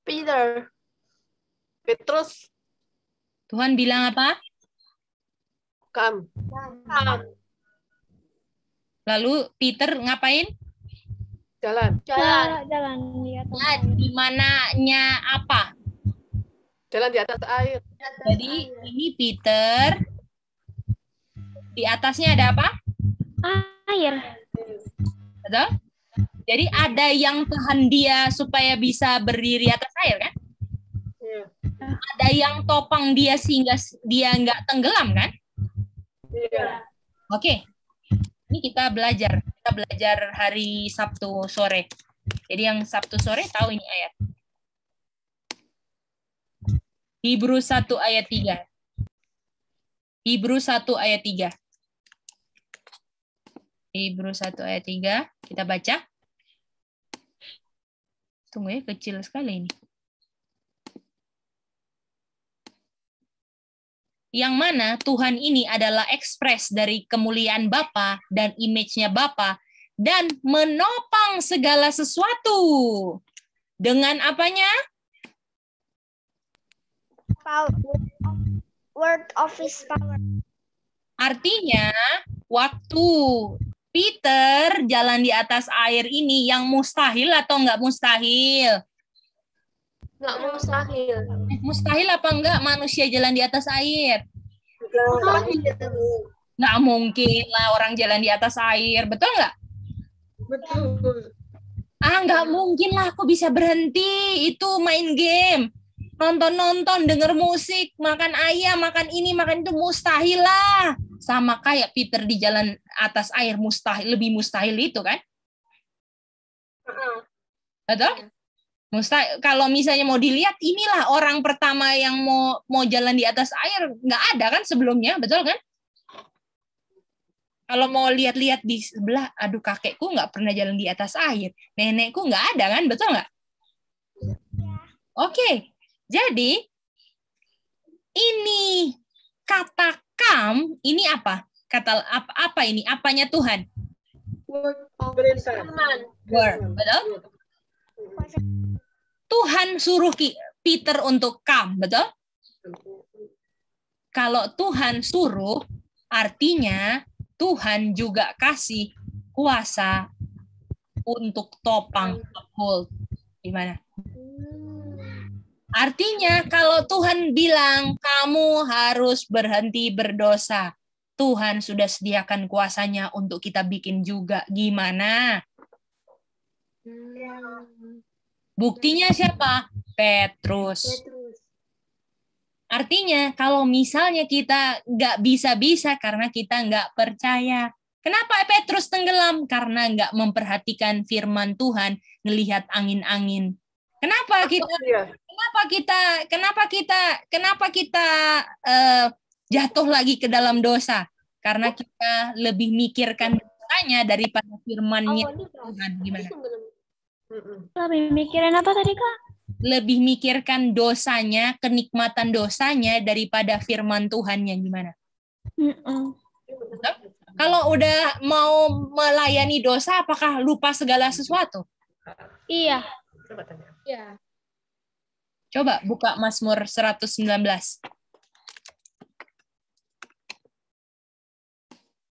C: Peter.
F: Petrus,
A: Tuhan bilang apa?
F: kam.
C: Kam.
A: Lalu Peter ngapain?
F: Jalan.
C: Jalan.
E: Jalan di atas.
A: Nah, di mananya apa?
F: Jalan di atas air.
A: Jadi ini Peter. Di atasnya ada apa?
E: Air.
A: Betul? Jadi ada yang tahan dia supaya bisa berdiri atas air kan?
F: Iya.
A: Ada yang topang dia sehingga dia nggak tenggelam kan?
F: Iya.
A: Oke. Ini kita belajar. Kita belajar hari Sabtu sore. Jadi yang Sabtu sore tahu ini ayat. Hebrew 1 ayat 3. Hebrew 1 ayat 3. Hebrew 1 ayat 3. Kita baca. Tunggu ya, kecil sekali ini. Yang mana Tuhan ini adalah ekspres dari kemuliaan Bapa dan image-nya Bapa dan menopang segala sesuatu. Dengan apanya?
G: Power. Word of his power.
A: Artinya, waktu Peter jalan di atas air ini yang mustahil atau enggak mustahil?
C: Nggak mustahil.
A: Eh, Mustahil apa enggak manusia jalan di atas air? Nggak mungkin lah orang jalan di atas air, betul nggak?
F: Betul.
A: Ah, nggak mungkin lah aku bisa berhenti. Itu main game. Nonton-nonton, denger musik, makan ayam, makan ini, makan itu mustahil lah. Sama kayak Peter di jalan atas air mustahil, lebih mustahil itu kan? Betul? Mustahil. Kalau misalnya mau dilihat, inilah orang pertama yang mau mau jalan di atas air, nggak ada kan sebelumnya, betul kan? Kalau mau lihat-lihat di sebelah, aduh kakekku nggak pernah jalan di atas air, nenekku nggak ada kan, betul nggak? Oke, jadi ini kata kam ini apa? Kata apa, apa ini? Apanya Tuhan?
F: Perintah.
A: Word, betul? Tuhan suruh Peter untuk kam, betul? Kalau Tuhan suruh, artinya Tuhan juga kasih kuasa untuk topang hold. Gimana? Artinya kalau Tuhan bilang kamu harus berhenti berdosa, Tuhan sudah sediakan kuasanya untuk kita bikin juga. Gimana? Buktinya siapa? Petrus. Artinya kalau misalnya kita nggak bisa-bisa karena kita nggak percaya. Kenapa Petrus tenggelam? Karena nggak memperhatikan firman Tuhan, ngelihat angin-angin. Kenapa kita? Kenapa kita? Kenapa kita? Kenapa kita uh, jatuh lagi ke dalam dosa? Karena kita lebih mikirkan dosanya daripada firmannya Tuhan. Gimana?
E: Lebih mikirin apa tadi kak?
A: Lebih mikirkan dosanya, kenikmatan dosanya daripada firman Tuhannya gimana?
E: Mm -mm.
A: Kalau udah mau melayani dosa, apakah lupa segala sesuatu?
E: Iya.
F: Coba tanya.
B: Iya.
A: Coba buka Mazmur 119.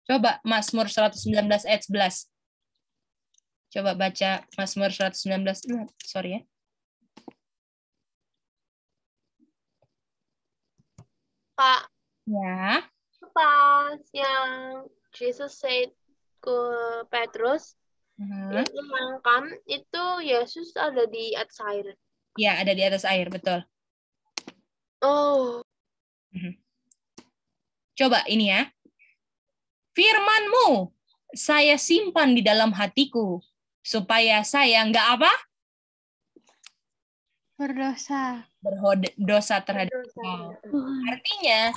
A: Coba Mazmur 119 ayat 11. Coba baca Mazmur 119. Sorry ya.
C: Kak,
A: Ya.
C: pas yang Jesus said ke Petrus,
A: Mhm.
C: itu mangkam, itu Yesus ada di atas air.
A: Ya, ada di atas air, betul.
C: Oh,
A: Coba ini ya. Firmanmu saya simpan di dalam hatiku supaya saya nggak apa?
K: Berdosa.
A: Berdosa terhadap kau. Artinya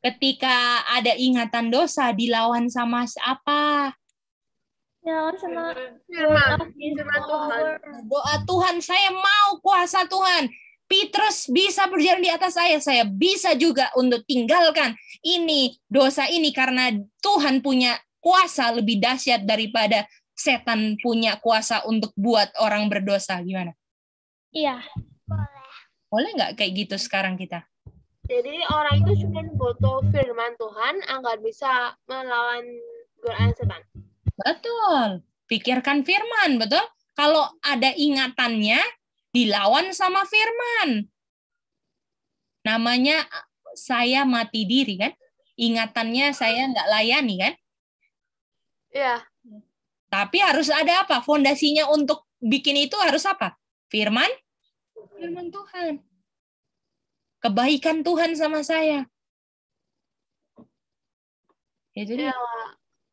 A: ketika ada ingatan dosa dilawan sama siapa?
E: Ya, sama
C: firman, firman Tuhan.
A: Doa Tuhan, saya mau kuasa Tuhan. Petrus bisa berjalan di atas saya, saya bisa juga untuk tinggalkan ini dosa ini karena Tuhan punya kuasa lebih dahsyat daripada setan punya kuasa untuk buat orang berdosa. Gimana?
E: Iya.
A: Boleh nggak kayak gitu sekarang kita?
C: Jadi orang itu cuma butuh firman Tuhan agar bisa melawan godaan setan.
A: Betul. Pikirkan firman, betul? Kalau ada ingatannya, dilawan sama firman. Namanya saya mati diri kan? Ingatannya saya nggak layani kan?
C: Iya.
A: Tapi harus ada apa? Fondasinya untuk bikin itu harus apa? Firman? Firman Tuhan. Kebaikan Tuhan sama saya. Itu dia.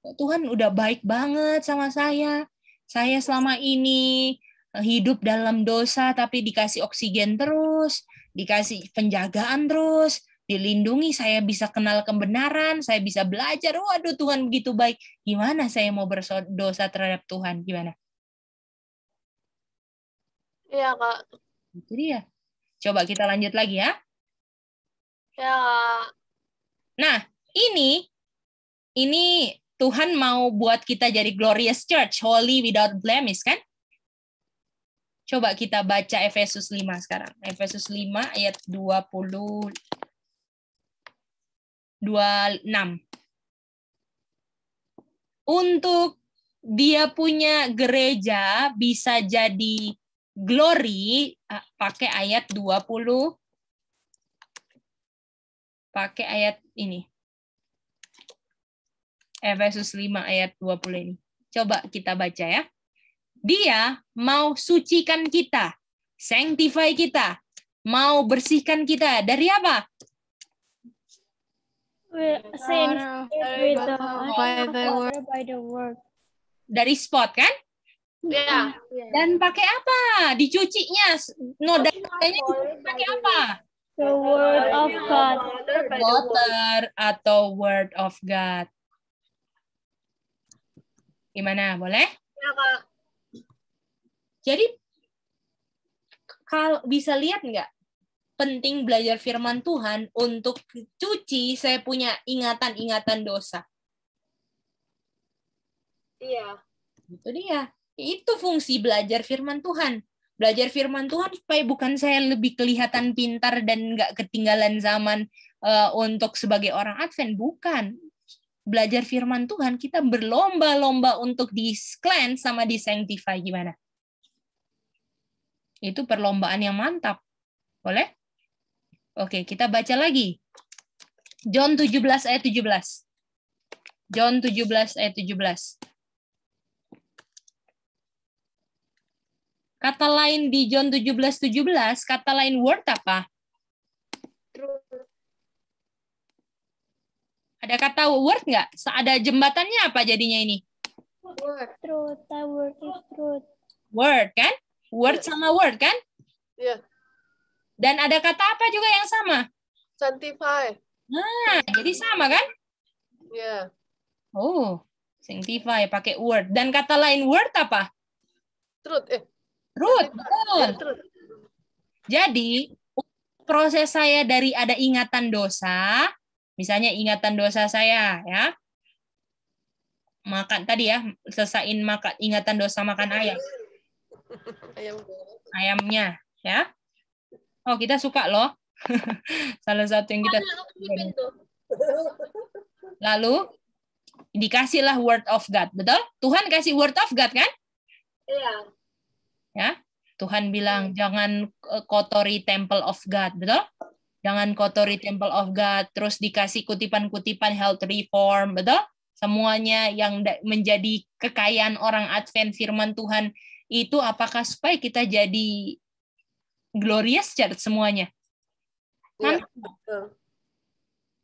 A: Tuhan udah baik banget sama saya. Saya selama ini hidup dalam dosa tapi dikasih oksigen terus, dikasih penjagaan terus, dilindungi, saya bisa kenal kebenaran, saya bisa belajar. Waduh, Tuhan begitu baik. Gimana saya mau berdosa terhadap Tuhan? Gimana?
C: Iya, Kak.
A: Itu dia. Coba kita lanjut lagi ya.
C: Ya.
A: Nah, ini ini Tuhan mau buat kita jadi glorious church, holy without blemish kan? Coba kita baca Efesus 5 sekarang. Efesus 5 ayat 20 26. Untuk dia punya gereja bisa jadi glory pakai ayat 20 pakai ayat ini. Efesus 5 ayat 20 ini. Coba kita baca ya. Dia mau sucikan kita, sanctify kita, mau bersihkan kita dari apa? Dari spot kan?
C: Ya.
A: Dan pakai apa? Dicucinya noda-nodanya pakai apa?
E: The word of God.
A: Water atau word of God. Gimana? Boleh?
C: Ya, Kak.
A: Jadi kalau bisa lihat nggak penting belajar firman Tuhan untuk cuci saya punya ingatan-ingatan dosa.
C: Iya.
A: Itu dia. Itu fungsi belajar firman Tuhan. Belajar firman Tuhan supaya bukan saya lebih kelihatan pintar dan nggak ketinggalan zaman uh, untuk sebagai orang Advent. Bukan. Belajar firman Tuhan, kita berlomba-lomba untuk di cleanse sama di sanctify gimana? Itu perlombaan yang mantap. Boleh? Oke, kita baca lagi. John 17 ayat 17. John 17 ayat 17. Kata lain di John 17 17, kata lain word apa? Ada kata word nggak? Ada jembatannya apa jadinya ini?
E: Truth, the word is truth.
A: Word kan? Word sama word kan?
F: Iya.
A: Dan ada kata apa juga yang sama?
F: Sanctify.
A: Nah, jadi sama kan?
F: Iya.
A: Oh, sanctify pakai word. Dan kata lain word apa?
F: Truth. Eh,
A: Truth, betul.
F: ya, truth.
A: Jadi proses saya dari ada ingatan dosa, misalnya ingatan dosa saya ya, makan tadi ya selesaiin makan ingatan dosa makan ayam,
F: Ayam
A: ayamnya ya. Oh kita suka loh, salah satu yang kita. Lalu dikasihlah word of God, betul? Tuhan kasih word of God kan?
C: Iya.
A: ya Tuhan bilang jangan eh, kotori temple of God betul jangan kotori temple of God terus dikasih kutipan-kutipan health reform betul semuanya yang menjadi kekayaan orang Advent firman Tuhan itu apakah supaya kita jadi glorious church semuanya
F: Iya.
A: Kan?
F: betul.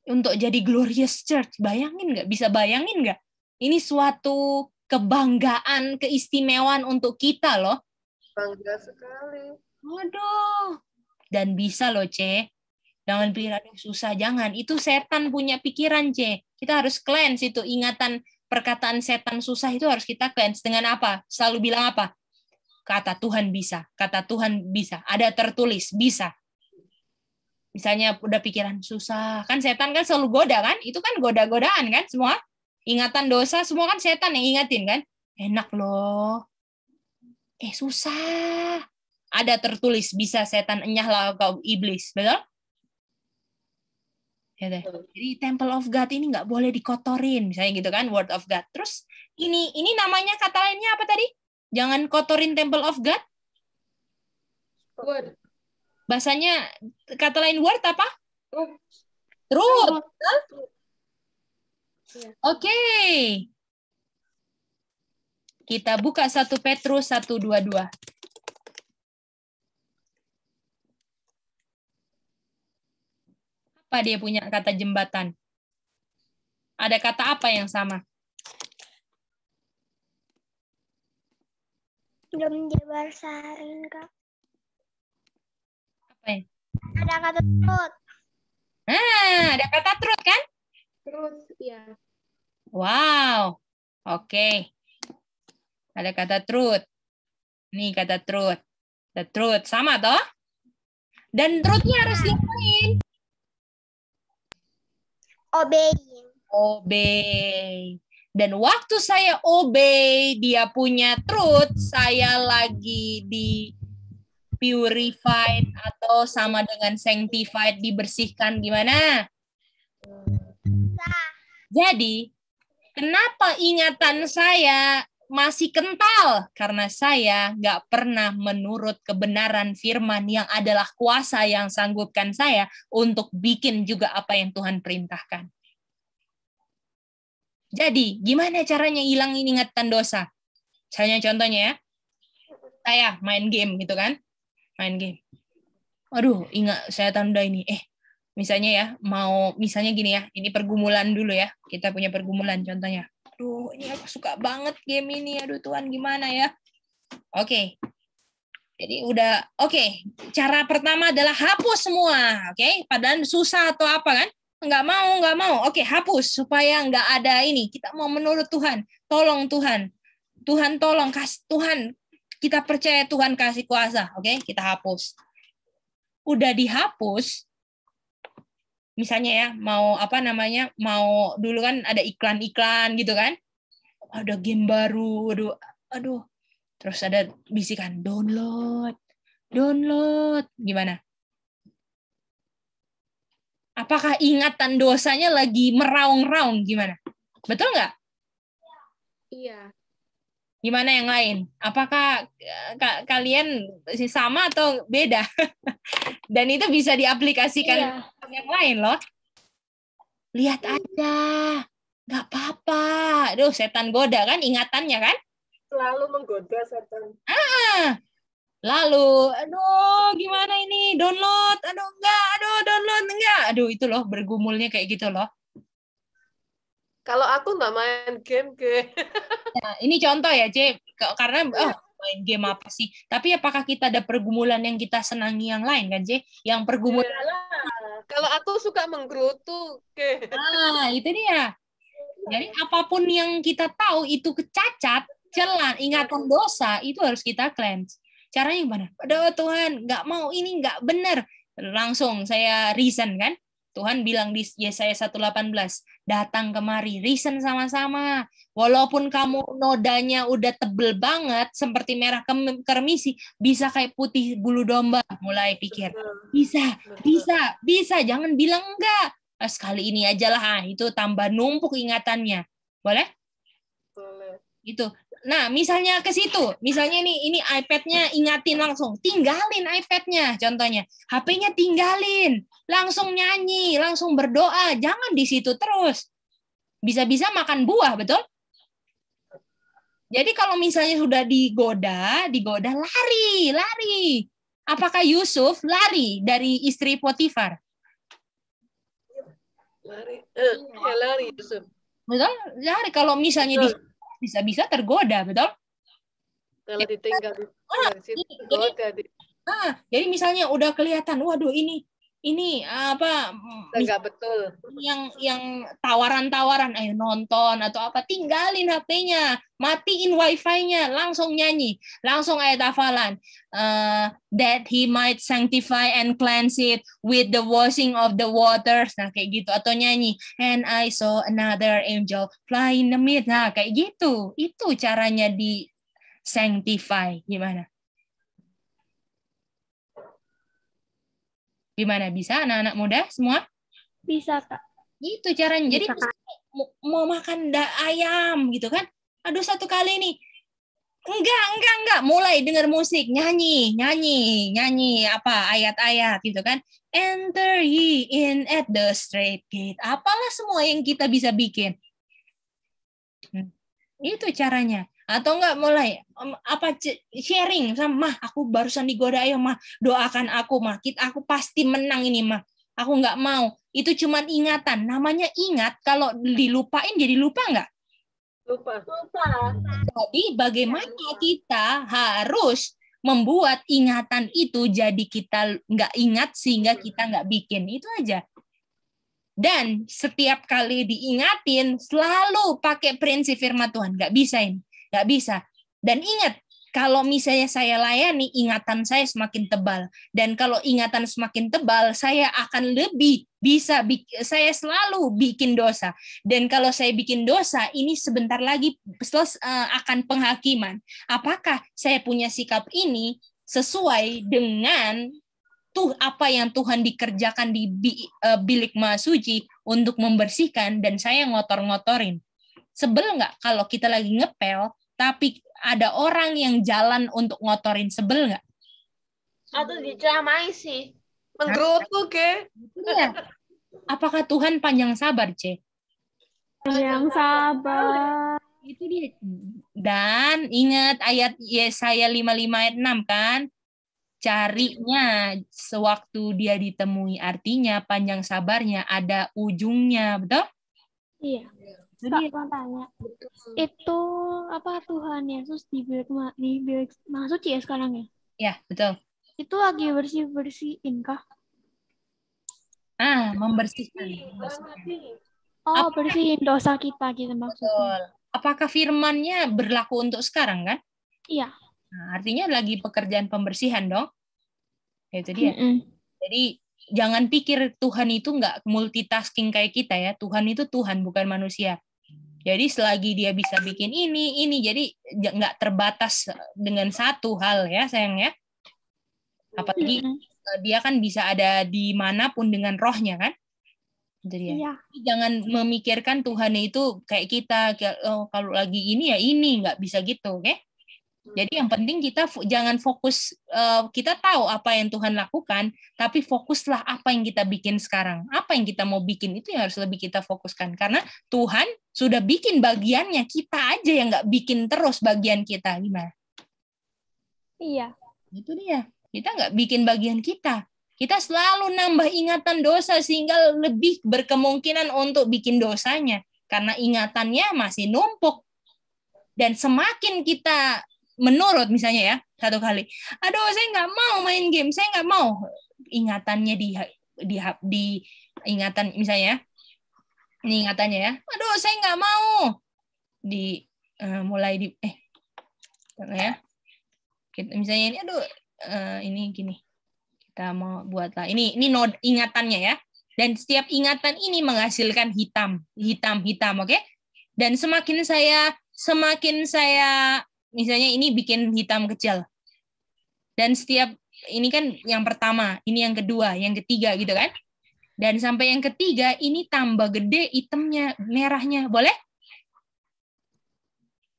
A: untuk jadi glorious church bayangin nggak bisa bayangin nggak ini suatu kebanggaan keistimewaan untuk kita loh
F: Bangga sekali.
A: Waduh. Dan bisa loh, C. Jangan pikir aduh susah, jangan. Itu setan punya pikiran, C. Kita harus cleanse itu ingatan perkataan setan susah itu harus kita cleanse dengan apa? Selalu bilang apa? Kata Tuhan bisa, kata Tuhan bisa. Ada tertulis bisa. Misalnya udah pikiran susah, kan setan kan selalu goda kan? Itu kan goda-godaan kan semua? Ingatan dosa semua kan setan yang ingatin kan? Enak loh. Eh susah. Ada tertulis bisa setan enyahlah kau iblis, betul? Ya deh. Jadi temple of God ini nggak boleh dikotorin, misalnya gitu kan, word of God. Terus ini ini namanya kata lainnya apa tadi? Jangan kotorin temple of God.
F: Word.
A: Bahasanya kata lain word apa? Truth. betul? Oke. Kita buka 1 Petrus 122. Apa dia punya kata jembatan? Ada kata apa yang sama?
G: Belum dibahasain, Kak.
A: Apa ya?
G: Ada kata truth.
A: Nah, ada kata truth kan?
B: Terus ya.
A: Wow. Oke. Ada kata truth. Nih kata truth. The truth. Sama toh? Dan truthnya harus diapain?
G: Obeying.
A: Obey. Dan waktu saya obey, dia punya truth, saya lagi di purified atau sama dengan sanctified, dibersihkan gimana? Jadi, kenapa ingatan saya masih kental? Karena saya nggak pernah menurut kebenaran firman yang adalah kuasa yang sanggupkan saya untuk bikin juga apa yang Tuhan perintahkan. Jadi, gimana caranya hilangin ingatan dosa? Misalnya contohnya ya, saya main game gitu kan, main game. Aduh, ingat saya tanda ini. Eh, misalnya ya, mau misalnya gini ya, ini pergumulan dulu ya. Kita punya pergumulan contohnya. Aduh, ini aku suka banget game ini. Aduh Tuhan, gimana ya? Oke. Jadi udah oke. Cara pertama adalah hapus semua, oke? Padahal susah atau apa kan? Nggak mau, nggak mau. Oke, hapus supaya nggak ada ini. Kita mau menurut Tuhan. Tolong Tuhan. Tuhan tolong kasih Tuhan. Kita percaya Tuhan kasih kuasa, oke? Kita hapus. Udah dihapus, misalnya ya mau apa namanya mau dulu kan ada iklan-iklan gitu kan ada game baru aduh aduh terus ada bisikan download download gimana apakah ingatan dosanya lagi meraung-raung gimana Betul nggak?
B: Iya.
A: Gimana yang lain? Apakah eh, ka- kalian sama atau beda? Dan itu bisa diaplikasikan
E: Iya.
A: Yang lain loh. Lihat aja, nggak apa-apa. Duh, setan goda kan ingatannya kan?
F: Selalu menggoda setan.
A: Ah, lalu, aduh, gimana ini? Download, aduh enggak, aduh download enggak, aduh itu loh bergumulnya kayak gitu loh.
F: Kalau aku nggak main game ke.
A: Nah, ini contoh ya, C. Ke- Karena oh, main game apa sih? Tapi apakah kita ada pergumulan yang kita senangi yang lain kan, C? Yang pergumulan
F: Kalau aku suka menggerutu ke.
A: Ah, itu dia. Jadi apa pun yang kita tahu itu kecacat, celah, ingatan dosa, itu harus kita cleanse. Caranya gimana? Aduh Tuhan, nggak mau ini nggak benar. Langsung saya reason kan. Tuhan bilang di Yesaya 1:18, datang kemari, reason sama-sama. Walaupun kamu nodanya udah tebel banget, seperti merah kermisi, bisa kayak putih bulu domba. Mulai pikir, bisa, bisa, bisa. Jangan bilang enggak. Ah, sekali ini aja lah, ah, itu tambah numpuk ingatannya. Boleh?
F: Boleh.
A: Itu. Nah, misalnya ke situ, misalnya nih ini iPad-nya ingatin langsung, tinggalin iPad-nya contohnya. HP-nya tinggalin, langsung nyanyi, langsung berdoa, jangan di situ terus. Bisa-bisa makan buah, betul? Jadi kalau misalnya sudah digoda, digoda lari, lari. Apakah Yusuf lari dari istri Potifar?
F: Lari. Eh, ya lari Yusuf.
A: Betul? Lari kalau misalnya di bisa-bisa tergoda, betul?
F: Kalau ditinggal di tinggal di situ goda di
A: Ah, jadi misalnya udah kelihatan, waduh ini ini apa mm,
F: nggak betul.
A: yang yang tawaran-tawaran, ayo nonton atau apa, tinggalin HP-nya, matiin wifi-nya, langsung nyanyi, langsung ayat hafalan. Eh, that he might sanctify and cleanse it with the washing of the waters, nah kayak gitu, atau nyanyi, and I saw another angel fly in the mid, nah kayak gitu, itu caranya di sanctify, gimana? Gimana bisa anak-anak muda semua?
E: Bisa, Kak.
A: Itu caranya. Jadi
E: Bisa, Kak.
A: mau, mau makan da ayam gitu kan. Aduh satu kali nih. Enggak, enggak, enggak. Mulai dengar musik, nyanyi, nyanyi, nyanyi apa ayat-ayat gitu kan. Enter ye in at the straight gate. Apalah semua yang kita bisa bikin. Hmm. Itu caranya. Atau enggak mulai em, apa sharing sama mah aku barusan digoda ayo mah doakan aku mah kita aku pasti menang ini mah. Aku nggak mau. Itu cuman ingatan. Namanya ingat kalau dilupain jadi lupa nggak
F: Lupa.
A: jadi bagaimana kita harus membuat ingatan itu jadi kita nggak ingat sehingga kita nggak bikin. Itu aja. Dan setiap kali diingatin selalu pakai prinsip firman Tuhan. Nggak bisa ini nggak bisa. Dan ingat kalau misalnya saya layani ingatan saya semakin tebal. Dan kalau ingatan semakin tebal saya akan lebih bisa saya selalu bikin dosa. Dan kalau saya bikin dosa ini sebentar lagi eh, akan penghakiman. Apakah saya punya sikap ini sesuai dengan tuh apa yang Tuhan dikerjakan di eh, bilik masuci untuk membersihkan dan saya ngotor-ngotorin sebel nggak kalau kita lagi ngepel tapi ada orang yang jalan untuk ngotorin sebel nggak?
C: Atau diceramai sih.
F: Menggerutu ke.
A: Iya. Apakah Tuhan panjang sabar, C?
E: Yang sabar.
A: Itu dia. Dan ingat ayat Yesaya 55 ayat 6 kan? Carinya sewaktu dia ditemui. Artinya panjang sabarnya ada ujungnya, betul?
E: Iya.
A: Itu
E: Kak, tanya. Itu apa Tuhan Yesus di bilik di bilik masuci ya sekarang ya?
A: Ya, betul.
E: Itu lagi bersih-bersihin kah?
A: Ah, membersihkan. membersihkan.
E: Oh, bersihin dosa kita gitu maksudnya.
A: Betul. Apakah firmannya berlaku untuk sekarang kan?
E: Iya.
A: Nah, artinya lagi pekerjaan pembersihan dong. Itu dia.
E: Mm-mm.
A: Jadi jangan pikir Tuhan itu nggak multitasking kayak kita ya. Tuhan itu Tuhan bukan manusia. Jadi selagi dia bisa bikin ini, ini, jadi nggak terbatas dengan satu hal ya sayang ya. Apalagi
E: Mm-mm.
A: eh, dia kan bisa ada di mana pun dengan rohnya kan. Itu dia.
E: Iya.
A: Jangan memikirkan Tuhan itu kayak kita oh, kalau lagi ini ya ini nggak bisa gitu, oke? Jadi yang penting kita jangan fokus eh, kita tahu apa yang Tuhan lakukan, tapi fokuslah apa yang kita bikin sekarang. Apa yang kita mau bikin itu yang harus lebih kita fokuskan karena Tuhan sudah bikin bagiannya, kita aja yang nggak bikin terus bagian kita gimana?
E: Iya.
A: Itu dia. Kita nggak bikin bagian kita. Kita selalu nambah ingatan dosa sehingga lebih berkemungkinan untuk bikin dosanya karena ingatannya masih numpuk. Dan semakin kita menurut misalnya ya satu kali, aduh saya nggak mau main game, saya nggak mau. Ingatannya di di di ingatan misalnya ya, ini ingatannya ya, aduh saya nggak mau. Di eh, mulai di eh ya kita misalnya ini aduh eh, ini gini kita mau buatlah ini ini ingatannya ya. Dan setiap ingatan ini menghasilkan hitam hitam hitam oke? Dan semakin saya semakin saya misalnya ini bikin hitam kecil dan setiap ini kan yang pertama ini yang kedua yang ketiga gitu kan dan sampai yang ketiga ini tambah gede hitamnya merahnya boleh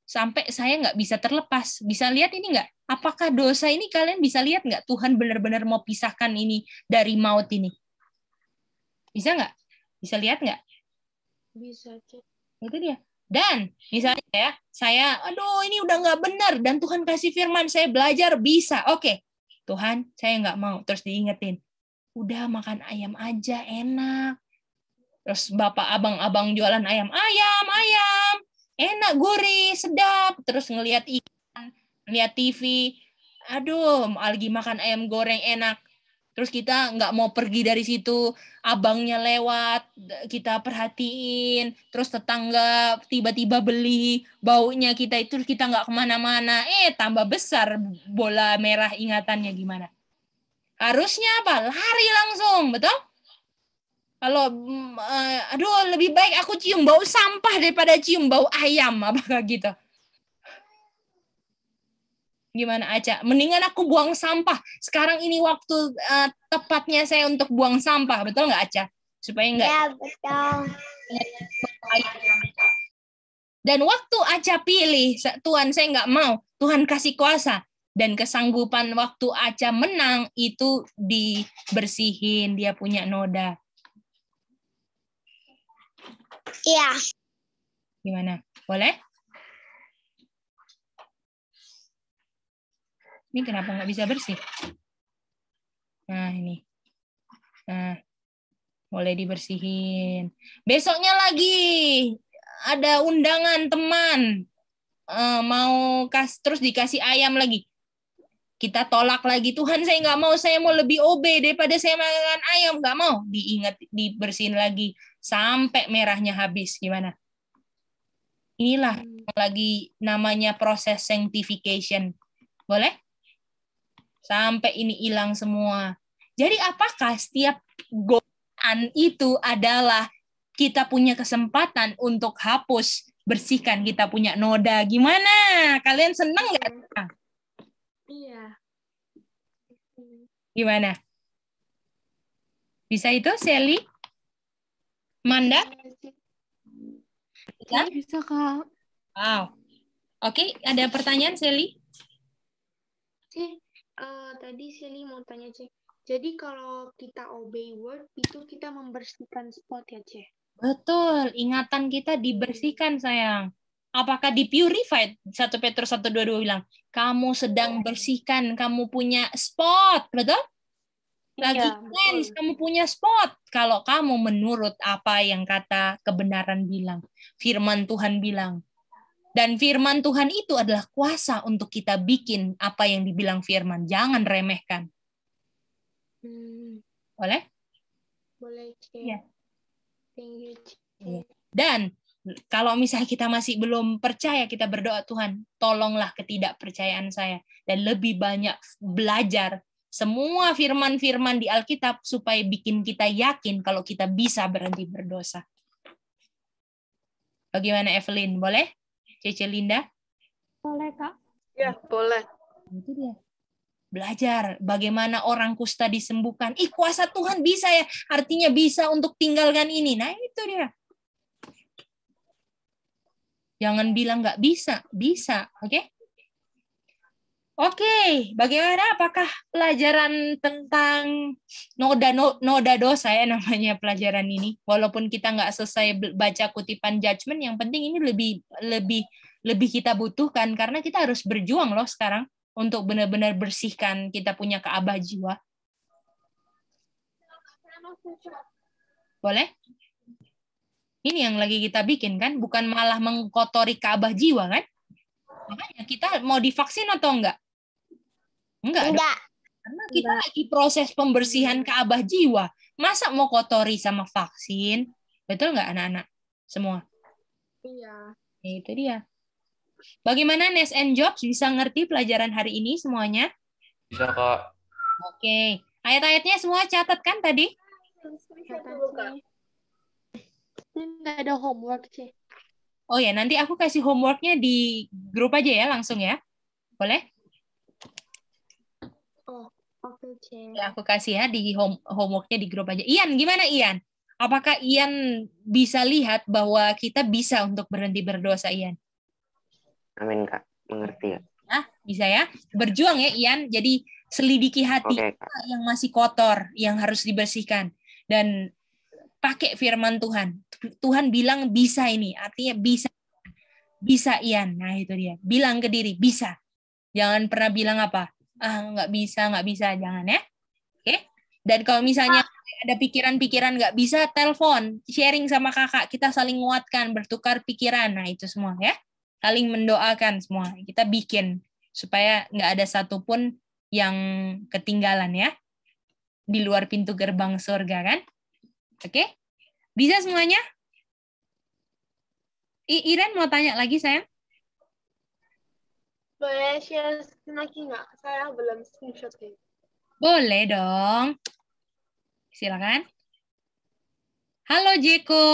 A: sampai saya nggak bisa terlepas. Bisa lihat ini nggak? Apakah dosa ini kalian bisa lihat nggak? Tuhan benar-benar mau pisahkan ini dari maut ini. Bisa nggak? Bisa lihat nggak?
B: Bisa, Cek.
A: Itu dia. Dan misalnya ya, saya, aduh ini udah nggak benar dan Tuhan kasih firman, saya belajar bisa. Oke, Tuhan saya nggak mau. Terus diingetin, udah makan ayam aja enak. Terus bapak abang-abang jualan ayam, ayam, ayam, enak gurih, sedap. Terus ngelihat ikan, ngelihat TV, aduh lagi makan ayam goreng enak. Terus kita nggak mau pergi dari situ, abangnya lewat, kita perhatiin, terus tetangga tiba-tiba beli, baunya kita itu kita nggak ke mana-mana, eh tambah besar bola merah ingatannya gimana? Harusnya apa? Lari langsung, betul? Kalau mm, eh, aduh lebih baik aku cium bau sampah daripada cium bau ayam, apakah gitu? Gimana Aca? Mendingan aku buang sampah. Sekarang ini waktu eh, tepatnya saya untuk buang sampah, betul nggak Aca? Supaya nggak
G: Ya, betul.
A: Dan waktu Aca pilih, Tuhan saya nggak mau, Tuhan kasih kuasa. Dan kesanggupan waktu Aca menang itu dibersihin, dia punya noda.
G: Iya.
A: Gimana? Boleh? Ini kenapa nggak bisa bersih? Nah, ini. Nah, boleh dibersihin. Besoknya lagi ada undangan teman. Eh, mau kas terus dikasih ayam lagi. Kita tolak lagi. Tuhan saya nggak mau, saya mau lebih OB daripada saya makan ayam. Nggak mau. Diingat, dibersihin lagi. Sampai merahnya habis. Gimana? Inilah lagi namanya proses sanctification. Boleh? Sampai ini hilang semua. Jadi apakah setiap godaan itu adalah kita punya kesempatan untuk hapus, bersihkan kita punya noda. Gimana? Kalian seneng nggak?
B: Iya.
A: Gimana? Bisa itu, Sally? Manda? Bisa?
K: Bisa, Kak.
A: Wow. Oke, ada pertanyaan, Sally?
B: Cek, eh, tadi Sally mau tanya, Cek. Jadi kalau kita obey word, itu kita membersihkan spot ya, Cek?
A: Betul, ingatan kita dibersihkan, sayang. Apakah dipurified? 1 Petrus 1.22 bilang, kamu sedang bersihkan, kamu punya spot, betul? Lagi
B: Iya,
A: cleanse,
B: betul.
A: kamu punya spot. Kalau kamu menurut apa yang kata kebenaran bilang, firman Tuhan bilang. Dan firman Tuhan itu adalah kuasa untuk kita bikin apa yang dibilang firman. Jangan remehkan.
B: Hmm,
A: Boleh?
B: boleh, Cek.
A: Iya.
B: Thank you, Cek.
A: Dan kalau misalnya kita masih belum percaya, kita berdoa Tuhan, tolonglah ketidakpercayaan saya dan lebih banyak belajar semua firman-firman di Alkitab supaya bikin kita yakin kalau kita bisa berhenti berdosa. Bagaimana Evelyn? Boleh? Cece Linda?
E: Boleh, Kak.
F: Ya, boleh.
A: Itu dia. Belajar bagaimana orang kusta disembuhkan. Ih, kuasa Tuhan bisa ya. Artinya bisa untuk tinggalkan ini. Nah, itu dia. Jangan bilang nggak bisa. Bisa, oke? Oke, bagaimana apakah pelajaran tentang noda no- noda dosa ya namanya pelajaran ini? Walaupun kita nggak selesai baca kutipan judgment, yang penting ini lebih lebih lebih kita butuhkan karena kita harus berjuang loh sekarang untuk benar-benar bersihkan kita punya keabah jiwa. Boleh? Ini yang lagi kita bikin kan, bukan malah mengkotori keabah jiwa kan? Makanya kita mau divaksin atau enggak? Enggak. dong.
G: Enggak.
A: Karena kita lagi proses pembersihan keabah jiwa. Masa mau kotori sama vaksin? Betul nggak anak-anak? Semua.
B: Iya.
A: Ya, itu dia. Bagaimana Nes and Jobs bisa ngerti pelajaran hari ini semuanya?
D: Bisa kak.
A: Oke. Ayat-ayatnya semua catat kan tadi?
B: Ini nggak ada homework sih.
A: Oh ya, nanti aku kasih homeworknya di grup aja ya langsung ya. Boleh?
B: Oke, C.
A: Ya, aku kasih ya di home, homeworknya di grup aja. Ian, gimana Ian? Apakah Ian bisa lihat bahwa kita bisa untuk berhenti berdosa, Ian?
I: Amin kak, mengerti ya.
A: Nah, bisa ya. Berjuang ya, Ian. Jadi selidiki hati
I: kak.
A: kita yang masih kotor, yang harus dibersihkan. Dan pakai firman Tuhan. Tuhan bilang bisa ini, artinya bisa. Bisa, Ian. Nah, itu dia. Bilang ke diri, bisa. Jangan pernah bilang apa? Ah, nggak bisa, nggak bisa. Jangan ya. Oke? Dan kalau misalnya ada pikiran-pikiran nggak bisa, telepon, sharing sama kakak. Kita saling nguatkan, bertukar pikiran. Nah, itu semua ya. Saling mendoakan semua. Kita bikin supaya nggak ada satupun yang ketinggalan ya. Di luar pintu gerbang surga kan. Oke? Bisa semuanya? I Iren mau tanya lagi sayang?
C: Boleh share screen lagi nggak? Saya belum screenshot ya.
A: Boleh dong. Silakan. Halo Jeko.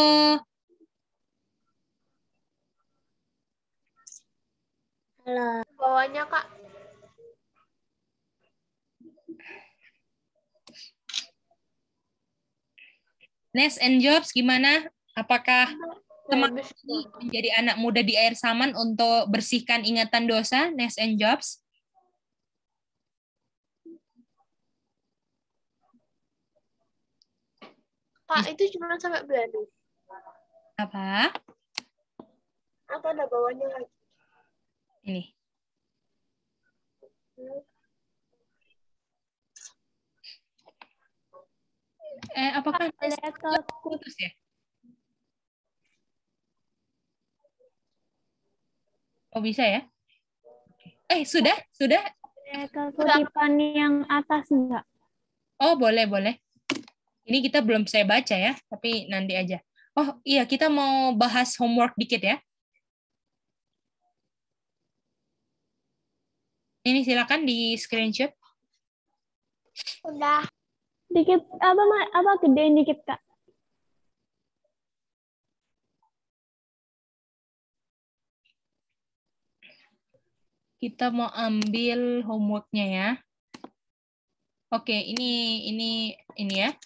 G: Halo.
C: Bawahnya kak.
A: Nes and Jobs gimana? Apakah teman menjadi anak muda di air saman untuk bersihkan ingatan dosa, Nes and Jobs?
C: Kak itu cuma sampai berani.
A: Apa?
C: Atau ada bawahnya lagi?
A: Ini. Eh, apakah putus ya? Oh bisa ya? Eh sudah, sudah.
E: Eh, ke kutipan yang atas enggak?
A: Oh boleh boleh. Ini kita belum saya baca ya, tapi nanti aja. Oh iya kita mau bahas homework dikit ya. Ini silakan di screenshot.
G: Udah.
E: Dikit apa Ma? apa gedein dikit kak?
A: Kita mau ambil homeworknya ya. Oke, ini ini ini ya.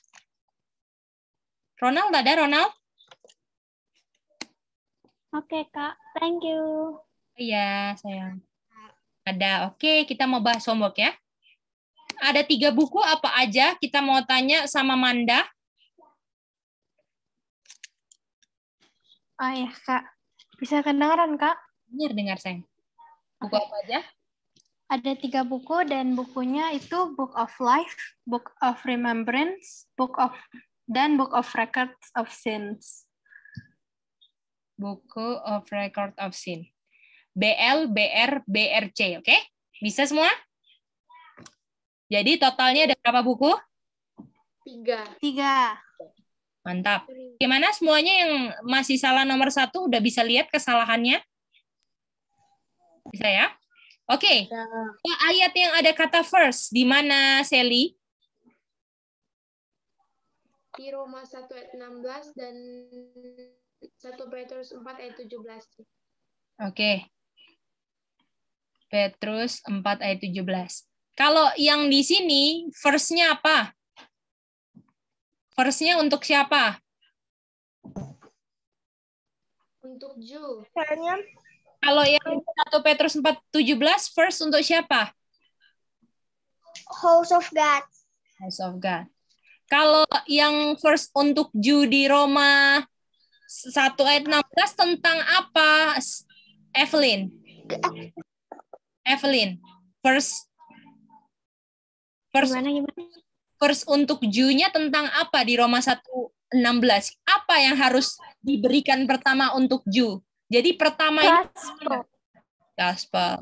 A: Ronald ada Ronald?
E: Oke kak, thank you.
A: Iya, sayang. Ada. Oke, kita mau bahas homework ya. Ada tiga buku apa aja? Kita mau tanya sama Manda.
K: Oh iya, Kak. Bisa kedengaran, Kak?
A: Dengar, dengar sayang. Buku apa aja?
K: Ada tiga buku dan bukunya itu Book of Life, Book of Remembrance, Book of dan Book of Records of Sins.
A: Buku of Record of Sin. BL, BR, BRC, oke? Bisa semua? Jadi totalnya ada berapa buku?
B: Tiga.
K: Tiga.
A: Mantap. Gimana semuanya yang masih salah nomor satu udah bisa lihat kesalahannya? Bisa ya? Oke. Pak, Ayat yang ada kata first, di mana Sally?
B: Di Roma 1 ayat 16 dan 1 Petrus 4 ayat 17.
A: Oke. Petrus 4 ayat 17. Kalau yang di sini first-nya apa? First-nya untuk siapa?
B: Untuk Jew.
G: Soalnya
A: Kalau yang 1 Petrus 4:17 first untuk siapa?
G: house of God.
A: House of God. Kalau yang first untuk Jew di Roma 1 ayat 16 tentang apa? Evelyn. Evelyn. First first
E: Gimana gimana?
A: first untuk Jew-nya tentang apa di Roma 1:16? Apa yang harus diberikan pertama untuk Jew? Jadi pertama ini
E: Gospel.
A: gospel.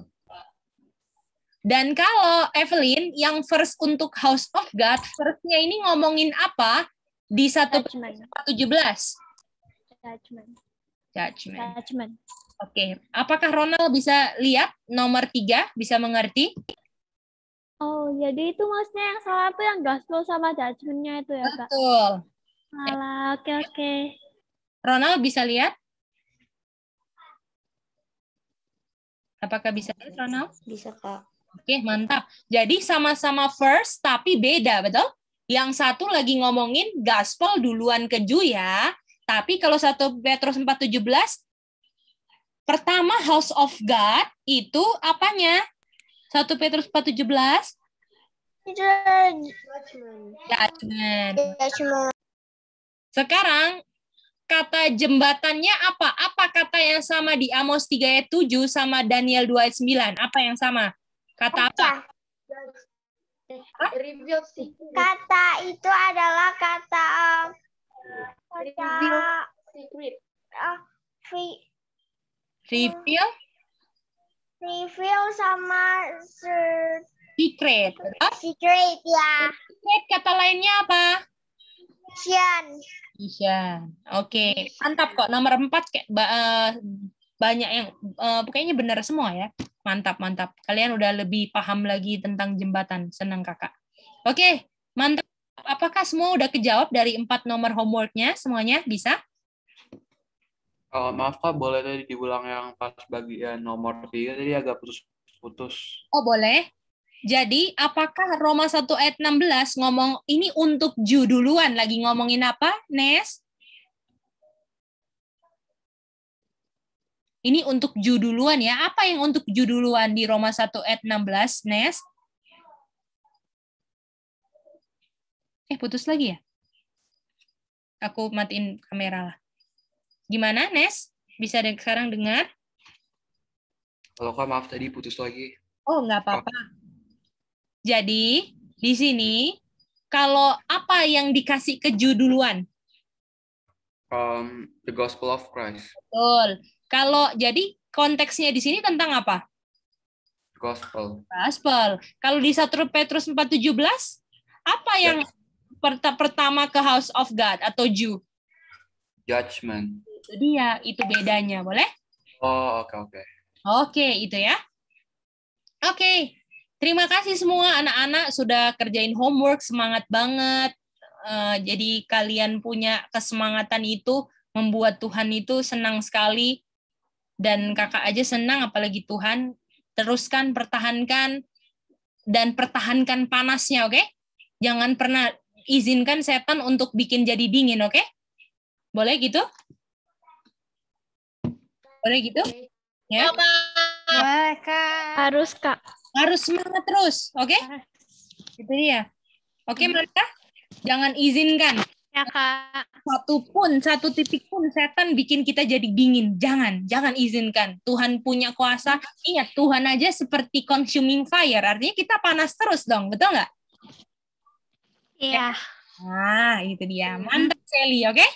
A: Dan kalau Evelyn yang first untuk House of God, first-nya ini ngomongin apa di 1
E: Judgment.
A: 17?
E: Judgment.
A: Judgment.
E: Judgment.
A: Oke, apakah Ronald bisa lihat nomor tiga, bisa mengerti?
E: Oh, jadi itu maksudnya yang salah tuh yang gospel sama judgment-nya itu ya, Kak?
A: Betul.
E: Oke oke.
A: Ronald bisa lihat? Apakah bisa lihat, Ronald?
I: Bisa, Kak.
A: Oke, mantap. Jadi sama-sama first tapi beda, betul? Yang satu lagi ngomongin gospel duluan ke Jew ya. Tapi kalau satu Petrus 4:17 pertama house of God itu apanya? 1 Petrus 4:17
G: Itu
A: judgment.
G: judgment.
A: Sekarang kata jembatannya apa? Apa kata yang sama di Amos 3 ayat 7 sama Daniel 2 ayat 9? Apa yang sama? Kata apa?
B: Reveal sih.
G: Kata itu adalah kata um, kata
B: Reveal secret.
G: uh, free,
A: Reveal
G: reveal sama
A: secret.
G: Secret ya.
A: Secret kata lainnya apa?
G: Sian.
A: Iya. Oke, mantap kok. Nomor 4 kayak ba- eh, banyak yang eh, kayaknya benar semua ya. Mantap, mantap. Kalian udah lebih paham lagi tentang jembatan. Senang kakak. Oke, mantap. Apakah semua udah kejawab dari empat nomor homeworknya? Semuanya bisa?
D: Oh, maaf Kak, boleh tadi diulang yang pas bagian nomor 3 tadi agak putus-putus.
A: Oh, boleh. Jadi, apakah Roma 1 ayat 16 ngomong ini untuk Ju duluan lagi ngomongin apa, Nes? Ini untuk Ju duluan ya. Apa yang untuk Ju duluan di Roma 1 ayat 16, Nes? Eh, putus lagi ya? Aku matiin kamera lah. Gimana, Nes? Bisa sekarang dengar?
D: Kalau Kak, maaf tadi putus lagi.
A: Oh, nggak apa-apa. Jadi, di sini, kalau apa yang dikasih ke duluan?
D: Um, the Gospel of Christ.
A: Betul. Kalau jadi konteksnya di sini tentang apa?
D: Gospel.
A: Gospel. Kalau di 1 Petrus 4:17, apa yang perta- pertama ke House of God atau Jew?
D: Judgment.
A: Itu dia, itu bedanya, boleh?
D: Oh, oke oke.
A: Oke, itu ya. Oke. Terima kasih semua anak-anak sudah kerjain homework, semangat banget. Eh, jadi kalian punya kesemangatan itu membuat Tuhan itu senang sekali. Dan kakak aja senang apalagi Tuhan. Teruskan pertahankan dan pertahankan panasnya oke? Jangan pernah izinkan setan untuk bikin jadi dingin oke? Boleh gitu? Boleh gitu? Ya?
K: Boleh, Kak.
E: Harus, Kak.
A: Harus semangat terus oke? Itu dia. Oke mereka jangan izinkan.
K: Ya, Kak.
A: satu pun satu titik pun setan bikin kita jadi dingin. Jangan jangan izinkan. Tuhan punya kuasa. Ingat Tuhan aja seperti consuming fire. Artinya kita panas terus dong betul nggak?
K: Iya.
A: nah itu dia. Mantap Sally oke?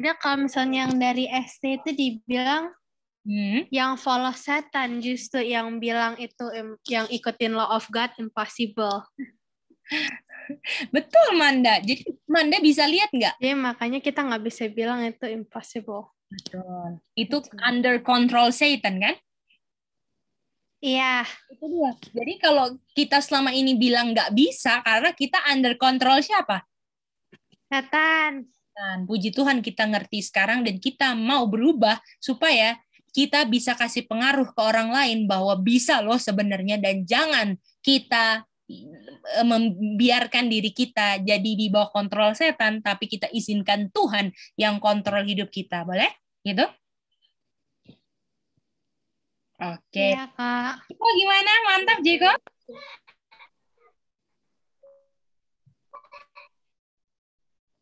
K: Ada kalau misalnya yang dari SD itu dibilang
A: Hmm.
K: yang follow setan justru yang bilang itu yang ikutin law of God impossible.
A: betul Manda jadi Manda bisa lihat nggak
K: Jadi makanya kita nggak bisa bilang itu impossible.
A: betul itu under control Satan kan
K: Iya.
A: itu dia jadi kalau kita selama ini bilang nggak bisa karena kita under control siapa
K: Setan.
A: Puji Tuhan kita ngerti sekarang dan kita mau berubah supaya kita bisa kasih pengaruh ke orang lain bahwa bisa loh sebenarnya dan jangan kita eh, membiarkan diri kita jadi di bawah kontrol setan, tapi kita izinkan Tuhan yang kontrol hidup kita. Boleh? Gitu? Oke.
K: Iya, Kak.
A: Oh, gimana? Mantap, Jeko?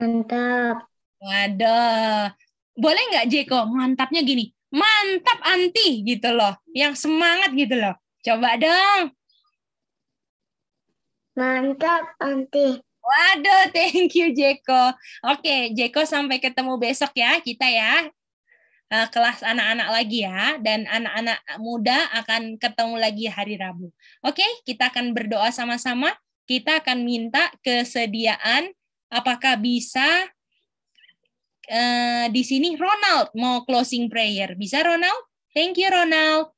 G: Mantap.
A: Waduh. Boleh nggak Jeko? Mantapnya gini. Mantap anti gitu loh. Yang semangat gitu loh. Coba dong.
G: Mantap, Anti.
A: Waduh, thank you Jeko. Oke, Jeko sampai ketemu besok ya kita ya. Eh, kelas anak-anak lagi ya dan anak-anak muda akan ketemu lagi hari Rabu. Oke, kita akan berdoa sama-sama. Kita akan minta kesediaan apakah bisa eh, di sini Ronald mau closing prayer. Bisa Ronald? Thank you Ronald.